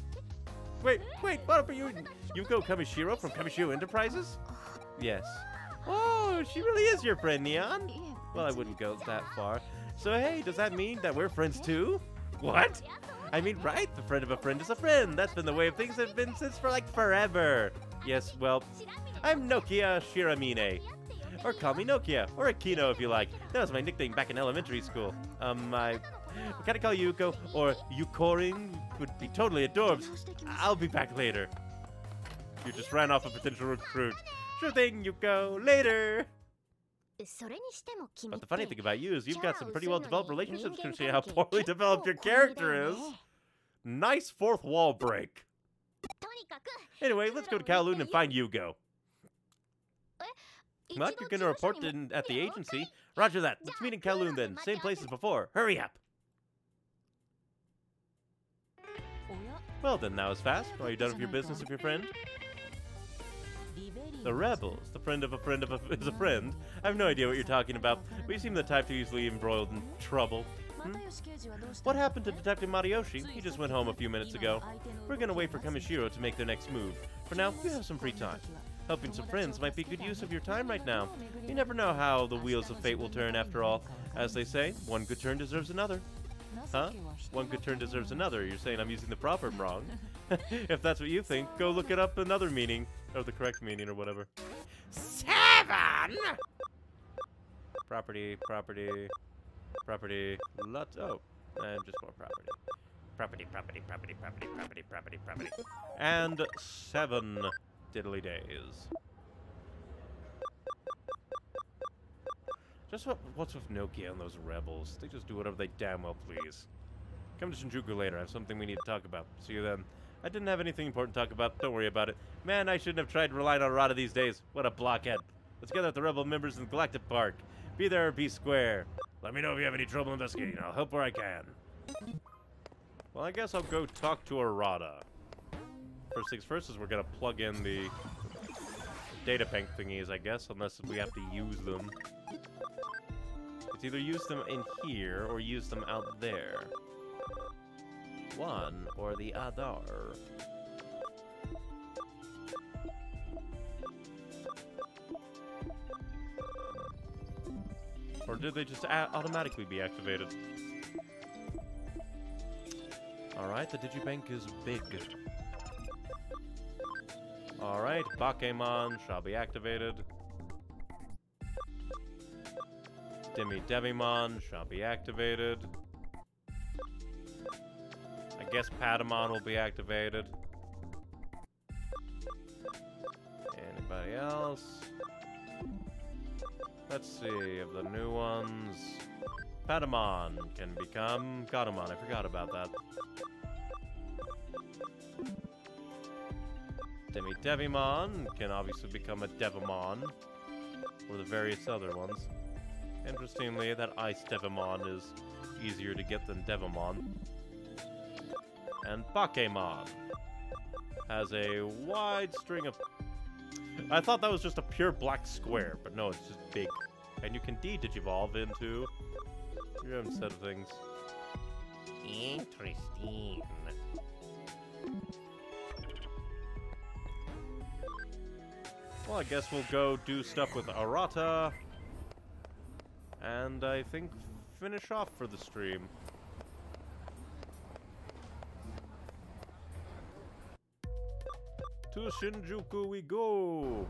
Wait, wait, what are you? Yuko Kamishiro from Kamishiro Enterprises? Yes. Oh, she really is your friend, Neon? Well, I wouldn't go that far. So hey, does that mean that we're friends too? What? I mean, right? The friend of a friend is a friend. That's been the way of things have been since for like forever. Yes, well, I'm Nokia Shiramine. Or call me Nokia, or Akino if you like. That was my nickname back in elementary school. Um, I I call you Yuko or Yukoring would be totally adorbs. I'll be back later. You just ran off a potential recruit. Sure thing, Yuko. Later. But the funny thing about you is you've got some pretty well-developed relationships considering how poorly developed your character is. Nice fourth wall break. Anyway, let's go to Kowloon and find Yugo. What? You're gonna report in, at the agency? Roger that. Let's meet in Kowloon then. Same place as before. Hurry up. Well then, that was fast. Are you done with your business with your friend? The rebels. The friend of a friend of a is a friend. I have no idea what you're talking about, but you seem the type to easily embroiled in trouble. Hmm? What happened to Detective Matayoshi? He just went home a few minutes ago. We're gonna wait for Kamishiro to make their next move. For now, we have some free time. Helping some friends might be good use of your time right now. You never know how the wheels of fate will turn after all. As they say, one good turn deserves another. Huh? One good turn deserves another. You're saying I'm using the proverb wrong. if that's what you think, go look it up another meaning. Or the correct meaning or whatever. Seven! Property, property, property, lot. Oh, and just more property. Property, property, property, property, property, property, property. And seven diddly days. Just what, what's with Nokia and those rebels? They just do whatever they damn well please. Come to Shinjuku later. I have something we need to talk about. See you then. I didn't have anything important to talk about. Don't worry about it. Man, I shouldn't have tried relying on Rada these days. What a blockhead. Let's gather at the rebel members in Galactic Park. Be there or be square. Let me know if you have any trouble investigating. I'll help where I can. Well, I guess I'll go talk to Arata. First things first is we're gonna plug in the data bank thingies, I guess, unless we have to use them. It's either use them in here or use them out there. One or the other. Or did they just automatically be activated? Alright, the Digibank is big. Alright, Bakemon shall be activated. Demi Devimon shall be activated. I guess Patamon will be activated. Anybody else? Let's see, of the new ones... Patamon can become Gatomon. I forgot about that. Demi Devimon can obviously become a Devimon. Or the various other ones. Interestingly, that Ice Devimon is easier to get than Devimon. And Bakemon has a wide string of... I thought that was just a pure black square, but no, it's just big. And you can de-digivolve into your own set of things. Interesting. Well, I guess we'll go do stuff with Arata. And I think finish off for the stream. To Shinjuku we go!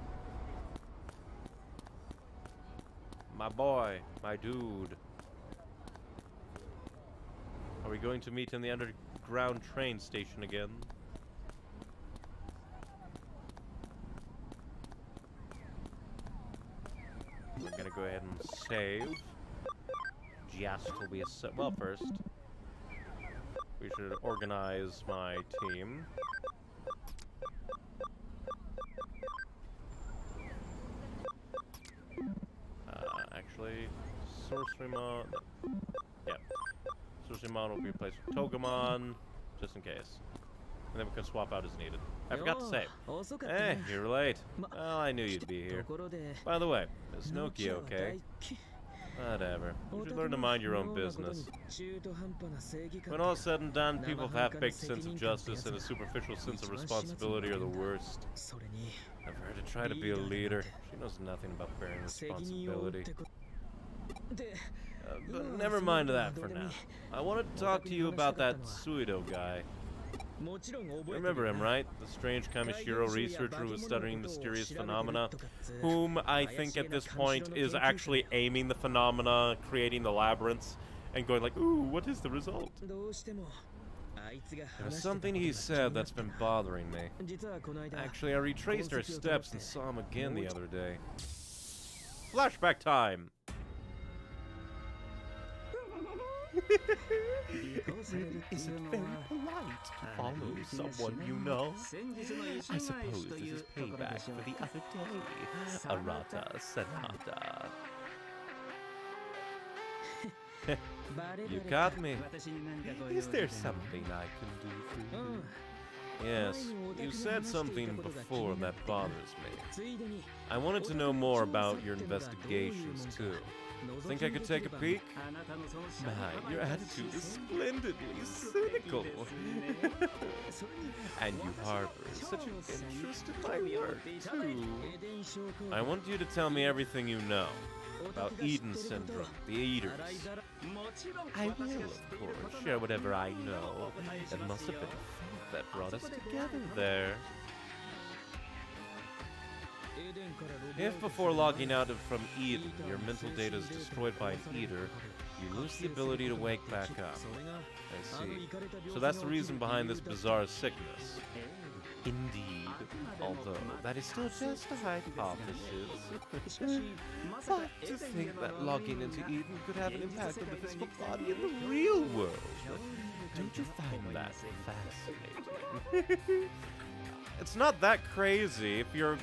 My boy, my dude. Are we going to meet in the underground train station again? We're gonna go ahead and save. Just will be a set. Well, first, we should organize my team. Uh, actually, Sorcerymon. Yeah. Sorcerymon will be replaced with Togemon, just in case. And then we can swap out as needed. I forgot to say. Hey, you're late. Well, I knew you'd be here. By the way, is Nokia okay? Whatever. You should learn to mind your own business. When all's said and done, people with half-baked sense of justice and a superficial sense of responsibility are the worst. I've heard her try to be a leader. She knows nothing about bearing responsibility. Uh, but never mind that for now. I wanted to talk to you about that Suedou guy. Remember him, right? The strange Kamishiro researcher who was studying mysterious phenomena, whom I think at this point is actually aiming the phenomena, creating the labyrinths, and going like, ooh, what is the result? There's something he said that's been bothering me. Actually, I retraced our steps and saw him again the other day. Flashback time! Isn't very polite to follow someone you know. I suppose this is payback for the other day. Arata Sanada. You got me. Is there something I can do for you? Yes, you said something before that bothers me. I wanted to know more about your investigations, too. Think I could take a peek? My, your attitude is splendidly cynical. and you harbor such an interest in my too. I want you to tell me everything you know about Eden Syndrome, the Eaters. I will, of course, share whatever I know. It must have been that brought us together there. If before logging out of from Eden, your mental data is destroyed by an Eater, you lose the ability to wake back up. I see. So that's the reason behind this bizarre sickness. Indeed. Although, that is still just a hypothesis. but to think that logging into Eden could have an impact on the physical body in the real world. Don't you find that fascinating? it's not that crazy if you're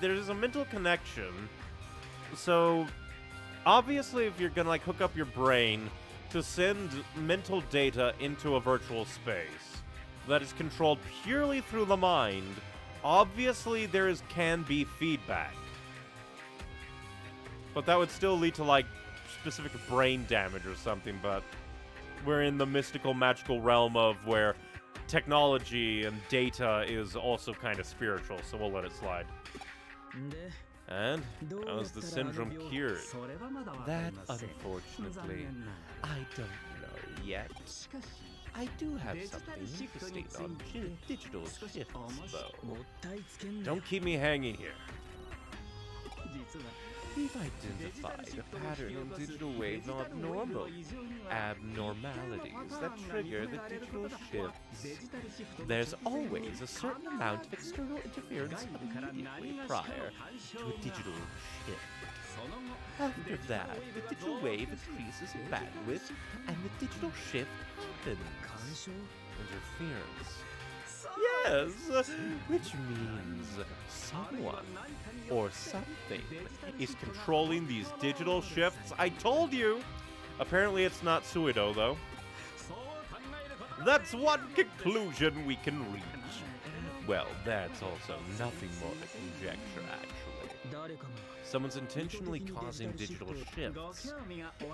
there's a mental connection. So obviously if you're gonna like hook up your brain to send mental data into a virtual space that is controlled purely through the mind, obviously there is can be feedback. But that would still lead to like specific brain damage or something, but we're in the mystical magical realm of where technology and data is also kind of spiritual, so we'll let it slide. And how's the syndrome cured? That, unfortunately, I don't know yet. I do have something interesting on digital shifts, though. Don't keep me hanging here. We've identified a pattern in digital wave abnormal abnormalities that trigger the digital shifts. There's always a certain amount of external interference immediately prior to a digital shift. After that, the digital wave increases in bandwidth and the digital shift happens. Interference. Yes, which means someone or something is controlling these digital shifts. I told you! Apparently it's not Suedou, though. That's one conclusion we can reach. Well, that's also nothing more than conjecture, actually. Someone's intentionally causing digital shifts.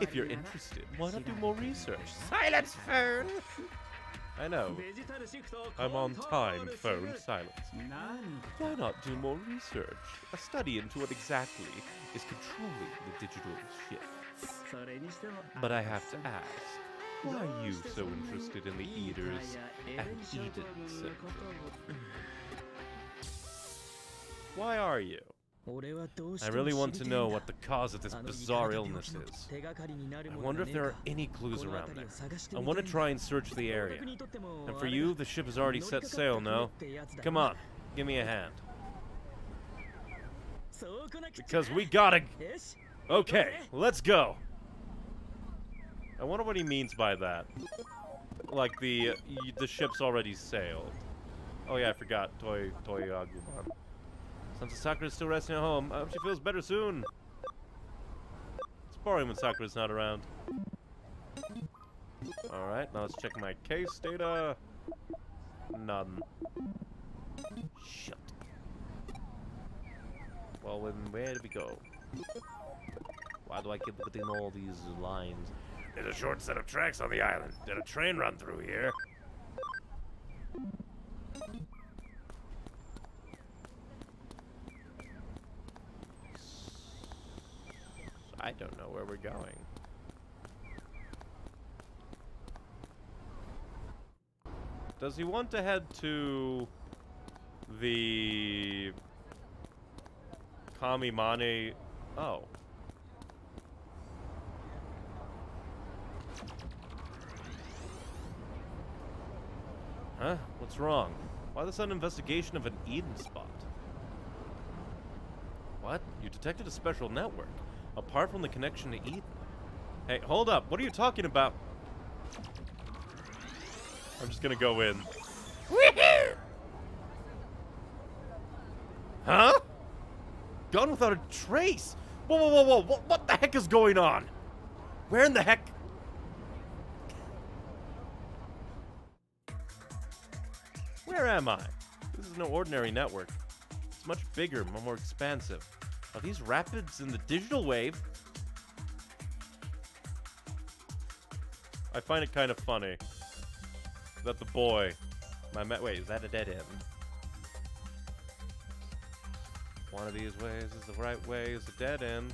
If you're interested, why not do more research? Silence, phone! I know. I'm on time, phone silence. Why not do more research? A study into what exactly is controlling the digital shift. But I have to ask, why are you so interested in the Eaters and Eden syndrome? Why are you? I really want to know what the cause of this bizarre illness is. I wonder if there are any clues around there. I want to try and search the area. And for you, the ship has already set sail, no? Come on, give me a hand. Because we gotta... Okay, let's go. I wonder what he means by that. Like the uh, the ship's already sailed. Oh yeah, I forgot. Toy Toy Agumon. Since Sakura is still resting at home, I hope she feels better soon. It's boring when Sakura's not around. Alright, now let's check my case data. None. Shut. Well, then where did we go? Why do I keep getting all these lines? There's a short set of tracks on the island. Did a train run through here? I don't know where we're going. Does he want to head to the Kamimane? Oh. Huh? What's wrong? Why the sudden investigation of an Eden spot? What? You detected a special network, apart from the connection to Eden. Hey, hold up. What are you talking about? I'm just gonna go in. Huh? Gone without a trace. Whoa, whoa, whoa, whoa. What, what the heck is going on? Where in the heck? Where am I? This is no ordinary network. It's much bigger, more expansive. Are these rapids in the digital wave? I find it kind of funny that the boy, my ma- wait, is that a dead end? One of these ways is the right way, is a dead end.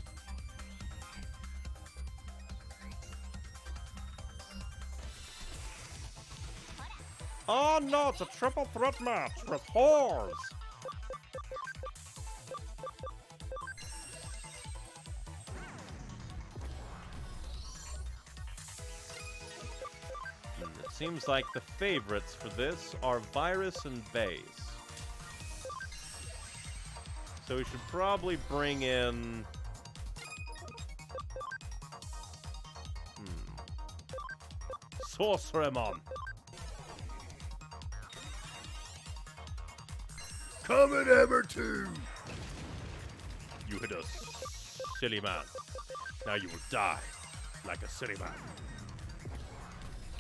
Ah, oh no, it's a triple threat match with whores! Seems like the favorites for this are Virus and Base. So we should probably bring in... Hmm. Sorcerymon. Coming ever too. You hit a silly man. Now you will die like a silly man.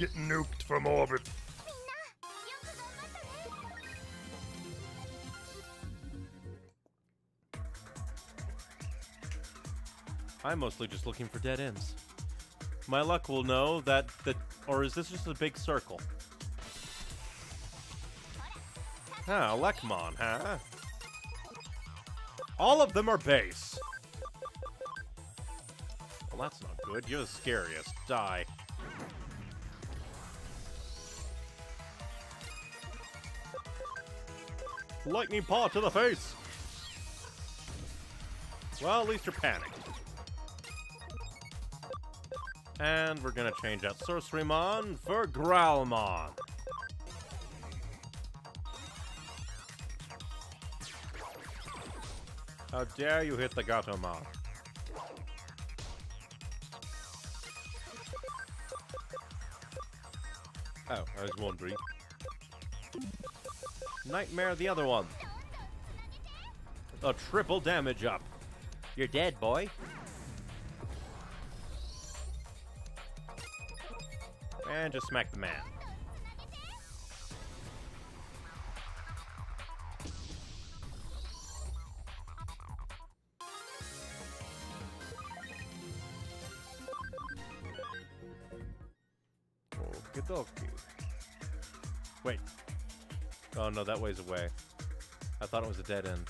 Getting nuked from orbit. I'm mostly just looking for dead ends. My luck will know that the... Or is this just a big circle? Ah, Elecmon, huh? All of them are base. Well, that's not good. You're the scariest. Die. Lightning paw to the face! Well, at least you're panicked. And we're gonna change out Sorcerymon for Growlmon. How dare you hit the Gatomon? Oh, I was wondering. Nightmare the other one. A triple damage up. You're dead, boy. And just smack the man. No, that way's away. I thought it was a dead end.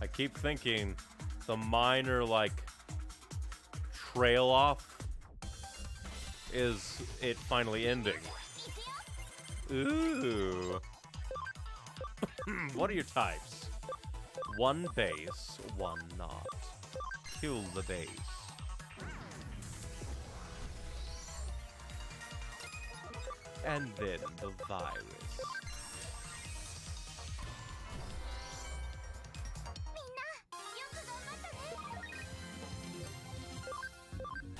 I keep thinking the minor, like, trail off is it finally ending. Ooh. what are your types? One base, one not. Kill the base. And then the virus.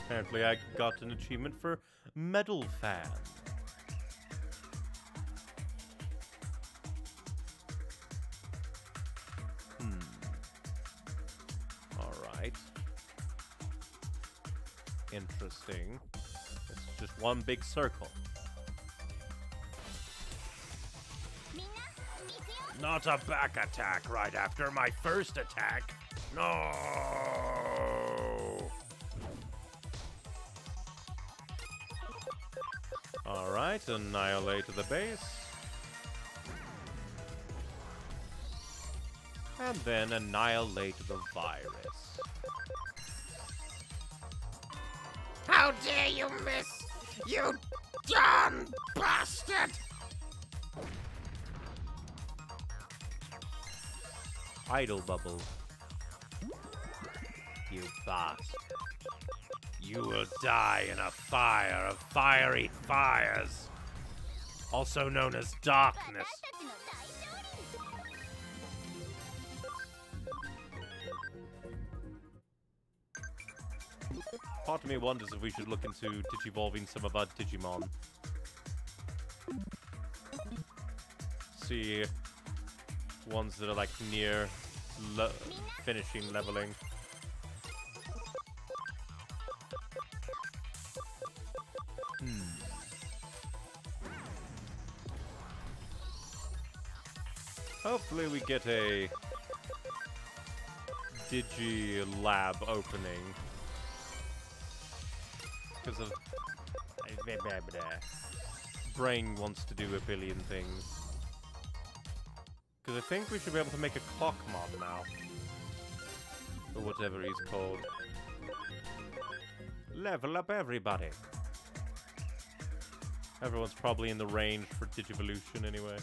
Apparently I got an achievement for Metal Fan. Hmm. Alright. Interesting. It's just one big circle. Not a back attack right after my first attack. No. Alright, annihilate the base. And then annihilate the virus. How dare you miss? You darn bastard! Idle bubble. You bastard. You will die in a fire of fiery fires, also known as darkness. Part of me wonders if we should look into digivolving some of our Digimon. See ones that are like near le finishing leveling. Hopefully we get a Digi lab opening. Because of brain wants to do a billion things. Because I think we should be able to make a clock mod now. Or whatever he's called. Level up everybody. Everyone's probably in the range for Digivolution anyway.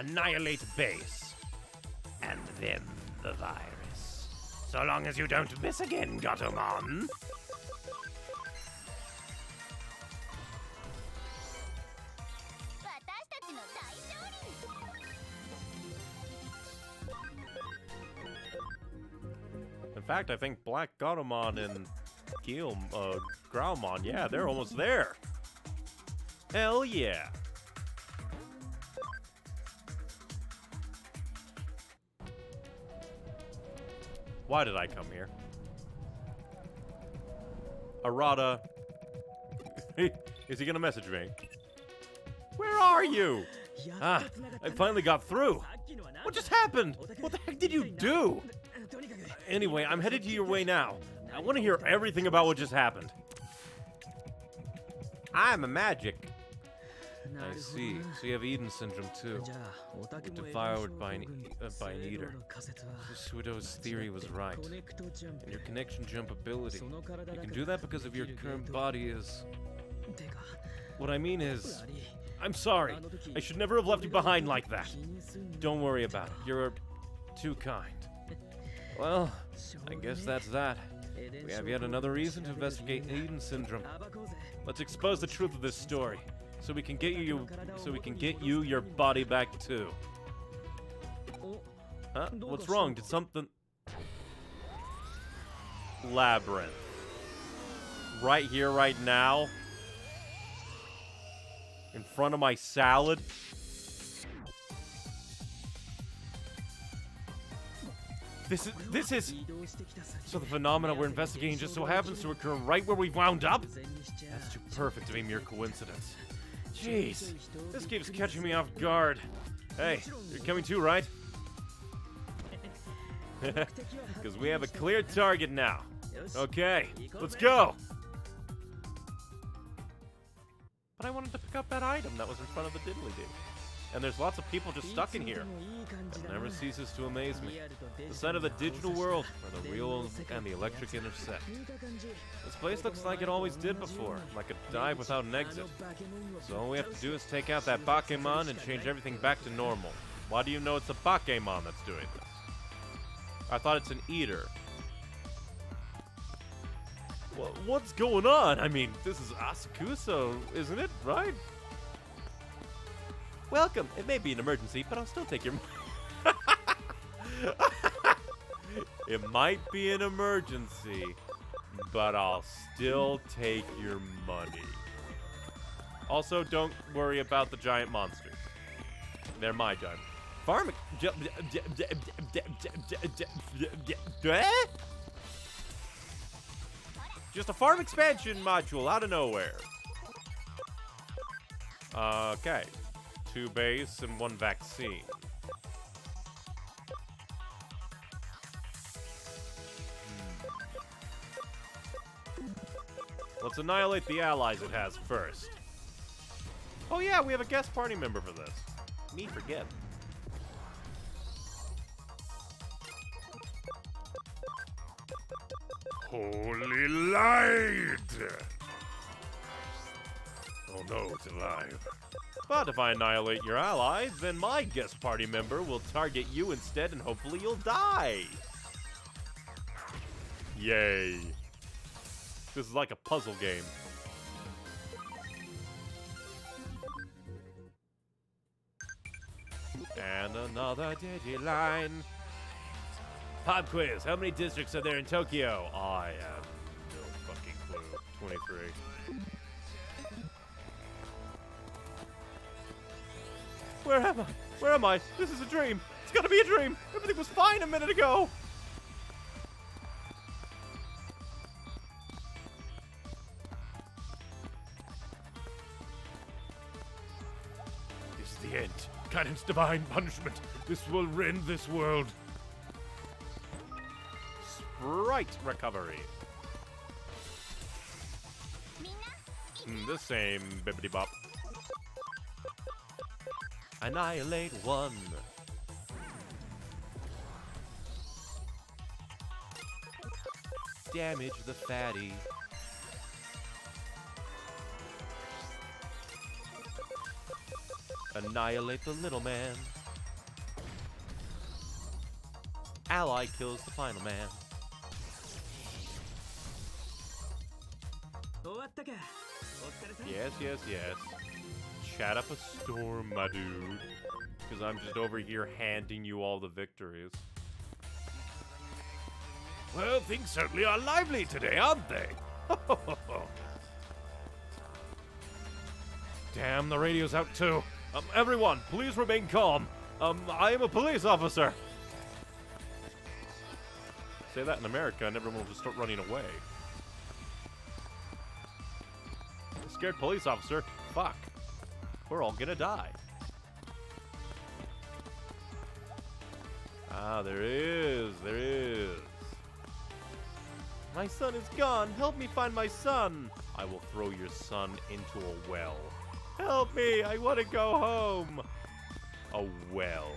Annihilate base. And then the virus. So long as you don't miss again, Gatomon. In fact, I think Black Gatomon and Gil, uh, Growlmon, yeah, they're almost there. Hell yeah. Why did I come here? Arata. Is he gonna message me? Where are you? Ah, I finally got through. What just happened? What the heck did you do? Anyway, I'm headed to your way now. I want to hear everything about what just happened. I'm a magic. I see. So you have Eden syndrome too. Devoured by an, uh, by an eater. Suedou's theory was right. And your connection jump ability. You can do that because of your current body is. What I mean is, I'm sorry. I should never have left you behind like that. Don't worry about it. You're too kind. Well, I guess that's that. We have yet another reason to investigate Eden syndrome. Let's expose the truth of this story, so we can get you, so we can get you your body back too. Huh? What's wrong? Did something? Labyrinth. Right here, right now. In front of my salad. This is this is so the phenomena we're investigating just so happens to occur right where we wound up. That's too perfect to be mere coincidence. Jeez, this keeps catching me off guard. Hey, you're coming too, right? Because we have a clear target now. Okay, let's go. But I wanted to pick up that item that was in front of the diddly doo. And there's lots of people just stuck in here. It never ceases to amaze me. The sight of the digital world, where the real and the electric intersect. This place looks like it always did before, like a dive without an exit. So all we have to do is take out that Bakemon and change everything back to normal. Why do you know it's a Bakemon that's doing this? I thought it's an eater. Wha- What's going on? I mean, this is Asakusa, isn't it? Right? Welcome. It may be an emergency, but I'll still take your. money. it might be an emergency, but I'll still take your money. Also, don't worry about the giant monsters. They're my giant. Farm. Just a farm expansion module out of nowhere. Okay two base, and one vaccine. Hmm. Let's annihilate the allies it has first. Oh yeah, we have a guest party member for this. Me forget. Holy light! Oh no, it's alive. But if I annihilate your allies, then my guest party member will target you instead and hopefully you'll die. Yay. This is like a puzzle game. And another Digiline. Pop quiz. How many districts are there in Tokyo? I have no fucking clue. 23. Where am I? Where am I? This is a dream. It's gotta be a dream. Everything was fine a minute ago. This is the end. Guidance divine punishment. This will rend this world. Sprite recovery. Mm, the same bibbity bop. Annihilate one. Damage the fatty. Annihilate the little man. Ally kills the final man. Yes, yes, yes. Chat up a storm, my dude. Because I'm just over here handing you all the victories. Well, things certainly are lively today, aren't they? Damn, the radio's out too. Um, everyone, please remain calm. Um, I am a police officer. Say that in America and everyone will just start running away. Scared police officer? Fuck. We're all gonna die. Ah, there is. There is. My son is gone. Help me find my son. I will throw your son into a well. Help me. I want to go home. A well.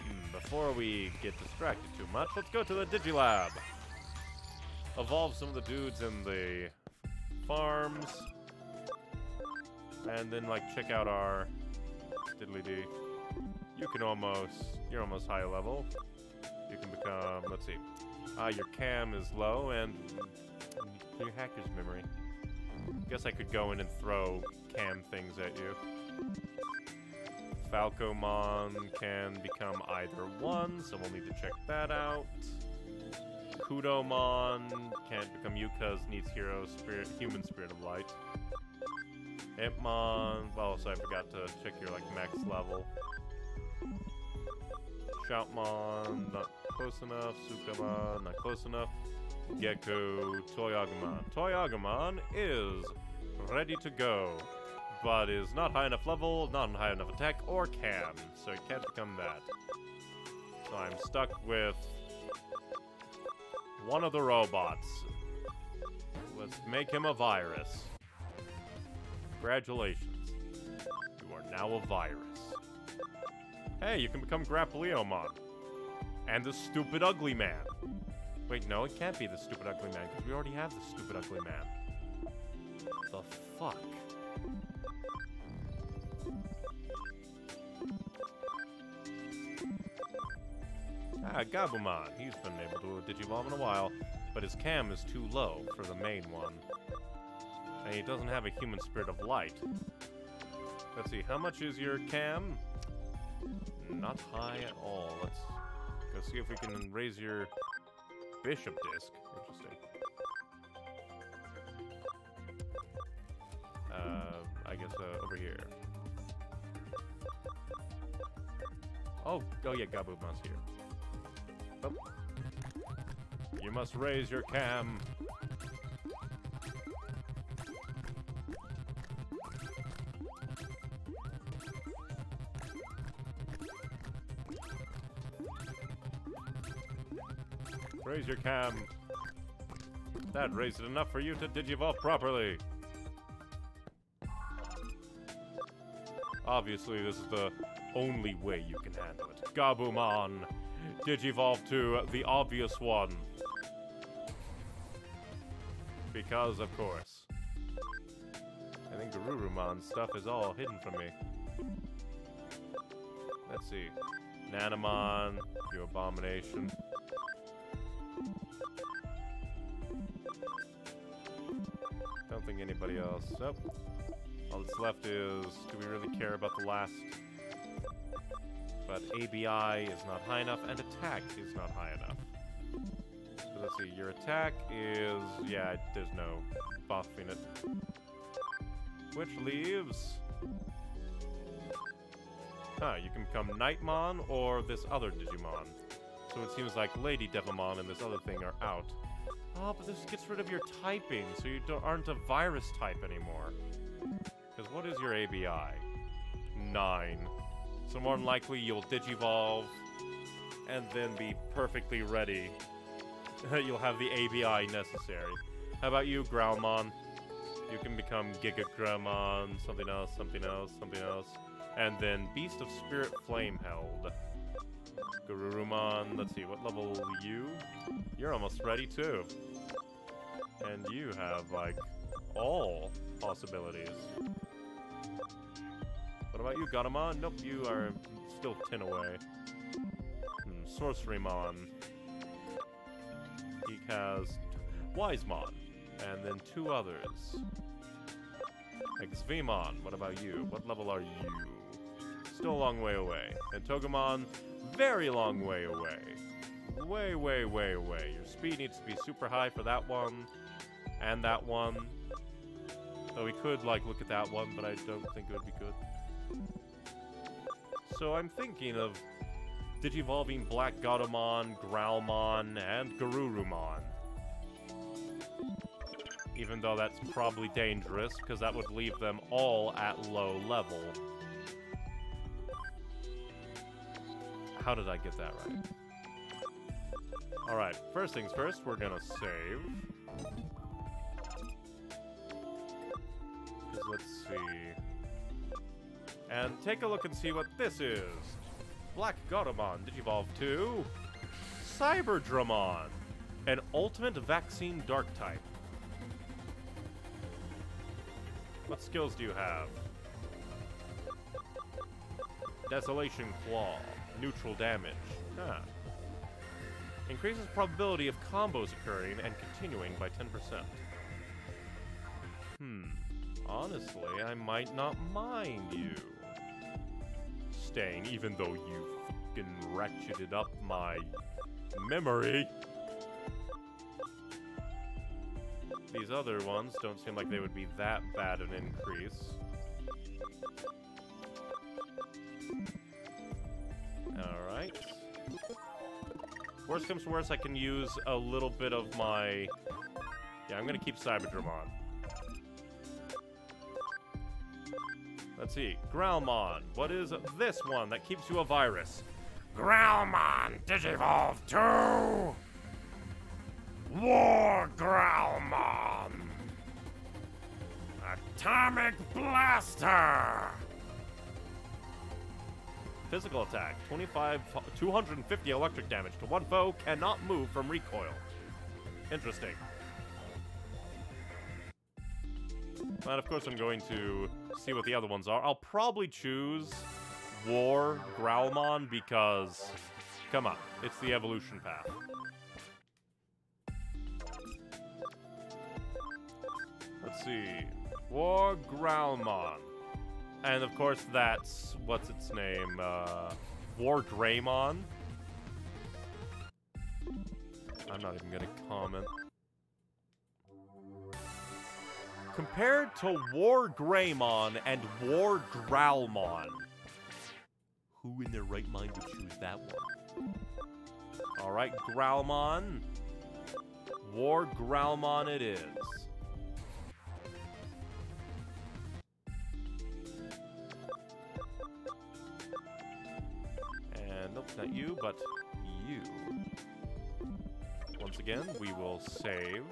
Hmm, before we get distracted too much, let's go to the Digilab. Evolve some of the dudes in the farms. And then, like, check out our diddly dee. You can almost, you're almost high level. You can become, let's see. Ah, your cam is low and your hacker's memory. Guess I could go in and throw cam things at you. Falcomon can become either one, so we'll need to check that out. Kudamon can't become Yuka's needs hero spirit, human spirit of light. Impmon, well, oh, so I forgot to check your like max level. Shoutmon, not close enough. Sukamon, not close enough. Gecko, ToyAgumon. ToyAgumon is ready to go, but is not high enough level, not high enough attack, or can, so it can't become that. So I'm stuck with one of the robots. Let's make him a virus. Congratulations. You are now a virus. Hey, you can become GrapLeomon. And the stupid ugly man. Wait, no, it can't be the stupid ugly man, because we already have the stupid ugly man. The fuck? Ah, Gabumon. He's been able to Digivolve in a while, but his cam is too low for the main one. And he doesn't have a human spirit of light. Let's see, how much is your cam? Not high at all. Let's go see if we can raise your bishop disc. Interesting. Uh, I guess uh, over here. Oh, oh yeah, Gabumon's here. Oh. You must raise your cam. Raise your cam. That raised it enough for you to digivolve properly. Obviously, this is the only way you can handle it. Gabumon, Digivolve to the obvious one. Because, of course. I think Garurumon stuff is all hidden from me. Let's see. Nanimon, you abomination. Don't think anybody else. Nope. All that's left is, do we really care about the last? But ABI is not high enough, and attack is not high enough. So let's see, your attack is, yeah, there's no buffing it. Which leaves... Huh, you can become Nightmon or this other Digimon. So it seems like Lady Devimon and this other thing are out. Oh, but this gets rid of your typing, so you aren't a virus type anymore. Because what is your ABI? Nine. So more than likely you'll Digivolve and then be perfectly ready. you'll have the ABI necessary. How about you, Growlmon? You can become Giga something else, something else, something else. And then Beast of Spirit Flame held. Garurumon, let's see, what level you? You're almost ready too. And you have, like, all possibilities. What about you, Gatomon? Nope, you are still 10 away. Hmm, Sorcerymon. He has Wisemon, and then two others. ExVeemon, what about you? What level are you? Still a long way away. And Togemon, very long way away. Way, way, way away. Your speed needs to be super high for that one, and that one. Though we could, like, look at that one, but I don't think it would be good. So I'm thinking of Digivolving Black Gatomon, Growlmon, and Garurumon. Even though that's probably dangerous, because that would leave them all at low level. How did I get that right? Alright, first things first, we're gonna save. let's see. And take a look and see what this is. Black Gatomon Digivolve to Cyberdramon, an ultimate vaccine dark type. What skills do you have? Desolation Claw, neutral damage. Huh. Increases probability of combos occurring and continuing by 10%. Hmm. Honestly, I might not mind you staying, even though you fucking ratcheted up my memory. These other ones don't seem like they would be that bad an increase. Alright. Worst comes to worst, I can use a little bit of my... Yeah, I'm gonna keep Cyberdramon. Let's see. Growlmon. What is this one that keeps you a virus? Growlmon Digivolve to War Growlmon. Atomic Blaster. Physical attack. 25, 250 electric damage to one foe. Cannot move from recoil. Interesting. And of course I'm going to see what the other ones are. I'll probably choose War Growlmon because, come on, it's the evolution path. Let's see. War Growlmon. And of course that's, what's its name, uh, War Greymon. I'm not even gonna comment. Compared to War Greymon and War Growlmon. Who in their right mind would choose that one? Alright, Growlmon. War Growlmon it is. And, nope, not you, but you. Once again, we will save.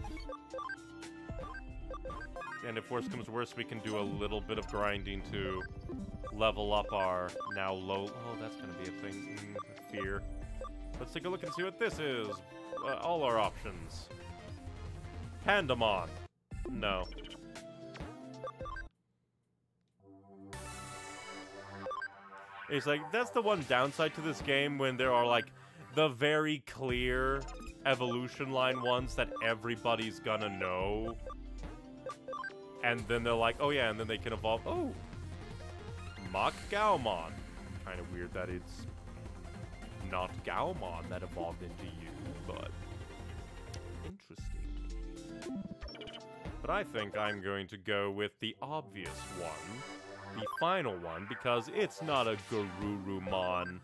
And if worse comes to worse, we can do a little bit of grinding to level up our now low... Oh, that's gonna be a thing. Mm, fear. Let's take a look and see what this is. Uh, all our options. Pandamon. No. It's like, that's the one downside to this game when there are like the very clear evolution line ones that everybody's gonna know. And then they're like, oh yeah, and then they can evolve. Oh! Mach Gaomon. Kind of weird that it's not Gaomon that evolved into you, but interesting. But I think I'm going to go with the obvious one, the final one, because it's not a Garurumon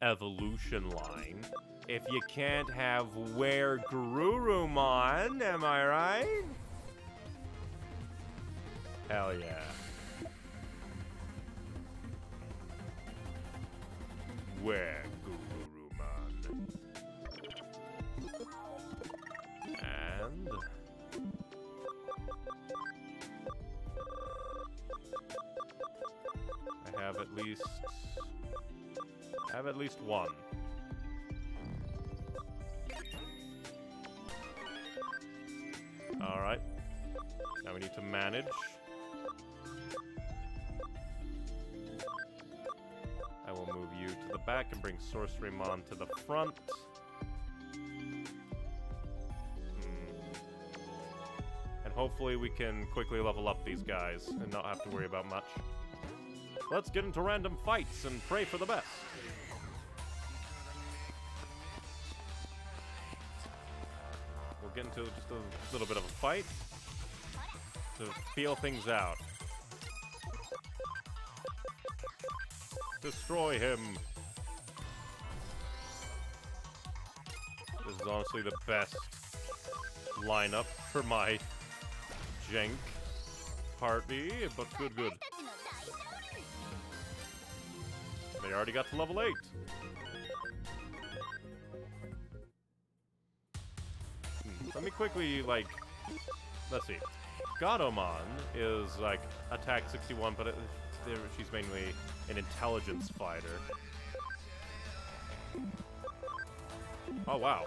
evolution line. If you can't have Where Garurumon, am I right? Hell yeah. Where Garurumon? And... I have at least... I have at least one. Alright. Now we need to manage. I will move you to the back and bring Sorcery Sorcerymon to the front. Hmm. And hopefully we can quickly level up these guys and not have to worry about much. Let's get into random fights and pray for the best. We'll get into just a little bit of a fight to feel things out. Destroy him. This is honestly the best lineup for my jank party, but good, good. They already got to level 8. Hmm, Let me quickly, like, let's see. Gatomon is, like, attack 61, but it, she's mainly an intelligence fighter. Oh, wow.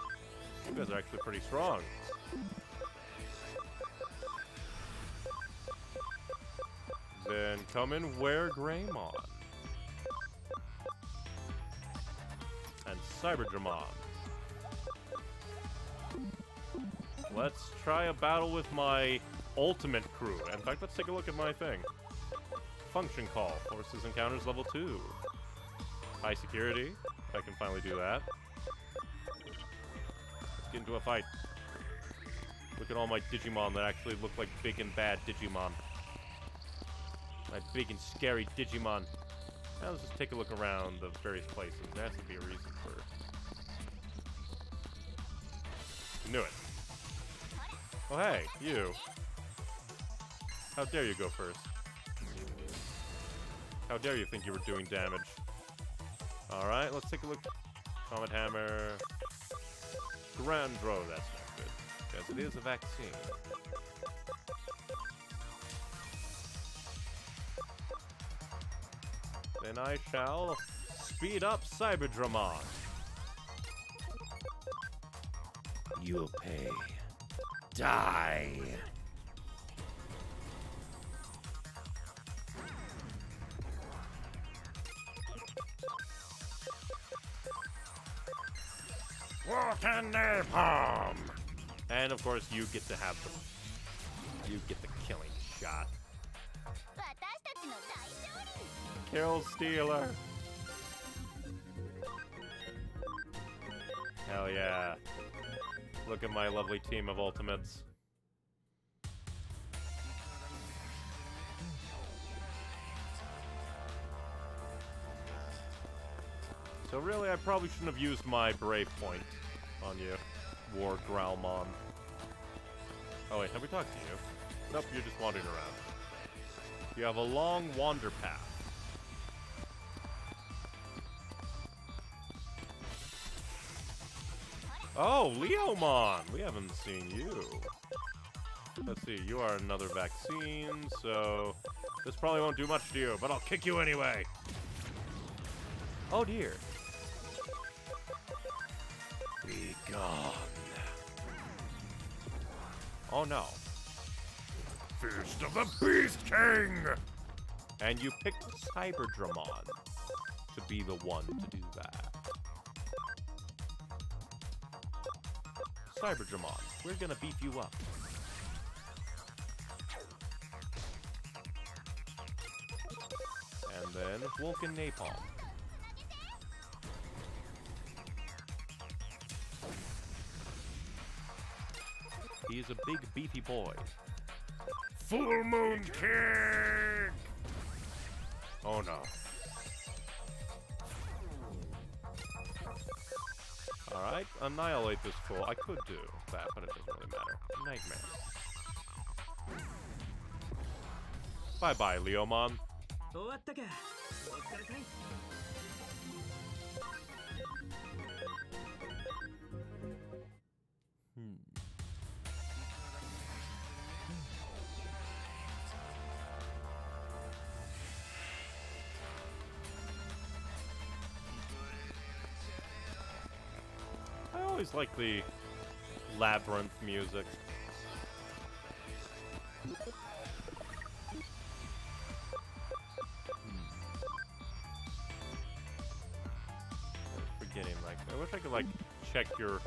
You guys are actually pretty strong. Then come in Where Greymon. And Cyberdramon. Let's try a battle with my ultimate crew. In fact, let's take a look at my thing. Function call. Forces encounters level 2. High security. I can finally do that. Let's get into a fight. Look at all my Digimon that actually look like big and bad Digimon. My big and scary Digimon. Now let's just take a look around the various places. There has to be a reason for... Knew it. Oh hey, you. How dare you go first? How dare you think you were doing damage? Alright, let's take a look. Comet Hammer. Grandro, that's not good. Because it is a vaccine. Then I shall speed up Cyberdramon. You'll pay. Die. Water napalm! And of course, you get to have the you get the killing shot. Kill Stealer. Hell yeah. Look at my lovely team of ultimates. So really, I probably shouldn't have used my Brave Point on you, War Growlmon. Oh wait, have we talked to you? Nope, you're just wandering around. You have a long wander path. Oh, Leomon! We haven't seen you. Let's see, you are another vaccine, so this probably won't do much to you, but I'll kick you anyway. Oh dear. Oh, gone. Oh no. Feast of the Beast King! And you picked Cyberdramon to be the one to do that. Cyberdramon, we're gonna beef you up. And then Vulcan Napalm. He's a big beefy boy. Full Moon King! Oh no. Alright, annihilate this fool. I could do that, but it doesn't really matter. Nightmare. Bye bye, Leomon. Like the labyrinth music. I'm Forgetting, like, I wish I could, like, check your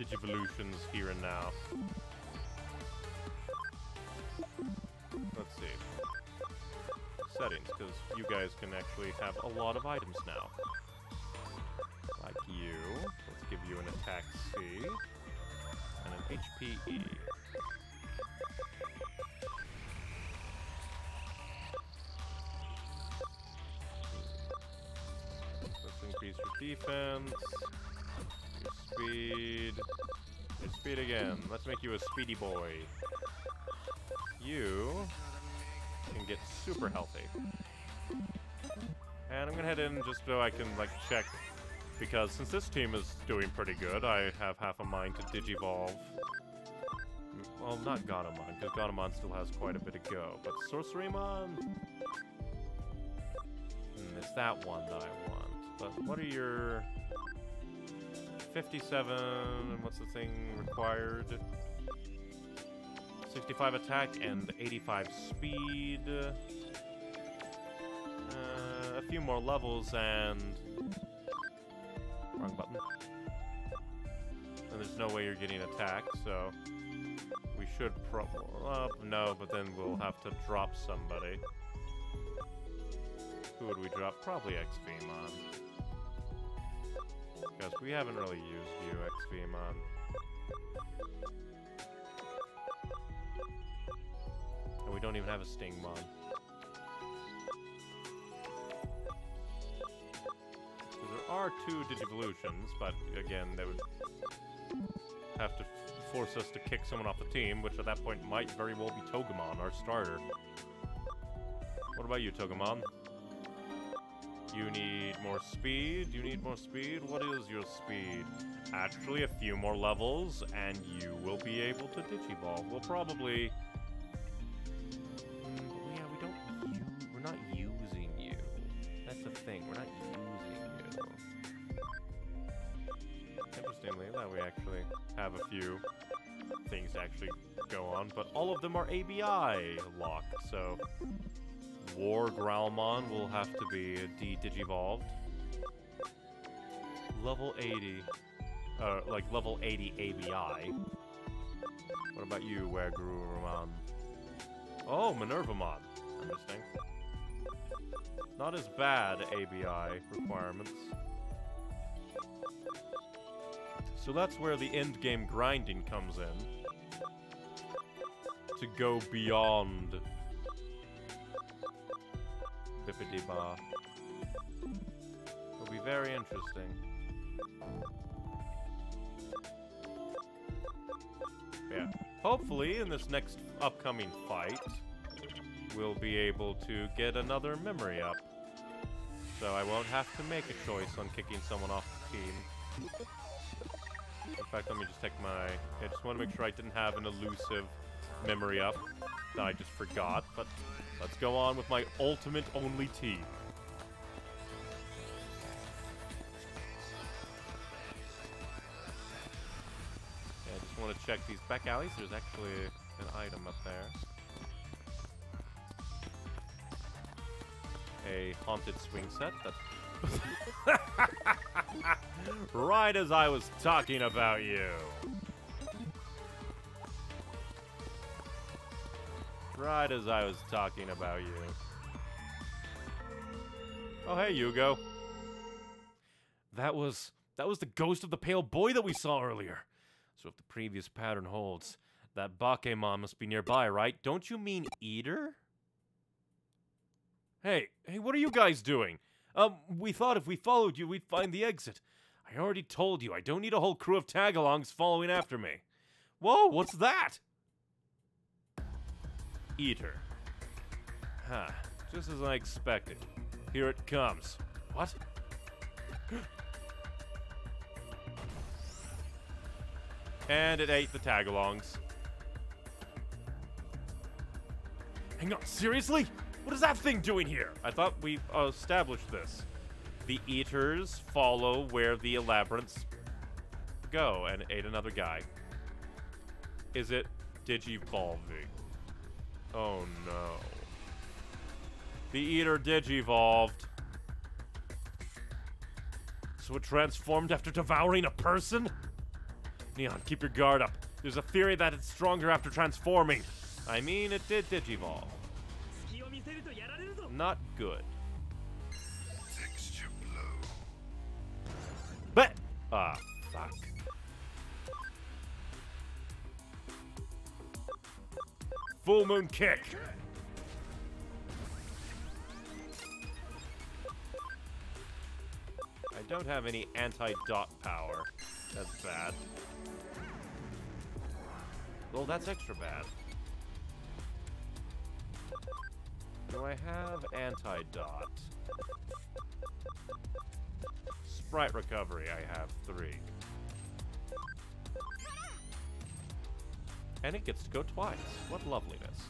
Digivolutions here and now. Let's see. Settings, because you guys can actually have a lot of items now. Like you. You an attack C. And an HPE. Let's increase your defense. Your speed. Your speed again. Let's make you a speedy boy. You can get super healthy. And I'm gonna head in just so I can like check because since this team is doing pretty good, I have half a mind to digivolve. Well, not Ganomon, because Ganomon still has quite a bit to go, but Sorcerymon? Hmm, it's that one that I want. But what are your 57 and what's the thing required? 65 attack and 85 speed. Uh, a few more levels and wrong button. And there's no way you're getting attacked, so we should pro- uh, no, but then we'll have to drop somebody. Who would we drop? Probably ExVeemon. Because we haven't really used you, ExVeemon. And we don't even have a Stingmon. There are two Digivolutions, but again, they would have to force us to kick someone off the team, which at that point might very well be Togemon, our starter. What about you, Togemon? You need more speed? You need more speed? What is your speed? Actually, a few more levels, and you will be able to Digivolve. We'll probably... Interestingly, that we actually have a few things to actually go on, but all of them are ABI locked, so... War Growlmon will have to be de-digivolved. Level 80. Uh, like level 80 ABI. What about you, WereGarurumon? Oh, Minervamon. Interesting. Not as bad ABI requirements. So that's where the end game grinding comes in. To go beyond Bippity Bar. It'll be very interesting. Yeah. Hopefully, in this next upcoming fight, we'll be able to get another memory up. So I won't have to make a choice on kicking someone off the team. In fact, let me just take my... I just want to make sure I didn't have an elusive memory up that I just forgot, but let's go on with my ultimate only team. Yeah, I just want to check these back alleys. There's actually an item up there. A haunted swing set. That's right as I was talking about you. Right as I was talking about you. Oh, hey, Yugo. That was that was the ghost of the pale boy that we saw earlier. So if the previous pattern holds, that Bakemon must be nearby, right? Don't you mean Eater? Hey, hey, what are you guys doing? Um, we thought if we followed you, we'd find the exit. I already told you, I don't need a whole crew of tagalongs following after me. Whoa, what's that? Eater. Huh, just as I expected. Here it comes. What? and it ate the tagalongs. Hang on, seriously? What is that thing doing here? I thought we established this. The eaters follow where the elaborates go and ate another guy. Is it digivolving? Oh no. The eater digivolved. So it transformed after devouring a person? Neon, keep your guard up. There's a theory that it's stronger after transforming. I mean, it did digivolve. Not good. Texture blow. But ah, fuck. Full moon kick. I don't have any anti-dot power. That's bad. Well, that's extra bad. Do I have anti-dot? Sprite recovery, I have three. And it gets to go twice. What loveliness.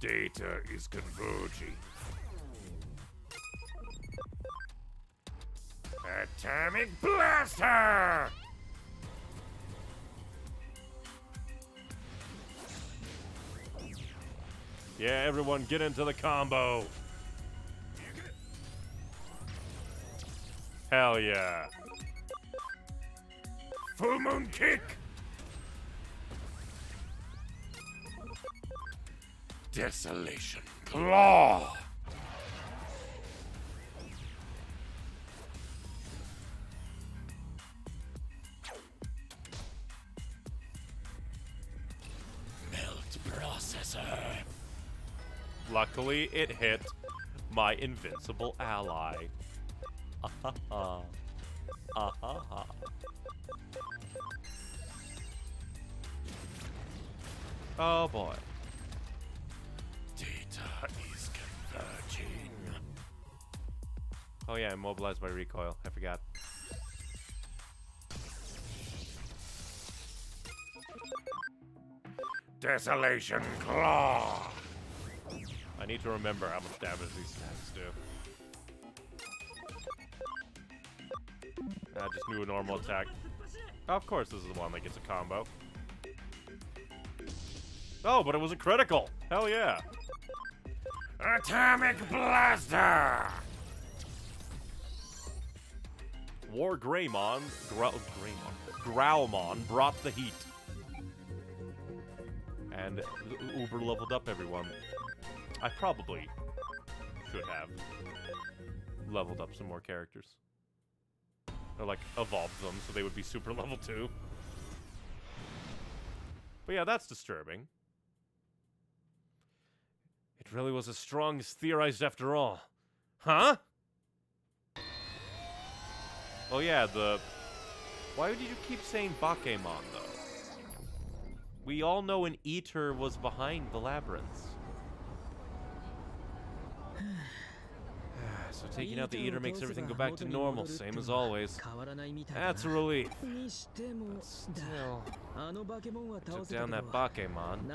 Data is converging. Atomic Blaster! Yeah, everyone get into the combo. Hell yeah. Full Moon Kick! Desolation Claw! Luckily, it hit my invincible ally. Ah-ha-ha. Ah-ha-ha. Oh boy. Data is converging. Oh yeah, immobilized by recoil. I forgot. Desolation Claw! I need to remember how much damage these attacks do. I just knew a normal attack. Oh, of course, this is the one that gets a combo. Oh, but it was a critical. Hell yeah. Atomic Blaster! War Greymon, Greymon, Growlmon brought the heat. And Uber leveled up everyone. I probably should have leveled up some more characters. Or like evolved them so they would be super level 2. But yeah, that's disturbing. It really was as strong as theorized after all. Huh? Oh yeah, the... Why did you keep saying Bakemon, though? We all know an Eater was behind the labyrinths so taking out the eater makes everything go back to normal, same as always. That's a relief. But still, took down that Bakemon.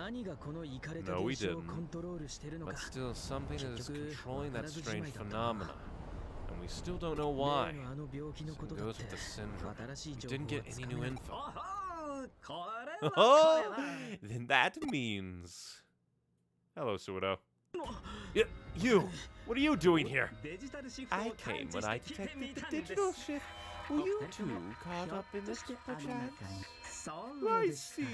No, we didn't. But still, something is controlling that strange phenomenon. And we still don't know why. So it goes with the syndrome. We didn't get any new info. Oh, then that means... Hello, Suedou. You, what are you doing here? I came when I detected the digital shift. Were you two caught up in this perchance? I see.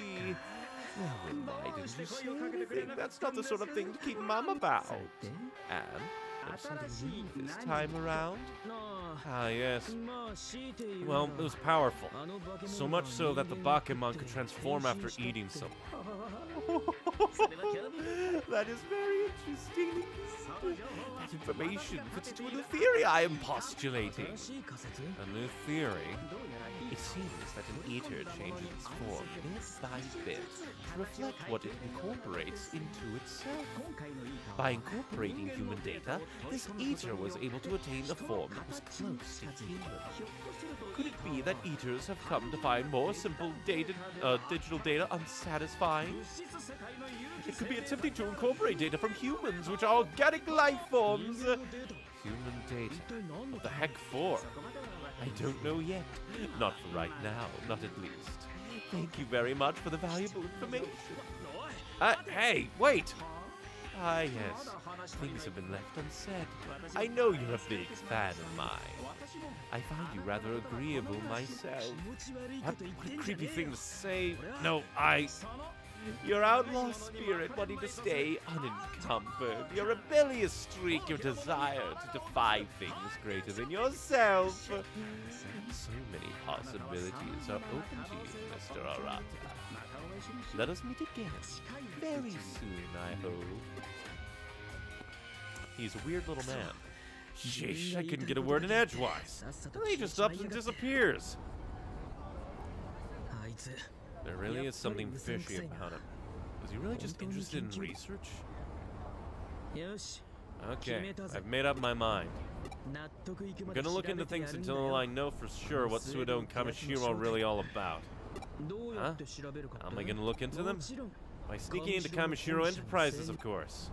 Now, well, why did you say anything? That's not the sort of thing to keep mum about. And something new this time around? Ah, yes. Well, it was powerful. So much so that the Bakemon could transform after eating something. that is very interesting that information fits into a new theory I am postulating. A new theory? It seems that an eater changes its form bit by bit to reflect what it incorporates into itself. By incorporating human data, this eater was able to attain a form that was close to human. Could it be that eaters have come to find more simple data, uh, digital data unsatisfying? It could be attempting to incorporate data from humans, which are organic life forms. Human data. What the heck for? I don't know yet. Not for right now, not at least. Thank you very much for the valuable information. Uh, hey, wait! Ah, yes. Things have been left unsaid. I know you're a big fan of mine. I find you rather agreeable myself. What a creepy thing to say. No, I. Your outlaw spirit wanting to stay unencumbered. Your rebellious streak of desire to defy things greater than yourself. So many possibilities are open to you, Mr. Arata. Let us meet again. Very soon, I hope. He's a weird little man. Sheesh, I couldn't get a word in edgewise. And he just ups and disappears. There really is something fishy about him. Was he really just interested in research? Okay, I've made up my mind. I'm gonna look into things until I know for sure what Suedou and Kamishiro are really all about. Huh? How am I gonna look into them? By sneaking into Kamishiro Enterprises, of course.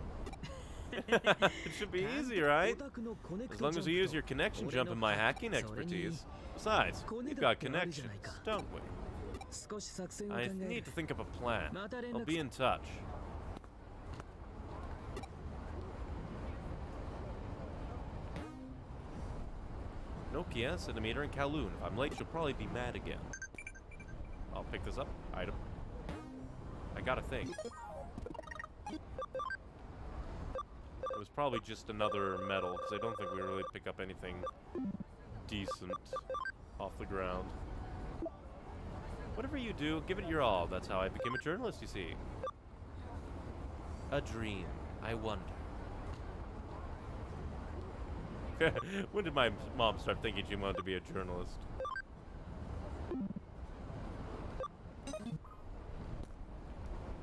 it should be easy, right? As long as we use your connection jump and my hacking expertise. Besides, we've got connections, don't we? I need to think of a plan. I'll be in touch. Nokia sent a meter in Kowloon. If I'm late, she'll probably be mad again. I'll pick this up. Item. I got a thing. It was probably just another medal, because I don't think we really pick up anything decent off the ground. Whatever you do, give it your all. That's how I became a journalist, you see. A dream. I wonder. when did my mom start thinking she wanted to be a journalist?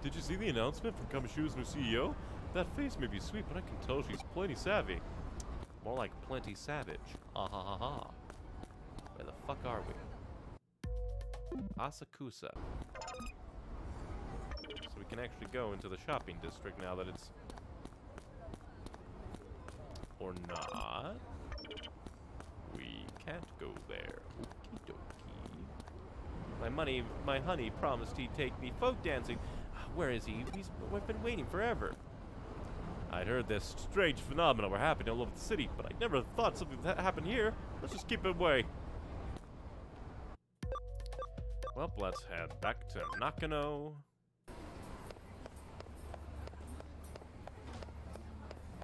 Did you see the announcement from Kamishiro's new CEO? That face may be sweet, but I can tell she's plenty savvy. More like plenty savage. Ah ha ha ha. Where the fuck are we? Asakusa. So we can actually go into the shopping district now that it's... Or not. We can't go there. Okie dokie. My money, my honey promised he'd take me folk dancing. Where is he? He's, we've been waiting forever. I'd heard this strange phenomena were happening all over the city, but I never thought something that happened here. Let's just keep it away. Well, let's head back to Nakano.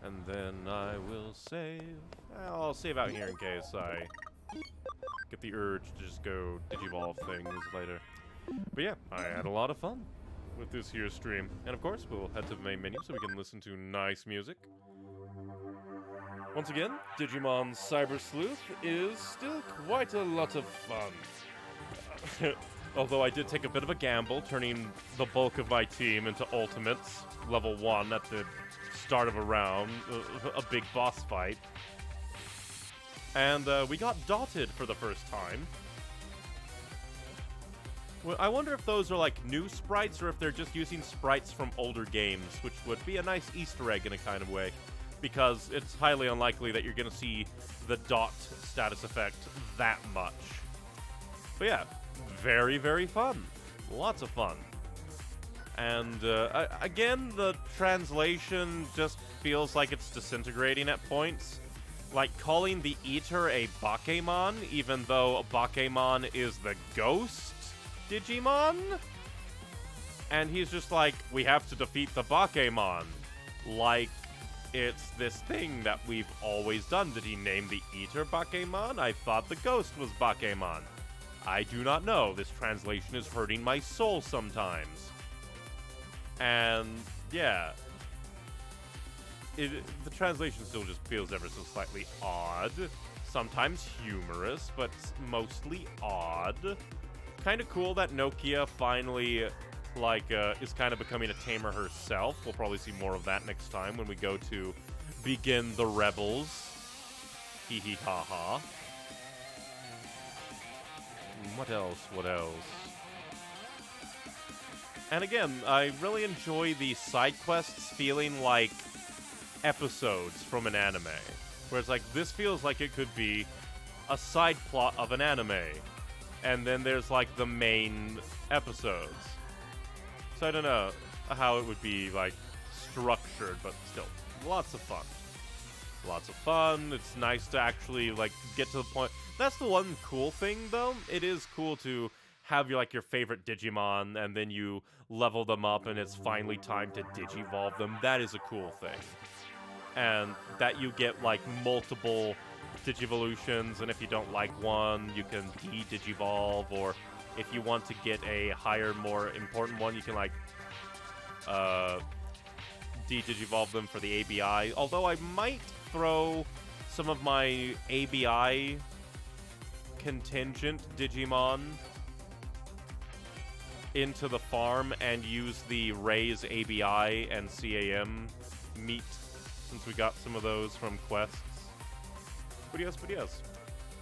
And then I will save. I'll save out here in case I get the urge to just go digivolve things later. But yeah, I had a lot of fun with this here stream. And of course, we'll head to the main menu so we can listen to nice music. Once again, Digimon Cyber Sleuth is still quite a lot of fun. Although I did take a bit of a gamble, turning the bulk of my team into Ultimates, level 1 at the start of a round, uh, a big boss fight. And uh, we got dotted for the first time. Well, I wonder if those are like new sprites or if they're just using sprites from older games, which would be a nice Easter egg in a kind of way. because it's highly unlikely that you're going to see the dot status effect that much. But yeah, very, very fun. Lots of fun. And uh, again, the translation just feels like it's disintegrating at points. Like calling the Eater a Bakemon, even though Bakemon is the ghost Digimon? And he's just like, we have to defeat the Bakemon. Like, it's this thing that we've always done. Did he name the Eater Bakemon? I thought the ghost was Bakemon. I do not know. This translation is hurting my soul sometimes. And, yeah. It, the translation still just feels ever so slightly odd. Sometimes humorous, but mostly odd. Kind of cool that Nokia finally like uh, is kind of becoming a tamer herself. We'll probably see more of that next time when we go to begin the rebels. Hee hee ha ha. Mm, what else? What else? And again, I really enjoy the side quests feeling like episodes from an anime. Where it's like, this feels like it could be a side plot of an anime. And then there's like the main episodes. So I don't know how it would be like structured, but still, lots of fun. Lots of fun. It's nice to actually like get to the point. That's the one cool thing though. It is cool to have your like your favorite Digimon and then you level them up and it's finally time to digivolve them. That is a cool thing. And that you get like multiple Digivolutions, and if you don't like one, you can de-digivolve, or if you want to get a higher, more important one, you can like uh, de-digivolve them for the ABI. Although I might throw some of my ABI contingent Digimon into the farm and use the Raise ABI and CAM meat since we got some of those from quests. But yes, but yes.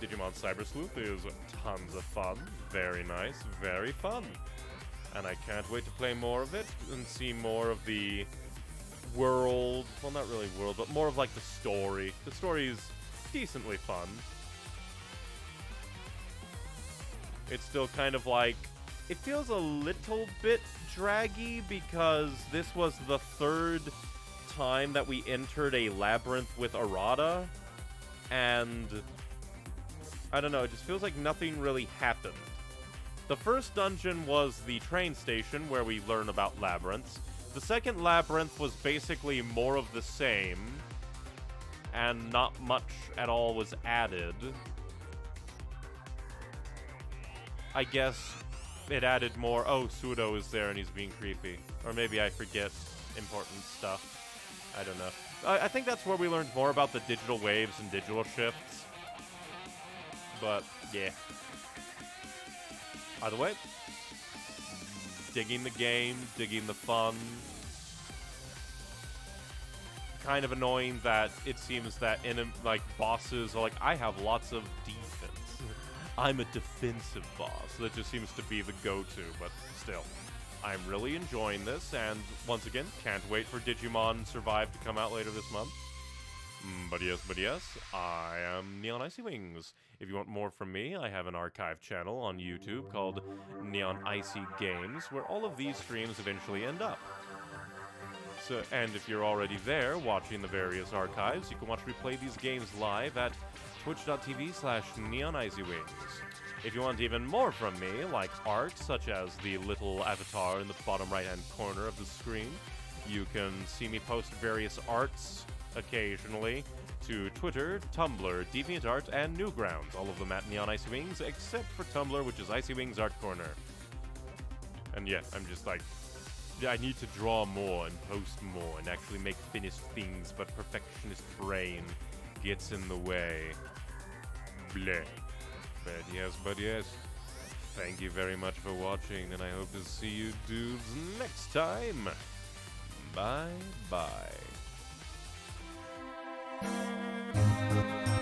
Digimon Cyber Sleuth is tons of fun. Very nice, very fun. And I can't wait to play more of it and see more of the world. Well, not really world, but more of like the story. The story is decently fun. It's still kind of like. It feels a little bit draggy because this was the third time that we entered a labyrinth with Arata and I don't know, it just feels like nothing really happened. The first dungeon was the train station where we learn about labyrinths. The second labyrinth was basically more of the same, and not much at all was added. I guess it added more. Oh, Suedou is there and he's being creepy. Or maybe I forget important stuff. I don't know. I, I think that's where we learned more about the digital waves and digital shifts. But, yeah. Either way, digging the game, digging the fun. Kind of annoying that it seems that in like bosses are like, I have lots of defense. I'm a defensive boss. That just seems to be the go-to, but still. I'm really enjoying this, and once again, can't wait for Digimon Survive to come out later this month. Mm, but yes, but yes, I am Neon Icy Wings. If you want more from me, I have an archive channel on YouTube called Neon Icy Games, where all of these streams eventually end up. So, and if you're already there watching the various archives, you can watch me play these games live at twitch.tv slash neonicywings. If you want even more from me, like art, such as the little avatar in the bottom right-hand corner of the screen, you can see me post various arts occasionally to Twitter, Tumblr, DeviantArt, and Newgrounds, all of them at Neon Icy Wings, except for Tumblr, which is Icy Wings Art Corner. And yeah, I'm just like, I need to draw more and post more and actually make finished things, but perfectionist brain gets in the way. Bleh. But yes, but yes. Thank you very much for watching, and I hope to see you dudes next time. Bye bye. Música